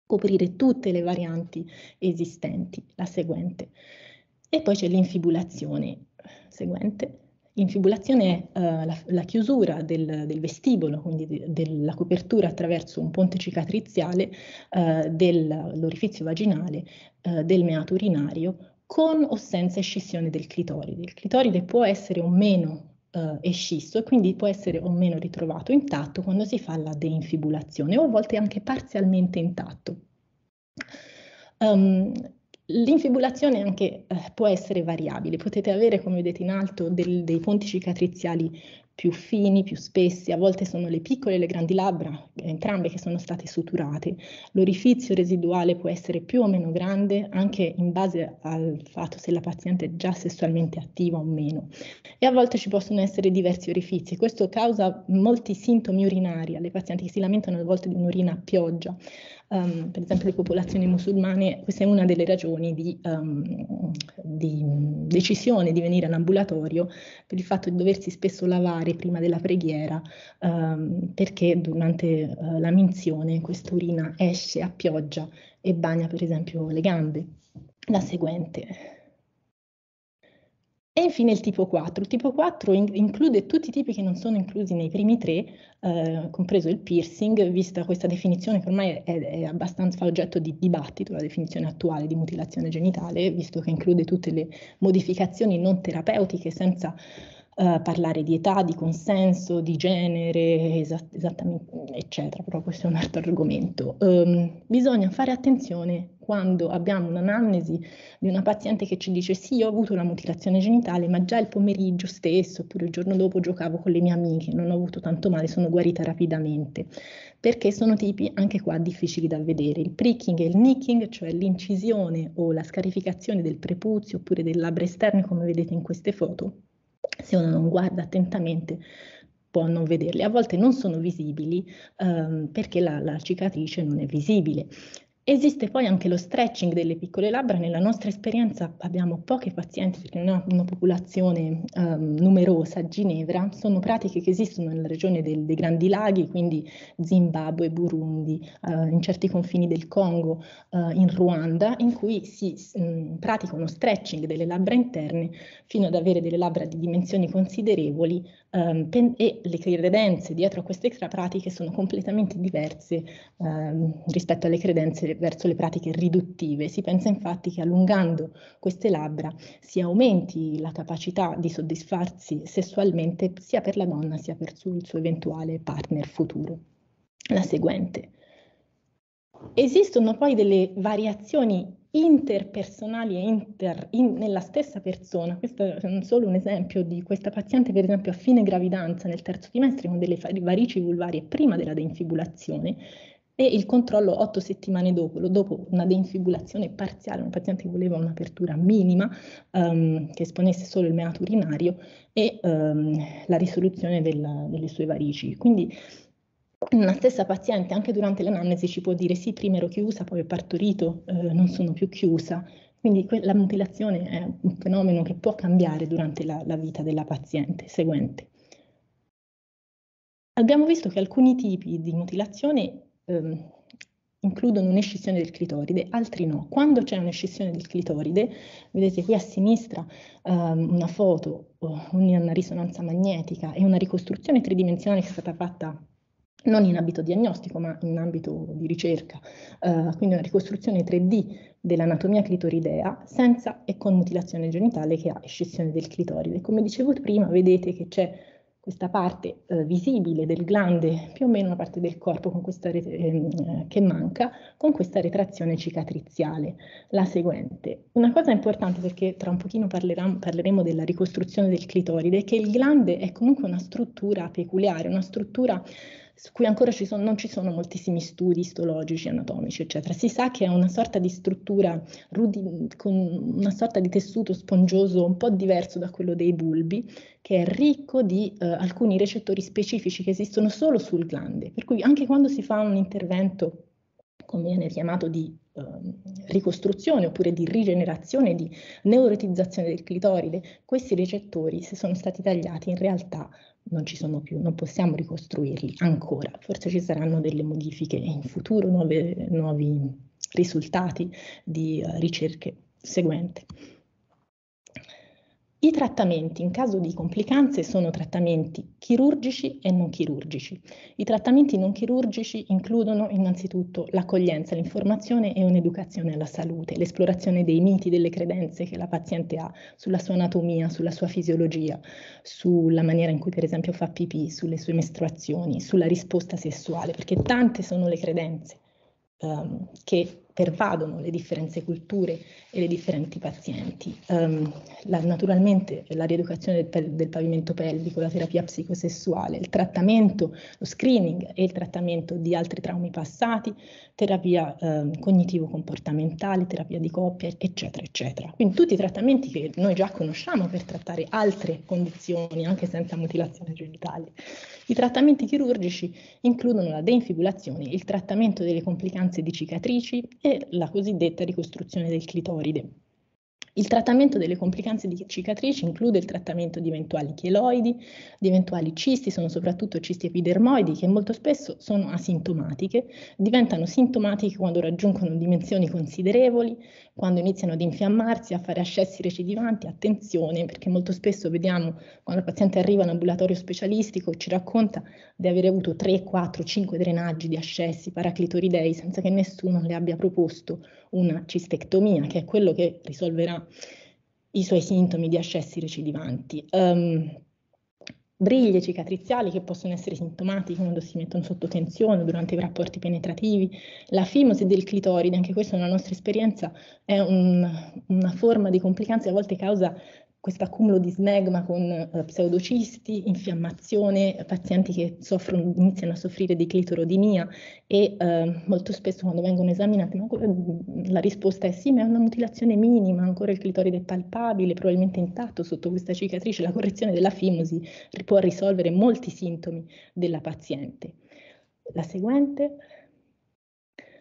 coprire tutte le varianti esistenti, la seguente. E poi c'è l'infibulazione, seguente. L'infibulazione è uh, la, la, chiusura del, del vestibolo, quindi de, della copertura attraverso un ponte cicatriziale uh, dell'orifizio vaginale, uh, del meato urinario, con o senza escissione del clitoride. Il clitoride può essere o meno eh, scisso e quindi può essere o meno ritrovato intatto quando si fa la deinfibulazione o a volte anche parzialmente intatto. Um, L'infibulazione anche eh, può essere variabile, potete avere, come vedete in alto, del, dei ponti cicatriziali più fini, più spessi, a volte sono le piccole e le grandi labbra, entrambe che sono state suturate. L'orifizio residuale può essere più o meno grande anche in base al fatto se la paziente è già sessualmente attiva o meno. E a volte ci possono essere diversi orifizi. Questo causa molti sintomi urinari alle pazienti che si lamentano a volte di un'urina a pioggia um, per esempio le popolazioni musulmane, questa è una delle ragioni di, um, di decisione di venire all'ambulatorio per il fatto di doversi spesso lavare prima della preghiera um, perché durante uh, la minzione questa urina esce a pioggia e bagna per esempio le gambe. La seguente. E infine il tipo 4. Il tipo 4 in- include tutti i tipi che non sono inclusi nei primi tre, eh, compreso il piercing, vista questa definizione che ormai è, è, abbastanza oggetto di dibattito, la definizione attuale di mutilazione genitale, visto che include tutte le modificazioni non terapeutiche senza Uh, parlare di età, di consenso, di genere, esatt- esattamente, eccetera, però questo è un altro argomento. Um, bisogna fare attenzione quando abbiamo un'anamnesi di una paziente che ci dice sì, ho avuto una mutilazione genitale, ma già il pomeriggio stesso, oppure il giorno dopo giocavo con le mie amiche, non ho avuto tanto male, sono guarita rapidamente, perché sono tipi anche qua difficili da vedere. Il pricking e il nicking, cioè l'incisione o la scarificazione del prepuzio oppure del labbra esterne, come vedete in queste foto, se uno non guarda attentamente può non vederli. A volte non sono visibili ehm, perché la, la, cicatrice non è visibile. Esiste poi anche lo stretching delle piccole labbra, nella nostra esperienza abbiamo pochi pazienti perché non è una popolazione um, numerosa a Ginevra, sono pratiche che esistono nella regione del, dei Grandi Laghi, quindi Zimbabwe, Burundi, uh, in certi confini del Congo, uh, in Ruanda, in cui si um, pratica uno stretching delle labbra interne fino ad avere delle labbra di dimensioni considerevoli um, e le credenze dietro a queste pratiche sono completamente diverse rispetto alle credenze verso le pratiche riduttive. Si pensa infatti che allungando queste labbra si aumenti la capacità di soddisfarsi sessualmente sia per la donna sia per il suo eventuale partner futuro. La seguente. Esistono poi delle variazioni interpersonali e inter, in, nella stessa persona. Questo è solo un esempio di questa paziente, per esempio, a fine gravidanza nel terzo trimestre con delle varici vulvarie prima della deinfibulazione e il controllo otto settimane dopo, dopo una deinfibulazione parziale, una paziente che voleva un'apertura minima um, che esponesse solo il meato urinario e um, la risoluzione della, delle sue varici. Quindi una stessa paziente anche durante l'anamnesi ci può dire sì, prima ero chiusa, poi ho partorito, eh, non sono più chiusa. Quindi la mutilazione è un fenomeno che può cambiare durante la, la vita della paziente seguente. Abbiamo visto che alcuni tipi di mutilazione ehm, includono un'escissione del clitoride, altri no. Quando c'è un'escissione del clitoride, vedete qui a sinistra ehm, una foto, una risonanza magnetica e una ricostruzione tridimensionale che è stata fatta non in ambito diagnostico ma in ambito di ricerca, eh, quindi una ricostruzione 3D dell'anatomia clitoridea senza e con mutilazione genitale che ha escissione del clitoride. Come dicevo prima, vedete che c'è questa parte eh, visibile del glande, più o meno una parte del corpo questa ret- eh, che manca, con questa retrazione cicatriziale. La seguente. Una cosa importante perché tra un pochino parleremo della ricostruzione del clitoride è che il glande è comunque una struttura peculiare, una struttura su cui ancora ci sono, non ci sono moltissimi studi istologici, anatomici, eccetera. Si sa che ha una sorta di struttura rudi, con una sorta di tessuto spongioso un po' diverso da quello dei bulbi, che è ricco di eh, alcuni recettori specifici che esistono solo sul glande. Per cui anche quando si fa un intervento, come viene chiamato, di eh, ricostruzione oppure di rigenerazione, di neurotizzazione del clitoride, questi recettori, se sono stati tagliati, in realtà non ci sono più, non possiamo ricostruirli ancora. Forse ci saranno delle modifiche in futuro, nuove, nuovi risultati di uh, ricerche seguenti. I trattamenti in caso di complicanze sono trattamenti chirurgici e non chirurgici. I trattamenti non chirurgici includono innanzitutto l'accoglienza, l'informazione e un'educazione alla salute, l'esplorazione dei miti, delle credenze che la paziente ha sulla sua anatomia, sulla sua fisiologia, sulla maniera in cui per esempio fa pipì, sulle sue mestruazioni, sulla risposta sessuale, perché tante sono le credenze um, che pervadono le differenze culture e le differenti pazienti. Um, la, naturalmente la rieducazione del, del, pavimento pelvico, la terapia psicosessuale, il trattamento, lo screening e il trattamento di altri traumi passati, terapia um, cognitivo-comportamentale, terapia di coppia, eccetera, eccetera. Quindi tutti i trattamenti che noi già conosciamo per trattare altre condizioni, anche senza mutilazione genitale. I trattamenti chirurgici includono la deinfibulazione, il trattamento delle complicanze di cicatrici e la cosiddetta ricostruzione del clitoride. read him. Il trattamento delle complicanze di cicatrici include il trattamento di eventuali cheloidi, di eventuali cisti, sono soprattutto cisti epidermoidi che molto spesso sono asintomatiche, diventano sintomatiche quando raggiungono dimensioni considerevoli, quando iniziano ad infiammarsi, a fare ascessi recidivanti, attenzione perché molto spesso vediamo quando il paziente arriva in ambulatorio specialistico e ci racconta di aver avuto 3, 4, 5 drenaggi di ascessi paraclitoridei senza che nessuno le abbia proposto una cistectomia, che è quello che risolverà i suoi sintomi di ascessi recidivanti. Um, briglie cicatriziali che possono essere sintomatiche quando si mettono sotto tensione durante i rapporti penetrativi, la fimosi del clitoride, anche questa nella nostra esperienza è un, una forma di complicanza, a volte causa questo accumulo di smegma con eh, pseudocisti, infiammazione, pazienti che soffrono, iniziano a soffrire di clitorodemia e eh, molto spesso quando vengono esaminati ma, la risposta è sì, ma è una mutilazione minima, ancora il clitoride è palpabile, probabilmente intatto sotto questa cicatrice, la correzione della fimosi può risolvere molti sintomi della paziente. La seguente.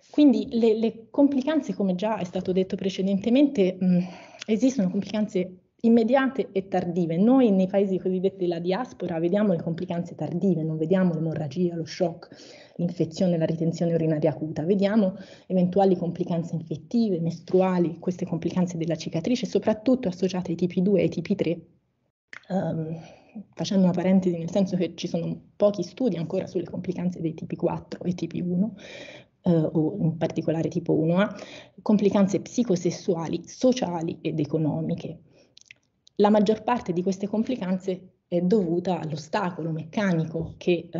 Quindi le, le complicanze, come già è stato detto precedentemente, mh, esistono complicanze immediate e tardive. Noi nei paesi cosiddetti della diaspora vediamo le complicanze tardive, non vediamo l'emorragia, lo shock, l'infezione, la ritenzione urinaria acuta, vediamo eventuali complicanze infettive, mestruali, queste complicanze della cicatrice, soprattutto associate ai tipi 2 e ai tipi 3. Um, ehm, facendo una parentesi nel senso che ci sono pochi studi ancora sulle complicanze dei tipi 4 e tipi 1, Uh, eh, o in particolare tipo 1A, complicanze psicosessuali, sociali ed economiche. La maggior parte di queste complicanze è dovuta all'ostacolo meccanico che eh,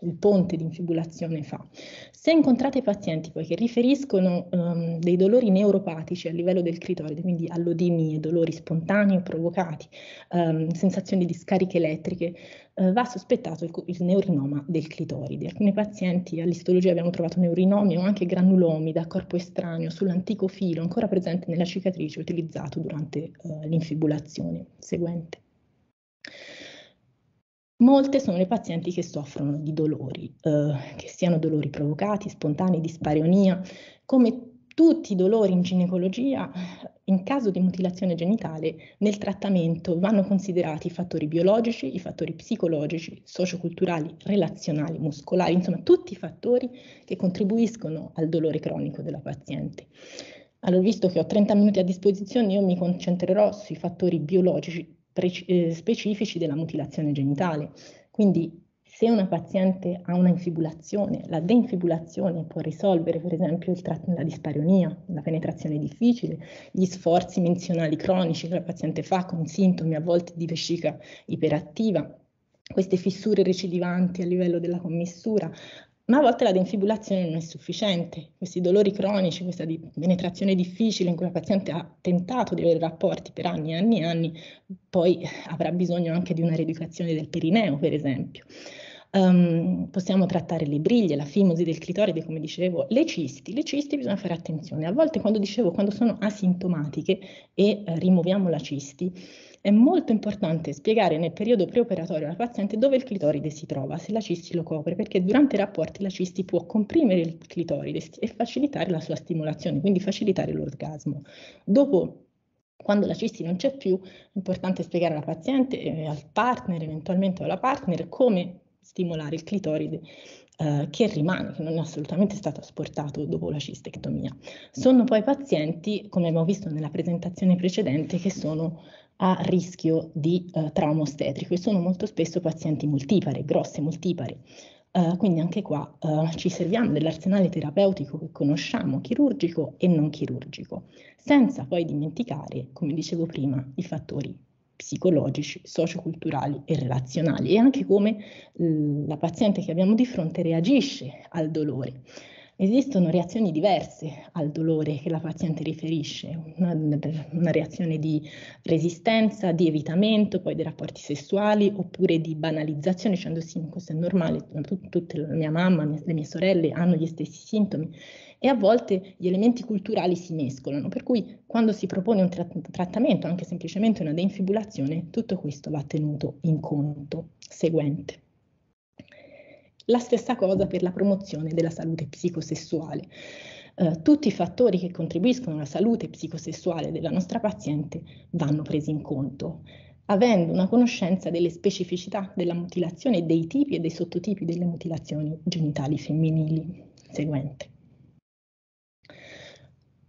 il ponte di infibulazione fa. Se incontrate pazienti poi che riferiscono um, dei dolori neuropatici a livello del clitoride, quindi allodimie, dolori spontanei o provocati, um, sensazioni di scariche elettriche, uh, va sospettato il, il, neurinoma del clitoride. Alcuni pazienti all'istologia abbiamo trovato neurinomi o anche granulomi da corpo estraneo sull'antico filo ancora presente nella cicatrice utilizzato durante uh, l'infibulazione seguente. Molte sono le pazienti che soffrono di dolori, eh, che siano dolori provocati, spontanei, dispareunia. Come tutti i dolori in ginecologia, in caso di mutilazione genitale, nel trattamento vanno considerati i fattori biologici, i fattori psicologici, socioculturali, relazionali, muscolari, insomma tutti i fattori che contribuiscono al dolore cronico della paziente. Allora, visto che ho 30 minuti a disposizione, io mi concentrerò sui fattori biologici eh, specifici della mutilazione genitale. Quindi se una paziente ha una infibulazione, la deinfibulazione può risolvere per esempio la dispareunia, la penetrazione difficile, gli sforzi menzionali cronici che la paziente fa con sintomi a volte di vescica iperattiva, queste fissure recidivanti a livello della commissura, ma a volte la denfibulazione non è sufficiente. Questi dolori cronici, questa di penetrazione difficile in cui la paziente ha tentato di avere rapporti per anni e anni e anni, poi avrà bisogno anche di una rieducazione del perineo, per esempio. Um, possiamo trattare le briglie, la fimosi del clitoride, come dicevo, le cisti. Le cisti bisogna fare attenzione. A volte quando dicevo, quando sono asintomatiche e eh, rimuoviamo la cisti, è molto importante spiegare nel periodo preoperatorio alla paziente dove il clitoride si trova, se la cisti lo copre, perché durante i rapporti la cisti può comprimere il clitoride e facilitare la sua stimolazione, quindi facilitare l'orgasmo. Dopo quando la cisti non c'è più, è importante spiegare alla paziente e al partner, eventualmente alla partner, come stimolare il clitoride eh, che rimane, che non è assolutamente stato asportato dopo la cistectomia. Sono poi pazienti, come abbiamo visto nella presentazione precedente, che sono a rischio di uh, trauma ostetrico e sono molto spesso pazienti multipare, grosse multipare. Uh, quindi anche qua uh, ci serviamo dell'arsenale terapeutico che conosciamo, chirurgico e non chirurgico, senza poi dimenticare, come dicevo prima, i fattori psicologici, socioculturali e relazionali e anche come l- la paziente che abbiamo di fronte reagisce al dolore. Esistono reazioni diverse al dolore che la paziente riferisce, una, una, reazione di resistenza, di evitamento, poi dei rapporti sessuali, oppure di banalizzazione, dicendo sì, questo è normale, tut, la mia mamma, le mie sorelle hanno gli stessi sintomi e a volte gli elementi culturali si mescolano, per cui quando si propone un tra- trattamento, anche semplicemente una deinfibulazione, tutto questo va tenuto in conto. Seguente. La stessa cosa per la promozione della salute psicosessuale. Uh, tutti i fattori che contribuiscono alla salute psicosessuale della nostra paziente vanno presi in conto, avendo una conoscenza delle specificità della mutilazione, dei tipi e dei sottotipi delle mutilazioni genitali femminili. Seguente.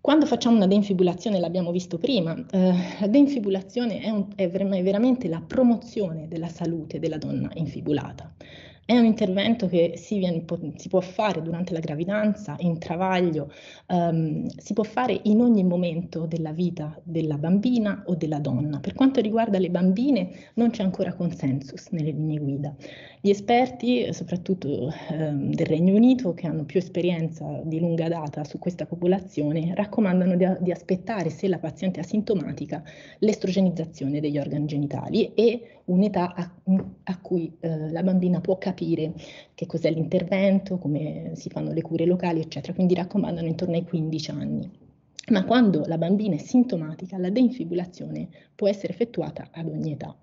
Quando facciamo una deinfibulazione, l'abbiamo visto prima, eh, la deinfibulazione è, un, è, veramente la promozione della salute della donna infibulata. È un intervento che si, viene, si, può fare durante la gravidanza, in travaglio, um, si può fare in ogni momento della vita della bambina o della donna. Per quanto riguarda le bambine non c'è ancora consensus nelle linee guida. Gli esperti, soprattutto um, del Regno Unito, che hanno più esperienza di lunga data su questa popolazione, raccomandano di, di aspettare, se la paziente è asintomatica, l'estrogenizzazione degli organi genitali e un'età a, a cui eh, la bambina può capire che cos'è l'intervento, come si fanno le cure locali, eccetera. Quindi raccomandano intorno ai 15 anni. Ma quando la bambina è sintomatica, la deinfibulazione può essere effettuata ad ogni età.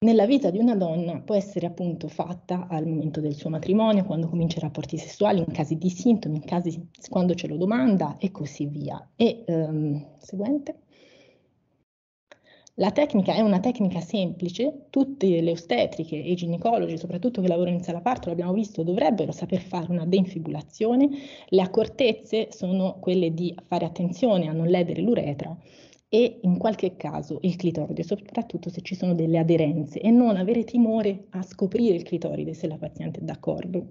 Nella vita di una donna può essere appunto fatta al momento del suo matrimonio, quando comincia i rapporti sessuali, in casi di sintomi, in casi quando ce lo domanda e così via. E um, seguente. La tecnica è una tecnica semplice, tutte le ostetriche e i ginecologi, soprattutto che lavorano in sala parto, l'abbiamo visto, dovrebbero saper fare una deinfibulazione. Le accortezze sono quelle di fare attenzione a non ledere l'uretra e in qualche caso il clitoride, soprattutto se ci sono delle aderenze e non avere timore a scoprire il clitoride se la paziente è d'accordo.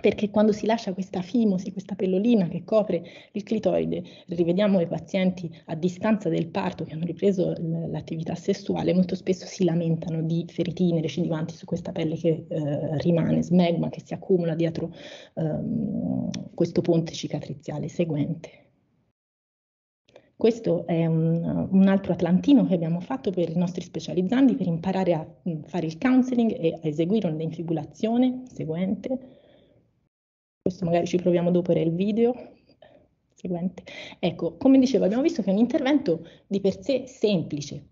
Perché quando si lascia questa fimosi, questa pellolina che copre il clitoride, rivediamo i pazienti a distanza del parto che hanno ripreso l'attività sessuale, molto spesso si lamentano di feritine recidivanti su questa pelle che eh, rimane, smegma che si accumula dietro ehm, questo ponte cicatriziale seguente. Questo è un, un, altro atlantino che abbiamo fatto per i nostri specializzanti per imparare a fare il counseling e a eseguire una infibulazione seguente questo magari ci proviamo dopo, era il video seguente. Ecco, come dicevo, abbiamo visto che è un intervento di per sé semplice,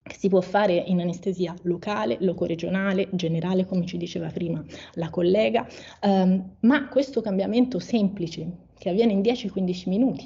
che si può fare in anestesia locale, locoregionale, generale, come ci diceva prima la collega, um, ma questo cambiamento semplice, che avviene in 10-15 minuti,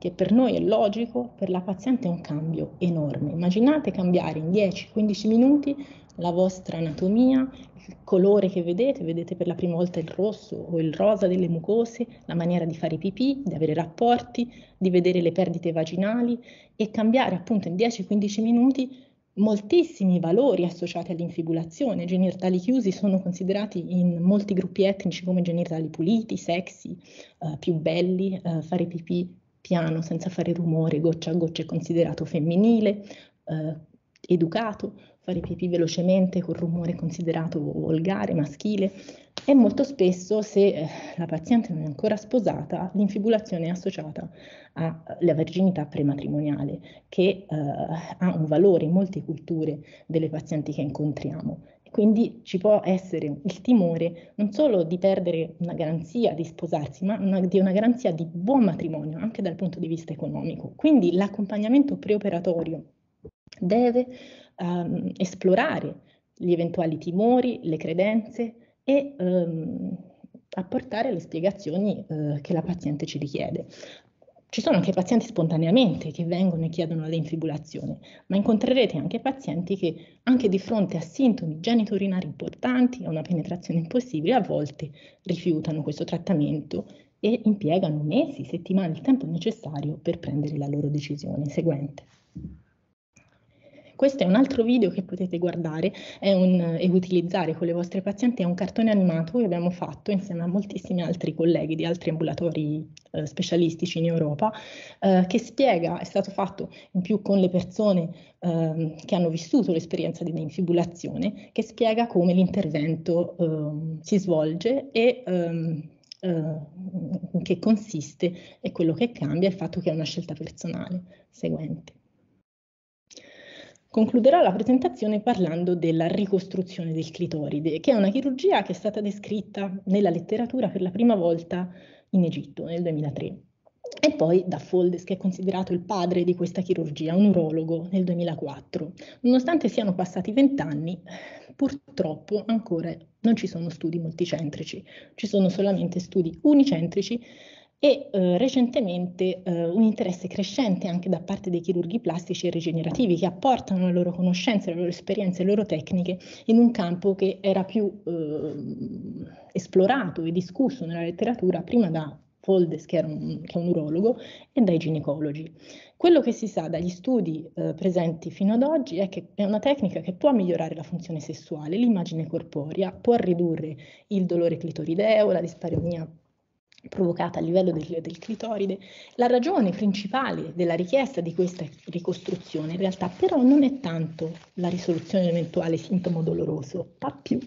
che per noi è logico, per la paziente è un cambio enorme. Immaginate cambiare in 10-15 minuti la vostra anatomia, il colore che vedete, vedete per la prima volta il rosso o il rosa delle mucose, la maniera di fare pipì, di avere rapporti, di vedere le perdite vaginali e cambiare appunto in 10-15 minuti moltissimi valori associati all'infibulazione. I genitali chiusi sono considerati in molti gruppi etnici come genitali puliti, sexy, eh, più belli, eh, fare pipì piano senza fare rumore, goccia a goccia è considerato femminile, eh, educato, fare pipì velocemente con rumore considerato volgare, maschile e molto spesso se eh, la paziente non è ancora sposata l'infibulazione è associata alla virginità prematrimoniale che eh, ha un valore in molte culture delle pazienti che incontriamo. Quindi ci può essere il timore non solo di perdere una garanzia di sposarsi, ma una, di una garanzia di buon matrimonio anche dal punto di vista economico. Quindi l'accompagnamento preoperatorio deve um, esplorare gli eventuali timori, le credenze e um, apportare le spiegazioni uh, che la paziente ci richiede. Ci sono anche pazienti spontaneamente che vengono e chiedono l'infibulazione, ma incontrerete anche pazienti che anche di fronte a sintomi genitourinari importanti, a una penetrazione impossibile, a volte rifiutano questo trattamento e impiegano mesi, settimane, il tempo necessario per prendere la loro decisione seguente. Questo è un altro video che potete guardare un, e utilizzare con le vostre pazienti, è un cartone animato che abbiamo fatto insieme a moltissimi altri colleghi di altri ambulatori eh, specialistici in Europa, eh, che spiega, è stato fatto in più con le persone eh, che hanno vissuto l'esperienza di infibulazione, che spiega come l'intervento ehm, si svolge e ehm, in che consiste e quello che cambia è il fatto che è una scelta personale. Seguente. Concluderò la presentazione parlando della ricostruzione del clitoride, che è una chirurgia che è stata descritta nella letteratura per la prima volta in Egitto nel 2003. E poi da Foldes, che è considerato il padre di questa chirurgia, un urologo nel 2004. Nonostante siano passati vent'anni, purtroppo ancora non ci sono studi multicentrici, ci sono solamente studi unicentrici e eh, recentemente eh, un interesse crescente anche da parte dei chirurghi plastici e rigenerativi che apportano le loro conoscenze, le loro esperienze, le loro tecniche in un campo che era più eh, esplorato e discusso nella letteratura prima da Foldes, che, un, che, è un urologo, e dai ginecologi. Quello che si sa dagli studi eh, presenti fino ad oggi è che è una tecnica che può migliorare la funzione sessuale, l'immagine corporea, può ridurre il dolore clitorideo, la disparonia provocata a livello del, del, clitoride, la ragione principale della richiesta di questa ricostruzione in realtà però non è tanto la risoluzione dell'eventuale sintomo doloroso, ma più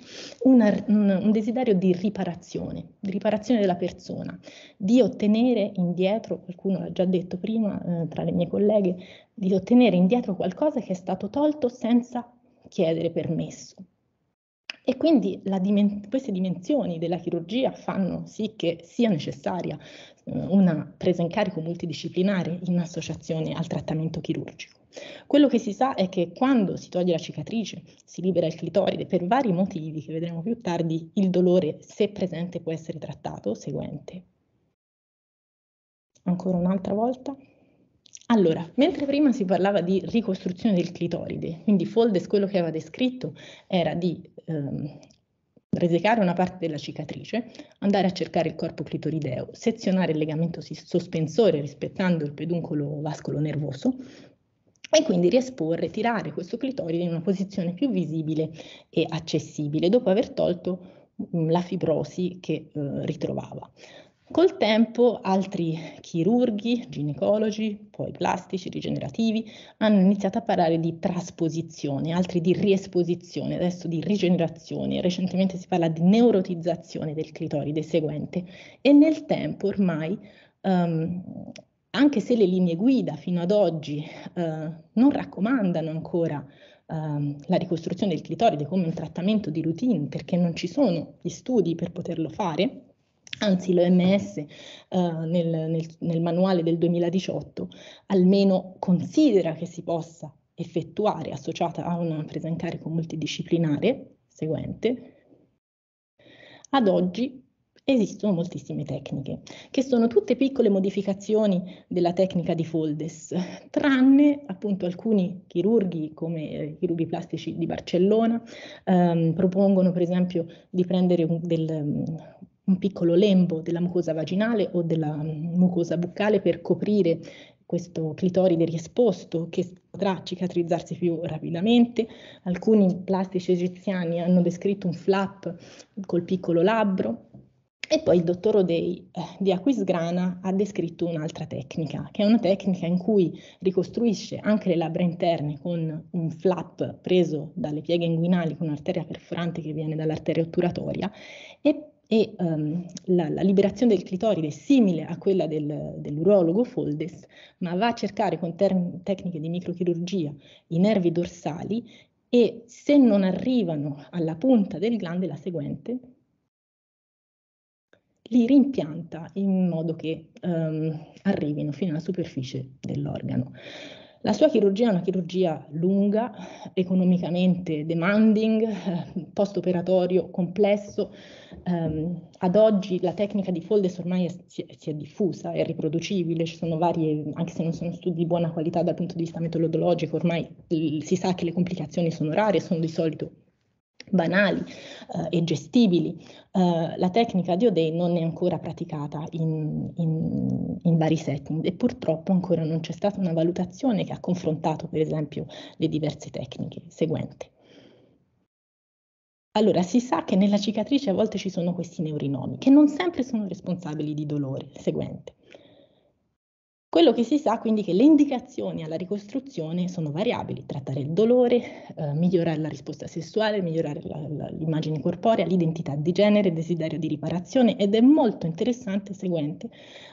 una, un, un, desiderio di riparazione, di riparazione della persona, di ottenere indietro, qualcuno l'ha già detto prima eh, tra le mie colleghe, di ottenere indietro qualcosa che è stato tolto senza chiedere permesso. E quindi dimen- queste dimensioni della chirurgia fanno sì che sia necessaria eh, una presa in carico multidisciplinare in associazione al trattamento chirurgico. Quello che si sa è che quando si toglie la cicatrice, si libera il clitoride per vari motivi che vedremo più tardi, il dolore, se presente, può essere trattato. Seguente. Ancora un'altra volta. Allora, mentre prima si parlava di ricostruzione del clitoride, quindi Foldes quello che aveva descritto era di ehm, resecare una parte della cicatrice, andare a cercare il corpo clitorideo, sezionare il legamento sospensore rispettando il peduncolo vascolo nervoso e quindi riesporre, tirare questo clitoride in una posizione più visibile e accessibile, dopo aver tolto mm, la fibrosi che eh, ritrovava. Col tempo altri chirurghi, ginecologi, poi plastici, rigenerativi, hanno iniziato a parlare di trasposizione, altri di riesposizione, adesso di rigenerazione, recentemente si parla di neurotizzazione del clitoride seguente. E nel tempo ormai, um, anche se le linee guida fino ad oggi uh, non raccomandano ancora uh, la ricostruzione del clitoride come un trattamento di routine perché non ci sono gli studi per poterlo fare, Anzi, l'OMS eh, nel, nel, nel manuale del 2018 almeno considera che si possa effettuare associata a una presa in carico multidisciplinare seguente. Ad oggi esistono moltissime tecniche, che sono tutte piccole modificazioni della tecnica di Foldes, tranne appunto alcuni chirurghi come i chirurghi plastici di Barcellona ehm, propongono per esempio di prendere un, del, un piccolo lembo della mucosa vaginale o della mm, mucosa buccale per coprire questo clitoride riesposto che potrà cicatrizzarsi più rapidamente. Alcuni plastici egiziani hanno descritto un flap col piccolo labbro e poi il dottor O'Day eh, di Aquisgrana ha descritto un'altra tecnica, che è una tecnica in cui ricostruisce anche le labbra interne con un flap preso dalle pieghe inguinali con un'arteria perforante che viene dall'arteria otturatoria e e um, la, la, liberazione del clitoride è simile a quella del, dell'urologo Foldes, ma va a cercare con ter- tecniche di microchirurgia i nervi dorsali e se non arrivano alla punta del glande, la seguente, li rimpianta in modo che um, arrivino fino alla superficie dell'organo. La sua chirurgia è una chirurgia lunga, economicamente demanding, eh, post-operatorio complesso. Um, ad oggi la tecnica di Foldes ormai è, si, è, si, è, diffusa, è riproducibile, ci sono varie, anche se non sono studi di buona qualità dal punto di vista metodologico, ormai il, si sa che le complicazioni sono rare, sono di solito banali eh, e gestibili. Eh, la tecnica di O'Day non è ancora praticata in, in, in, vari setting e purtroppo ancora non c'è stata una valutazione che ha confrontato per esempio le diverse tecniche seguenti. Allora, si sa che nella cicatrice a volte ci sono questi neurinomi che non sempre sono responsabili di dolore seguente. Quello che si sa quindi è che le indicazioni alla ricostruzione sono variabili, trattare il dolore, eh, migliorare la risposta sessuale, migliorare la, la, l'immagine corporea, l'identità di genere, il desiderio di riparazione ed è molto interessante, seguente,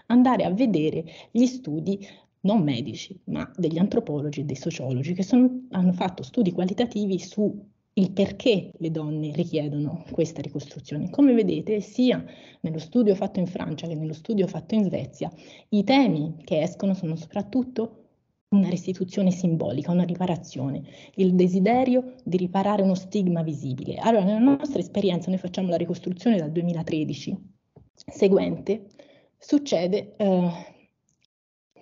andare a vedere gli studi non medici, ma degli antropologi e dei sociologi che sono, hanno fatto studi qualitativi su il perché le donne richiedono questa ricostruzione. Come vedete, sia nello studio fatto in Francia che nello studio fatto in Svezia, i temi che escono sono soprattutto una restituzione simbolica, una riparazione, il desiderio di riparare uno stigma visibile. Allora, nella nostra esperienza, noi facciamo la ricostruzione dal 2013, seguente, succede eh,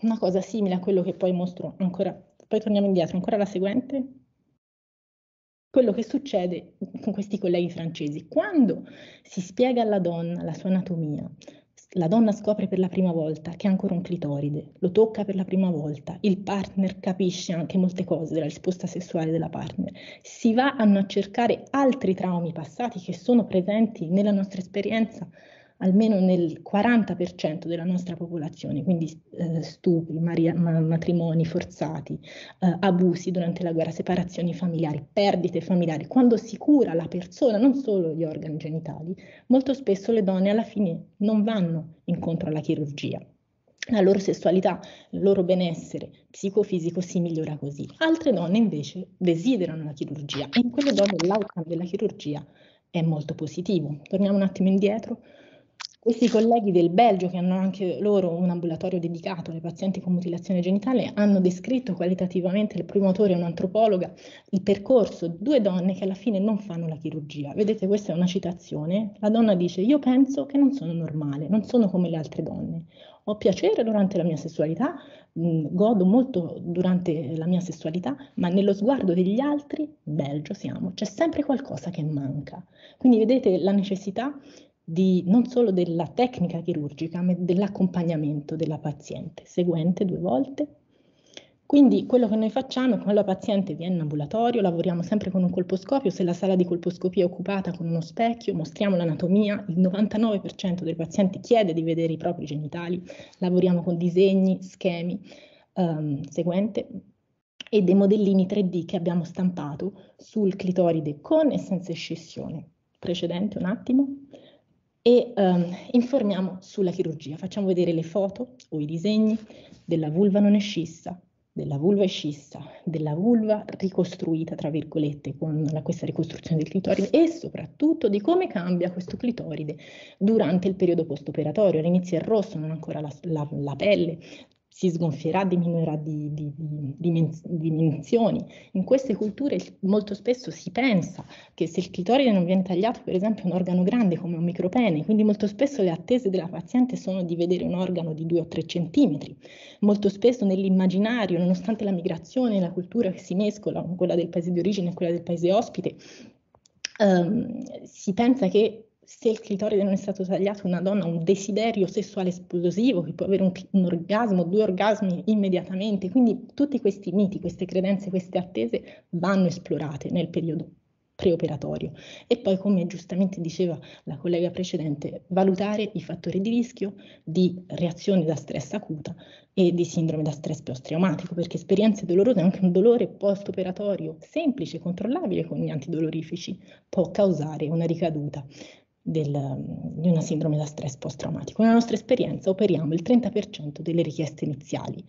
una cosa simile a quello che poi mostro ancora, poi torniamo indietro, ancora la seguente quello che succede con questi colleghi francesi. Quando si spiega alla donna la sua anatomia, la donna scopre per la prima volta che ha ancora un clitoride, lo tocca per la prima volta, il partner capisce anche molte cose della risposta sessuale della partner, si vanno a cercare altri traumi passati che sono presenti nella nostra esperienza almeno nel 40% della nostra popolazione, quindi eh, stupri, maria, ma, matrimoni forzati, eh, abusi durante la guerra, separazioni familiari, perdite familiari, quando si cura la persona, non solo gli organi genitali, molto spesso le donne alla fine non vanno incontro alla chirurgia. La loro sessualità, il loro benessere psicofisico si migliora così. Altre donne invece desiderano la chirurgia e in quelle donne l'outcome della chirurgia è molto positivo. Torniamo un attimo indietro. Questi colleghi del Belgio, che hanno anche loro un ambulatorio dedicato alle pazienti con mutilazione genitale, hanno descritto qualitativamente, il promotore è un'antropologa, il percorso di due donne che alla fine non fanno la chirurgia. Vedete, questa è una citazione. La donna dice, io penso che non sono normale, non sono come le altre donne. Ho piacere durante la mia sessualità, godo molto durante la mia sessualità, ma nello sguardo degli altri, Belgio siamo, c'è sempre qualcosa che manca. Quindi vedete la necessità di, non solo della tecnica chirurgica, ma dell'accompagnamento della paziente. Seguente due volte. Quindi quello che noi facciamo è quando la paziente viene in ambulatorio, lavoriamo sempre con un colposcopio, se la sala di colposcopia è occupata con uno specchio, mostriamo l'anatomia, il 99% dei pazienti chiede di vedere i propri genitali, lavoriamo con disegni, schemi, um, seguente, e dei modellini 3D che abbiamo stampato sul clitoride con e senza escissione. Precedente un attimo. E um, informiamo sulla chirurgia, facciamo vedere le foto o i disegni della vulva non escissa, della vulva scissa, della vulva ricostruita, tra virgolette, con la, questa ricostruzione del clitoride e soprattutto di come cambia questo clitoride durante il periodo post-operatorio. All'inizio è rosso, non ancora la, la, la pelle, si sgonfierà, diminuirà di, di, di, dimensioni. In queste culture molto spesso si pensa che se il clitoride non viene tagliato, per esempio, un organo grande come un micropene, quindi molto spesso le attese della paziente sono di vedere un organo di 2 o 3 centimetri. Molto spesso nell'immaginario, nonostante la migrazione e la cultura che si mescola, quella del paese di origine e quella del paese ospite, ehm, si pensa che se il clitoride non è stato tagliato, una donna ha un desiderio sessuale esplosivo, che può avere un, un, orgasmo, due orgasmi immediatamente. Quindi tutti questi miti, queste credenze, queste attese vanno esplorate nel periodo preoperatorio. E poi, come giustamente diceva la collega precedente, valutare i fattori di rischio di reazione da stress acuta e di sindrome da stress post-traumatico, perché esperienze dolorose, anche un dolore post-operatorio semplice, controllabile con gli antidolorifici, può causare una ricaduta del, di una sindrome da stress post-traumatico. Nella nostra esperienza operiamo il 30% delle richieste iniziali.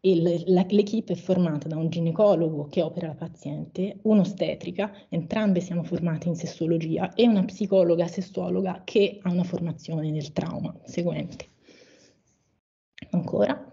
Il, l'equipe è formata da un ginecologo che opera la paziente, un'ostetrica, entrambe siamo formate in sessologia, e una psicologa sessuologa che ha una formazione nel trauma. Seguente. Ancora.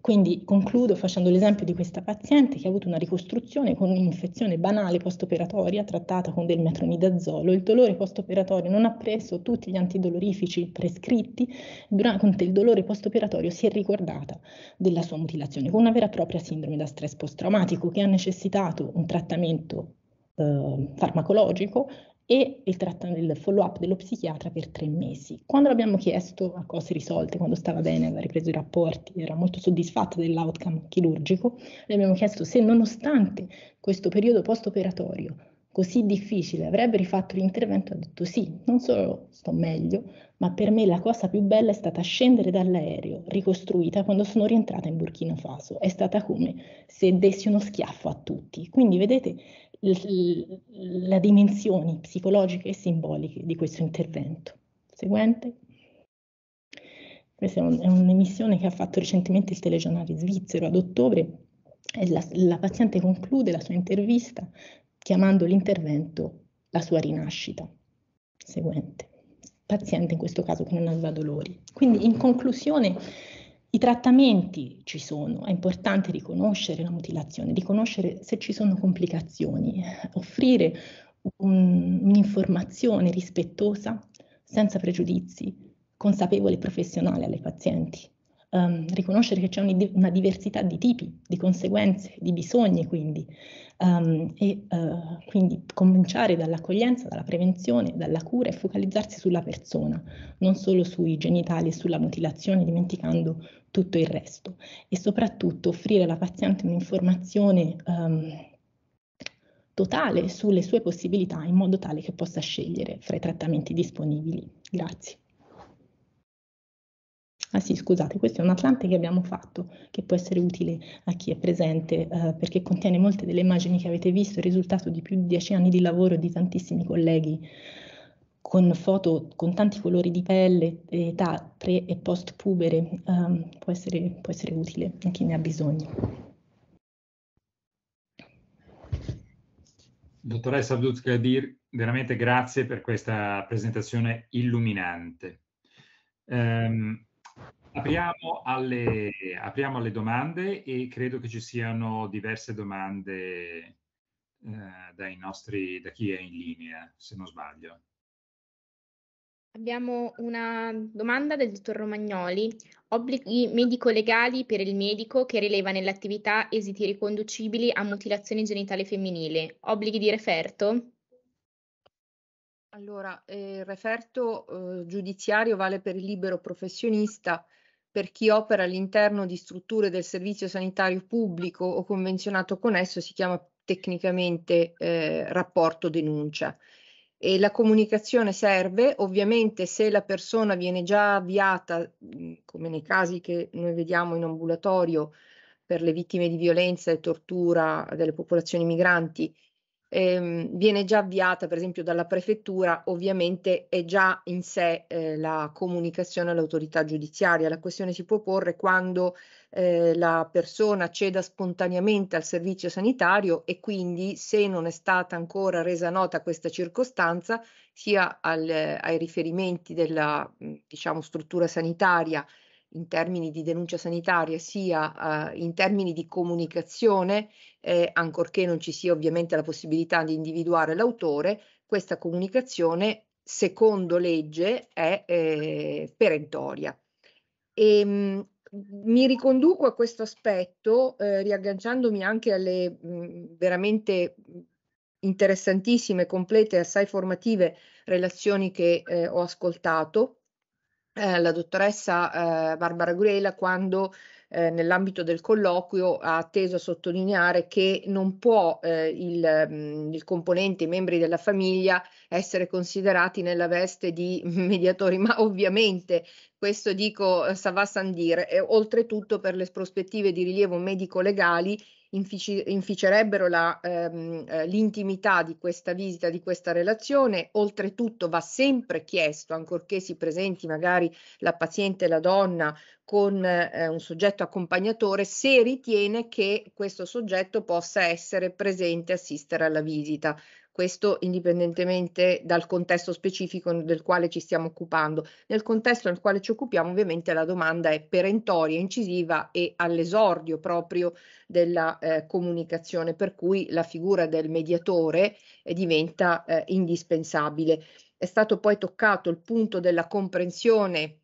Quindi concludo facendo l'esempio di questa paziente che ha avuto una ricostruzione con un'infezione banale post-operatoria trattata con del metronidazolo. Il dolore post-operatorio non ha preso tutti gli antidolorifici prescritti, durante il dolore post-operatorio si è ricordata della sua mutilazione con una vera e propria sindrome da stress post-traumatico che ha necessitato un trattamento eh, farmacologico e il, il follow-up dello psichiatra per tre mesi. Quando l'abbiamo chiesto a cose risolte, quando stava bene, aveva ripreso i rapporti, era molto soddisfatta dell'outcome chirurgico, le abbiamo chiesto se nonostante questo periodo post-operatorio così difficile avrebbe rifatto l'intervento, ha detto sì, non solo sto meglio, ma per me la cosa più bella è stata scendere dall'aereo, ricostruita quando sono rientrata in Burkina Faso. È stata come se dessi uno schiaffo a tutti. Quindi vedete, le dimensioni psicologiche e simboliche di questo intervento. Seguente. Questa è, un, è un'emissione che ha fatto recentemente il telegiornale svizzero ad ottobre e la, la paziente conclude la sua intervista chiamando l'intervento la sua rinascita. Seguente. Paziente in questo caso che non aveva dolori. Quindi in conclusione i trattamenti ci sono, è importante riconoscere la mutilazione, riconoscere se ci sono complicazioni, offrire un, un'informazione rispettosa, senza pregiudizi, consapevole e professionale alle pazienti. Um, riconoscere che c'è un, una diversità di tipi, di conseguenze, di bisogni quindi, um, e uh, quindi cominciare dall'accoglienza, dalla prevenzione, dalla cura e focalizzarsi sulla persona, non solo sui genitali e sulla mutilazione, dimenticando tutto il resto e soprattutto offrire alla paziente un'informazione um, totale sulle sue possibilità in modo tale che possa scegliere fra i trattamenti disponibili. Grazie. Ah sì, scusate, questo è un Atlante che abbiamo fatto, che può essere utile a chi è presente, eh, perché contiene molte delle immagini che avete visto, il risultato di più di dieci anni di lavoro di tantissimi colleghi con foto con tanti colori di pelle, età pre e post pubere, um, può, essere, può essere utile a chi ne ha bisogno. Dottoressa Abdul-Qadir, veramente grazie per questa presentazione illuminante. Um, apriamo, alle, apriamo, alle, domande e credo che ci siano diverse domande dai nostri, da chi è in linea, se non sbaglio. Abbiamo una domanda del dottor Romagnoli. Obblighi medico-legali per il medico che rileva nell'attività esiti riconducibili a mutilazione genitale femminile. Obblighi di referto? Allora, eh, il referto eh, giudiziario vale per il libero professionista, per chi opera all'interno di strutture del servizio sanitario pubblico o convenzionato con esso si chiama tecnicamente eh, rapporto denuncia. E la comunicazione serve, ovviamente se la persona viene già avviata, come nei casi che noi vediamo in ambulatorio per le vittime di violenza e tortura delle popolazioni migranti, ehm, viene già avviata per esempio dalla prefettura, ovviamente è già in sé eh, la comunicazione all'autorità giudiziaria. La questione si può porre quando eh, la persona ceda spontaneamente al servizio sanitario e quindi se non è stata ancora resa nota questa circostanza, sia al, ai riferimenti della diciamo, struttura sanitaria in termini di denuncia sanitaria sia uh, in termini di comunicazione, eh, ancorché non ci sia ovviamente la possibilità di individuare l'autore, questa comunicazione, secondo legge, è eh, perentoria. E, mh, mi riconduco a questo aspetto eh, riagganciandomi anche alle mh, veramente interessantissime, complete e assai formative relazioni che eh, ho ascoltato eh, la dottoressa eh, Barbara Gurela quando eh, nell'ambito del colloquio ha teso a sottolineare che non può eh, il, mm, il, componente, i membri della famiglia essere considerati nella veste di mediatori, ma ovviamente questo dico sa va san dire, e oltretutto per le prospettive di rilievo medico-legali inficerebbero la, ehm, eh, l'intimità di questa visita, di questa relazione. Oltretutto va sempre chiesto, ancorché si presenti magari la paziente, la donna, con eh, un soggetto accompagnatore, se ritiene che questo soggetto possa essere presente e assistere alla visita questo indipendentemente dal contesto specifico del quale ci stiamo occupando. Nel contesto nel quale ci occupiamo ovviamente la domanda è perentoria, incisiva e all'esordio proprio della eh, comunicazione, per cui la figura del mediatore eh, diventa eh, indispensabile. È stato poi toccato il punto della comprensione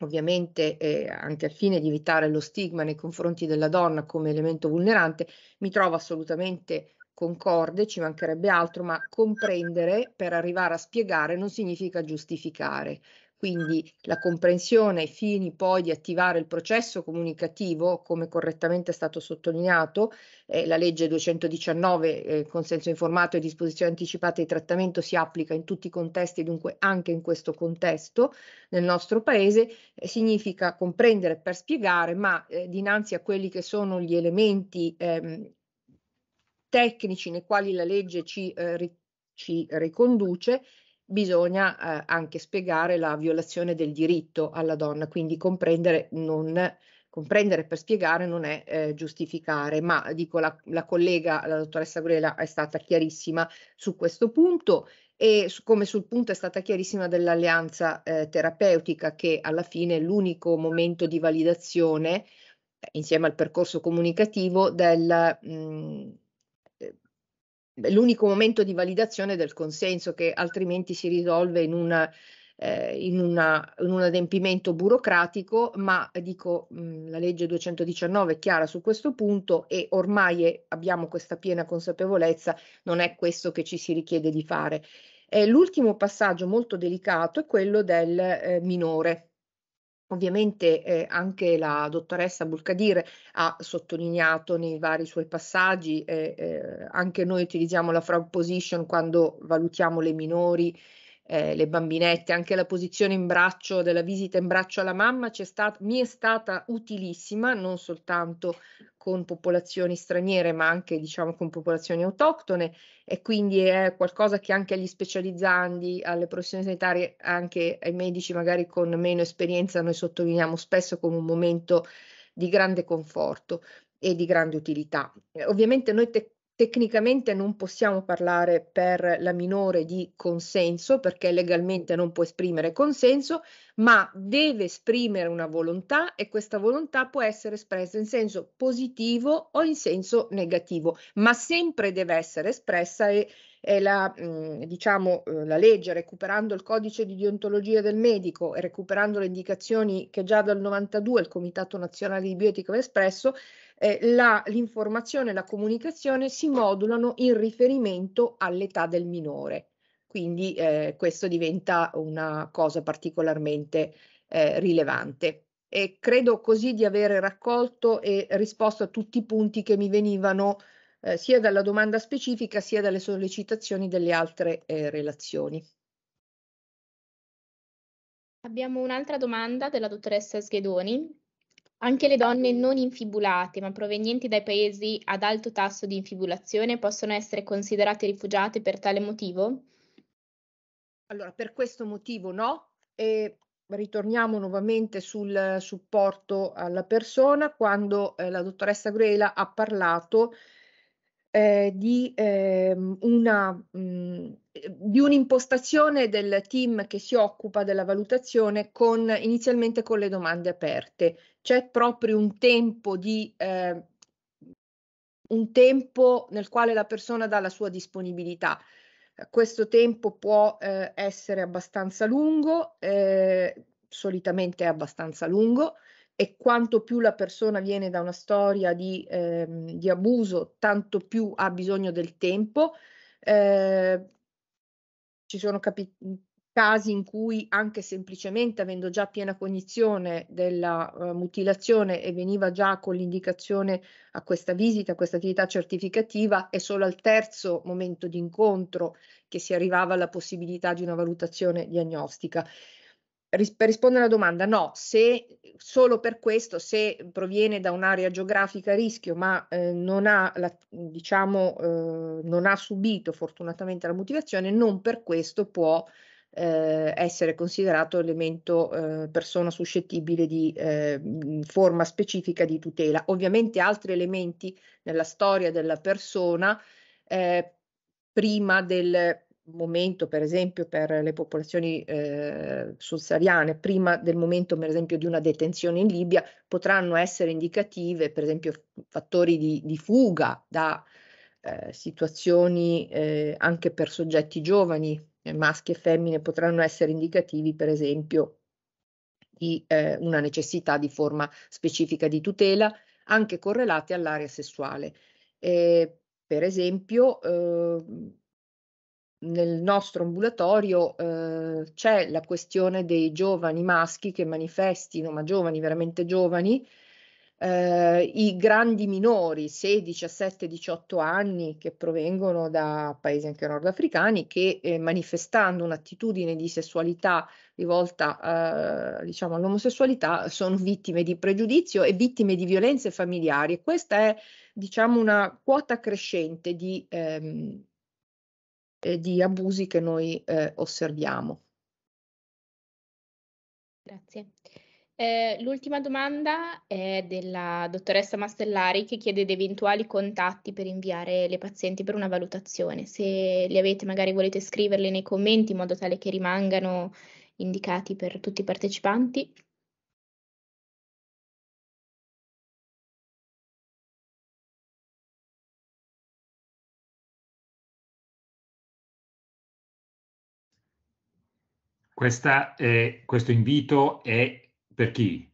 ovviamente eh, anche al fine di evitare lo stigma nei confronti della donna come elemento vulnerante, mi trovo assolutamente concorde, ci mancherebbe altro, ma comprendere per arrivare a spiegare non significa giustificare. Quindi la comprensione ai fini poi di attivare il processo comunicativo, come correttamente è stato sottolineato, eh, la legge 219, eh, consenso informato e disposizione anticipata di trattamento si applica in tutti i contesti, dunque anche in questo contesto nel nostro paese, eh, significa comprendere per spiegare, ma eh, dinanzi a quelli che sono gli elementi ehm, tecnici nei quali la legge ci, eh, ri, ci riconduce, bisogna eh, anche spiegare la violazione del diritto alla donna, quindi comprendere, non, comprendere per spiegare non è eh, giustificare, ma dico la, la, collega, la dottoressa Grela è stata chiarissima su questo punto e su, come sul punto è stata chiarissima dell'alleanza eh, terapeutica che alla fine è l'unico momento di validazione insieme al percorso comunicativo del mh, l'unico momento di validazione del consenso che altrimenti si risolve in, una, eh, in, una, in un adempimento burocratico, ma dico mh, la legge 219 è chiara su questo punto e ormai abbiamo questa piena consapevolezza, non è questo che ci si richiede di fare. Eh, l'ultimo passaggio molto delicato è quello del eh, minore. Ovviamente eh, anche la dottoressa Bulcadir ha sottolineato nei vari suoi passaggi, eh, eh, anche noi utilizziamo la frog position quando valutiamo le minori eh, le bambinette, anche la posizione in braccio della visita in braccio alla mamma stat- mi è stata utilissima, non soltanto con popolazioni straniere, ma anche diciamo con popolazioni autoctone e quindi è qualcosa che anche agli specializzandi, alle professioni sanitarie, anche ai medici magari con meno esperienza noi sottolineiamo spesso come un momento di grande conforto e di grande utilità. Ovviamente noi te- Tecnicamente non possiamo parlare per la minore di consenso perché legalmente non può esprimere consenso, ma deve esprimere una volontà e questa volontà può essere espressa in senso positivo o in senso negativo, ma sempre deve essere espressa e, e la, mh, diciamo, eh, la legge, recuperando il codice di deontologia del medico e recuperando le indicazioni che già dal 92 il Comitato Nazionale di Bioetica aveva espresso, eh, la, l'informazione e la comunicazione si modulano in riferimento all'età del minore. Quindi eh, questo diventa una cosa particolarmente eh, rilevante. e credo così di avere raccolto e risposto a tutti i punti che mi venivano eh, sia dalla domanda specifica sia dalle sollecitazioni delle altre eh, relazioni. Abbiamo un'altra domanda della dottoressa Schedoni. Anche le donne non infibulate, ma provenienti dai paesi ad alto tasso di infibulazione, possono essere considerate rifugiate per tale motivo? Allora, per questo motivo no, e ritorniamo nuovamente sul supporto alla persona quando eh, la dottoressa Grela ha parlato eh, di, eh, una, mh, di un'impostazione del team che si occupa della valutazione con, inizialmente con le domande aperte. C'è proprio un tempo di eh, un tempo nel quale la persona dà la sua disponibilità. Questo tempo può eh, essere abbastanza lungo, eh, solitamente è abbastanza lungo, e quanto più la persona viene da una storia di, ehm, di abuso, tanto più ha bisogno del tempo. Eh, ci sono capi- casi in cui anche semplicemente avendo già piena cognizione della uh, mutilazione e veniva già con l'indicazione a questa visita, a questa attività certificativa, è solo al terzo momento di incontro che si arrivava alla possibilità di una valutazione diagnostica per rispondere alla domanda, no, se solo per questo, se proviene da un'area geografica a rischio, ma eh, non, ha la, diciamo, eh, non ha subito fortunatamente la motivazione, non per questo può eh, essere considerato elemento eh, persona suscettibile di eh, forma specifica di tutela. Ovviamente altri elementi nella storia della persona eh, prima del momento, per esempio, per le popolazioni eh, subsahariane, prima del momento, per esempio, di una detenzione in Libia, potranno essere indicative, per esempio, fattori di, di fuga da eh, situazioni eh, anche per soggetti giovani, eh, maschi e femmine, potranno essere indicativi, per esempio, di eh, una necessità di forma specifica di tutela, anche correlate all'area sessuale. per esempio, ehm, nel nostro ambulatorio eh, c'è la questione dei giovani maschi che manifestino, ma giovani, veramente giovani, eh, i grandi minori, 6, 17, 18 anni, che provengono da paesi anche nordafricani, che eh, manifestando un'attitudine di sessualità rivolta eh, diciamo, all'omosessualità sono vittime di pregiudizio e vittime di violenze familiari. E questa è diciamo, una quota crescente di ehm, eh, di abusi che noi eh, osserviamo. Grazie. Eh, l'ultima domanda è della dottoressa Mastellari che chiede di eventuali contatti per inviare le pazienti per una valutazione. Se li avete, magari volete scriverli nei commenti in modo tale che rimangano indicati per tutti i partecipanti. Questa, eh, questo invito è per chi?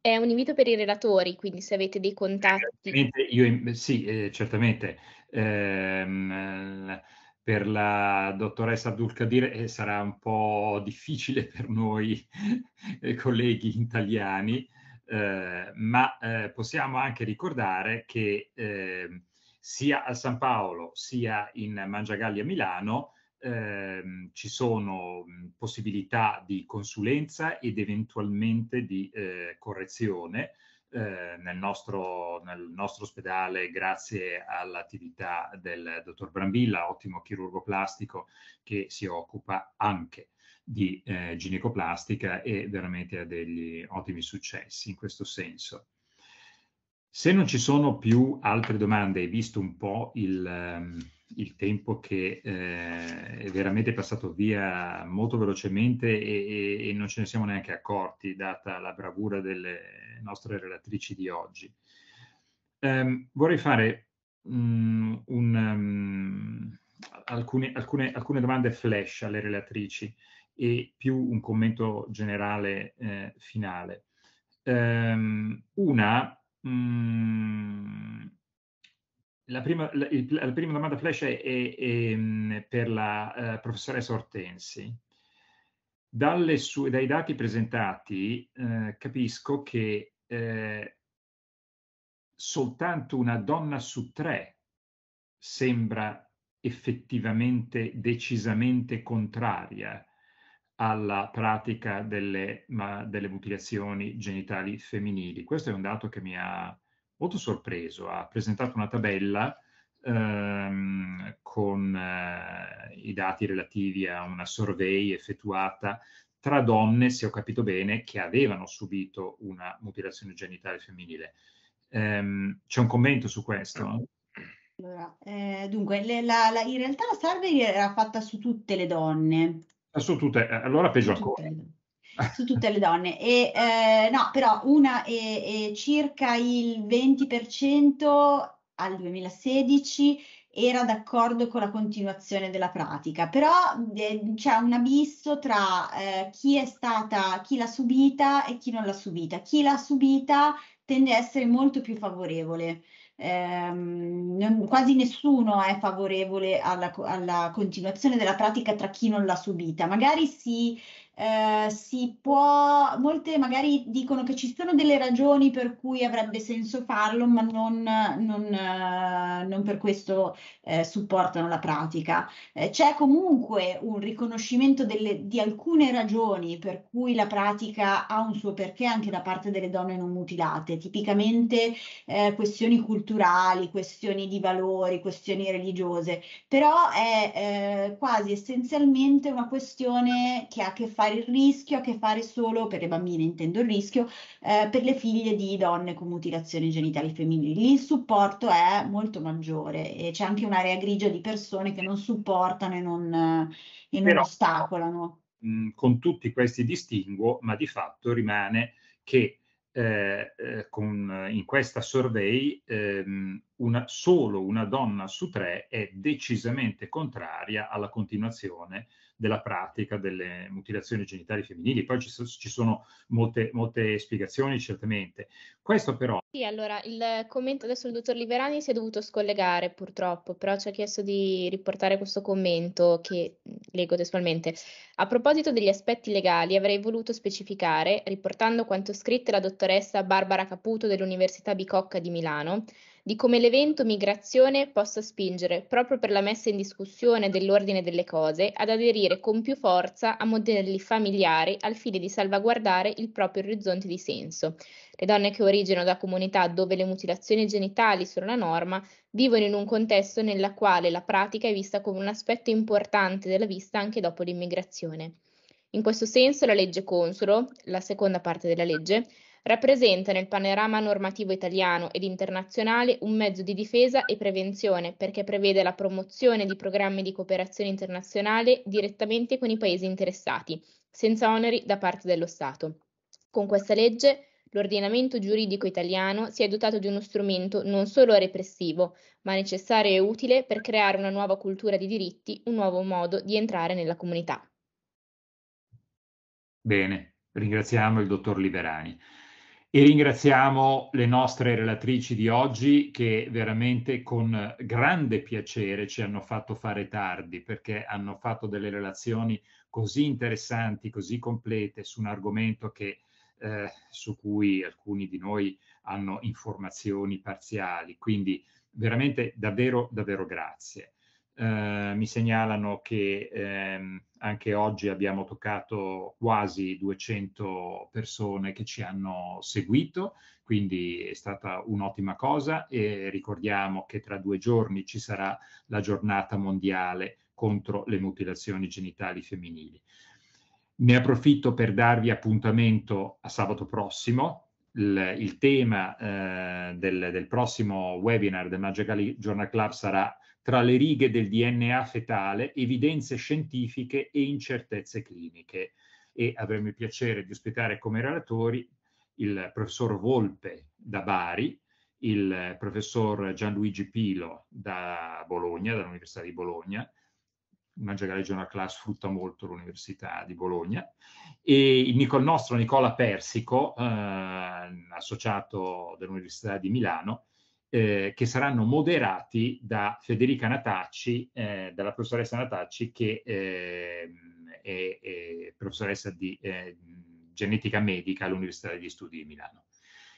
È un invito per i relatori, quindi se avete dei contatti. Io, sì, eh, certamente. Eh, per la dottoressa Abdul Kadir eh, sarà un po' difficile per noi eh, colleghi italiani, eh, ma eh, possiamo anche ricordare che ehm, sia a San Paolo sia in Mangiagalli a Milano ehm, ci sono possibilità di consulenza ed eventualmente di eh, correzione eh, nel, nostro, nel, nostro, ospedale grazie all'attività del dottor Brambilla, ottimo chirurgo plastico che si occupa anche di eh, ginecoplastica e veramente ha degli ottimi successi in questo senso. Se non ci sono più altre domande, visto un po' il, um, il tempo che eh, è veramente passato via molto velocemente e, e, e, non ce ne siamo neanche accorti, data la bravura delle nostre relatrici di oggi. Um, vorrei fare um, un, um, alcune, alcune, alcune, domande flash alle relatrici e più un commento generale eh, finale. una Mm, la, prima, la, il, la, prima, domanda flash è, è, è mm, per la uh, professoressa Ortensi. sue, dai dati presentati eh, capisco che eh, soltanto una donna su tre sembra effettivamente decisamente contraria alla pratica delle, ma, delle, mutilazioni genitali femminili. Questo è un dato che mi ha molto sorpreso. Ha presentato una tabella ehm, con eh, i dati relativi a una survey effettuata tra donne, se ho capito bene, che avevano subito una mutilazione genitale femminile. Ehm, c'è un commento su questo? Allora, eh, dunque, le, la, la, in realtà la survey era fatta su tutte le donne. Su tutte, eh, allora peggio ancora. Su tutte le donne. E, eh, no, però una e, e circa il 20% al 2016 era d'accordo con la continuazione della pratica, però eh, c'è un abisso tra eh, chi è stata, chi l'ha subita e chi non l'ha subita. Chi l'ha subita tende a essere molto più favorevole. Eh, non, quasi nessuno è favorevole alla, alla, continuazione della pratica tra chi non l'ha subita. Magari si eh, si può, molte magari dicono che ci sono delle ragioni per cui avrebbe senso farlo, ma non, non, eh, non per questo eh, supportano la pratica. Eh, c'è comunque un riconoscimento delle, di alcune ragioni per cui la pratica ha un suo perché anche da parte delle donne non mutilate, tipicamente eh, questioni culturali, questioni di valori, questioni religiose, però è quasi essenzialmente una questione che ha a che fare fare il rischio ha a che fare solo, per le bambine intendo il rischio, eh, per le figlie di donne con mutilazioni genitali femminili. Lì il supporto è molto maggiore e c'è anche un'area grigia di persone che non supportano e non, e non Però, ostacolano. Mh, con tutti questi distinguo, ma di fatto rimane che eh, eh, con, in questa survey ehm, una, solo una donna su tre è decisamente contraria alla continuazione della pratica delle mutilazioni genitali femminili. Poi ci, ci sono molte, molte, spiegazioni, certamente. Questo però... Sì, allora il commento adesso il dottor Liberani si è dovuto scollegare purtroppo, però ci ha chiesto di riportare questo commento che leggo testualmente. A proposito degli aspetti legali, avrei voluto specificare, riportando quanto scritto la dottoressa Barbara Caputo dell'Università Bicocca di Milano, di come l'evento migrazione possa spingere, proprio per la messa in discussione dell'ordine delle cose, ad aderire con più forza a modelli familiari al fine di salvaguardare il proprio orizzonte di senso. Le donne che originano da comunità dove le mutilazioni genitali sono la norma vivono in un contesto nella quale la pratica è vista come un aspetto importante della vita anche dopo l'immigrazione. In questo senso la legge consulo, la seconda parte della legge, rappresenta nel panorama normativo italiano ed internazionale un mezzo di difesa e prevenzione perché prevede la promozione di programmi di cooperazione internazionale direttamente con i paesi interessati, senza oneri da parte dello Stato. Con questa legge l'ordinamento giuridico italiano si è dotato di uno strumento non solo repressivo, ma necessario e utile per creare una nuova cultura di diritti, un nuovo modo di entrare nella comunità. Bene, ringraziamo il dottor Liberani. E ringraziamo le nostre relatrici di oggi che veramente con grande piacere ci hanno fatto fare tardi perché hanno fatto delle relazioni così interessanti, così complete su un argomento che, eh, su cui alcuni di noi hanno informazioni parziali. Quindi veramente davvero, davvero grazie. Eh, mi segnalano che ehm, anche oggi abbiamo toccato quasi 200 persone che ci hanno seguito, quindi è stata un'ottima cosa e ricordiamo che tra due giorni ci sarà la giornata mondiale contro le mutilazioni genitali femminili. Ne approfitto per darvi appuntamento a sabato prossimo. Il, il tema eh, del, del, prossimo webinar del Magical Journal Club sarà tra le righe del DNA fetale, evidenze scientifiche e incertezze cliniche. E avremo il piacere di ospitare come relatori il professor Volpe da Bari, il professor Gianluigi Pilo da Bologna, dall'Università di Bologna, il Mangiagale Regional Class sfrutta molto l'Università di Bologna, e il nostro Nicola Persico, eh, associato dell'Università di Milano, eh, che saranno moderati da Federica Natacci, eh, dalla professoressa Natacci, che eh, e, e, professoressa di eh, genetica medica all'Università degli Studi di Milano.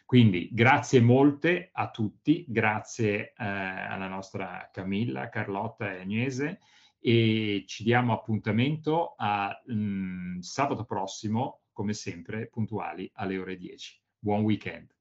Quindi grazie molte a tutti, grazie eh, alla nostra Camilla, Carlotta e Agnese e ci diamo appuntamento a mh, mm, sabato prossimo, come sempre, puntuali alle ore 10. Buon weekend.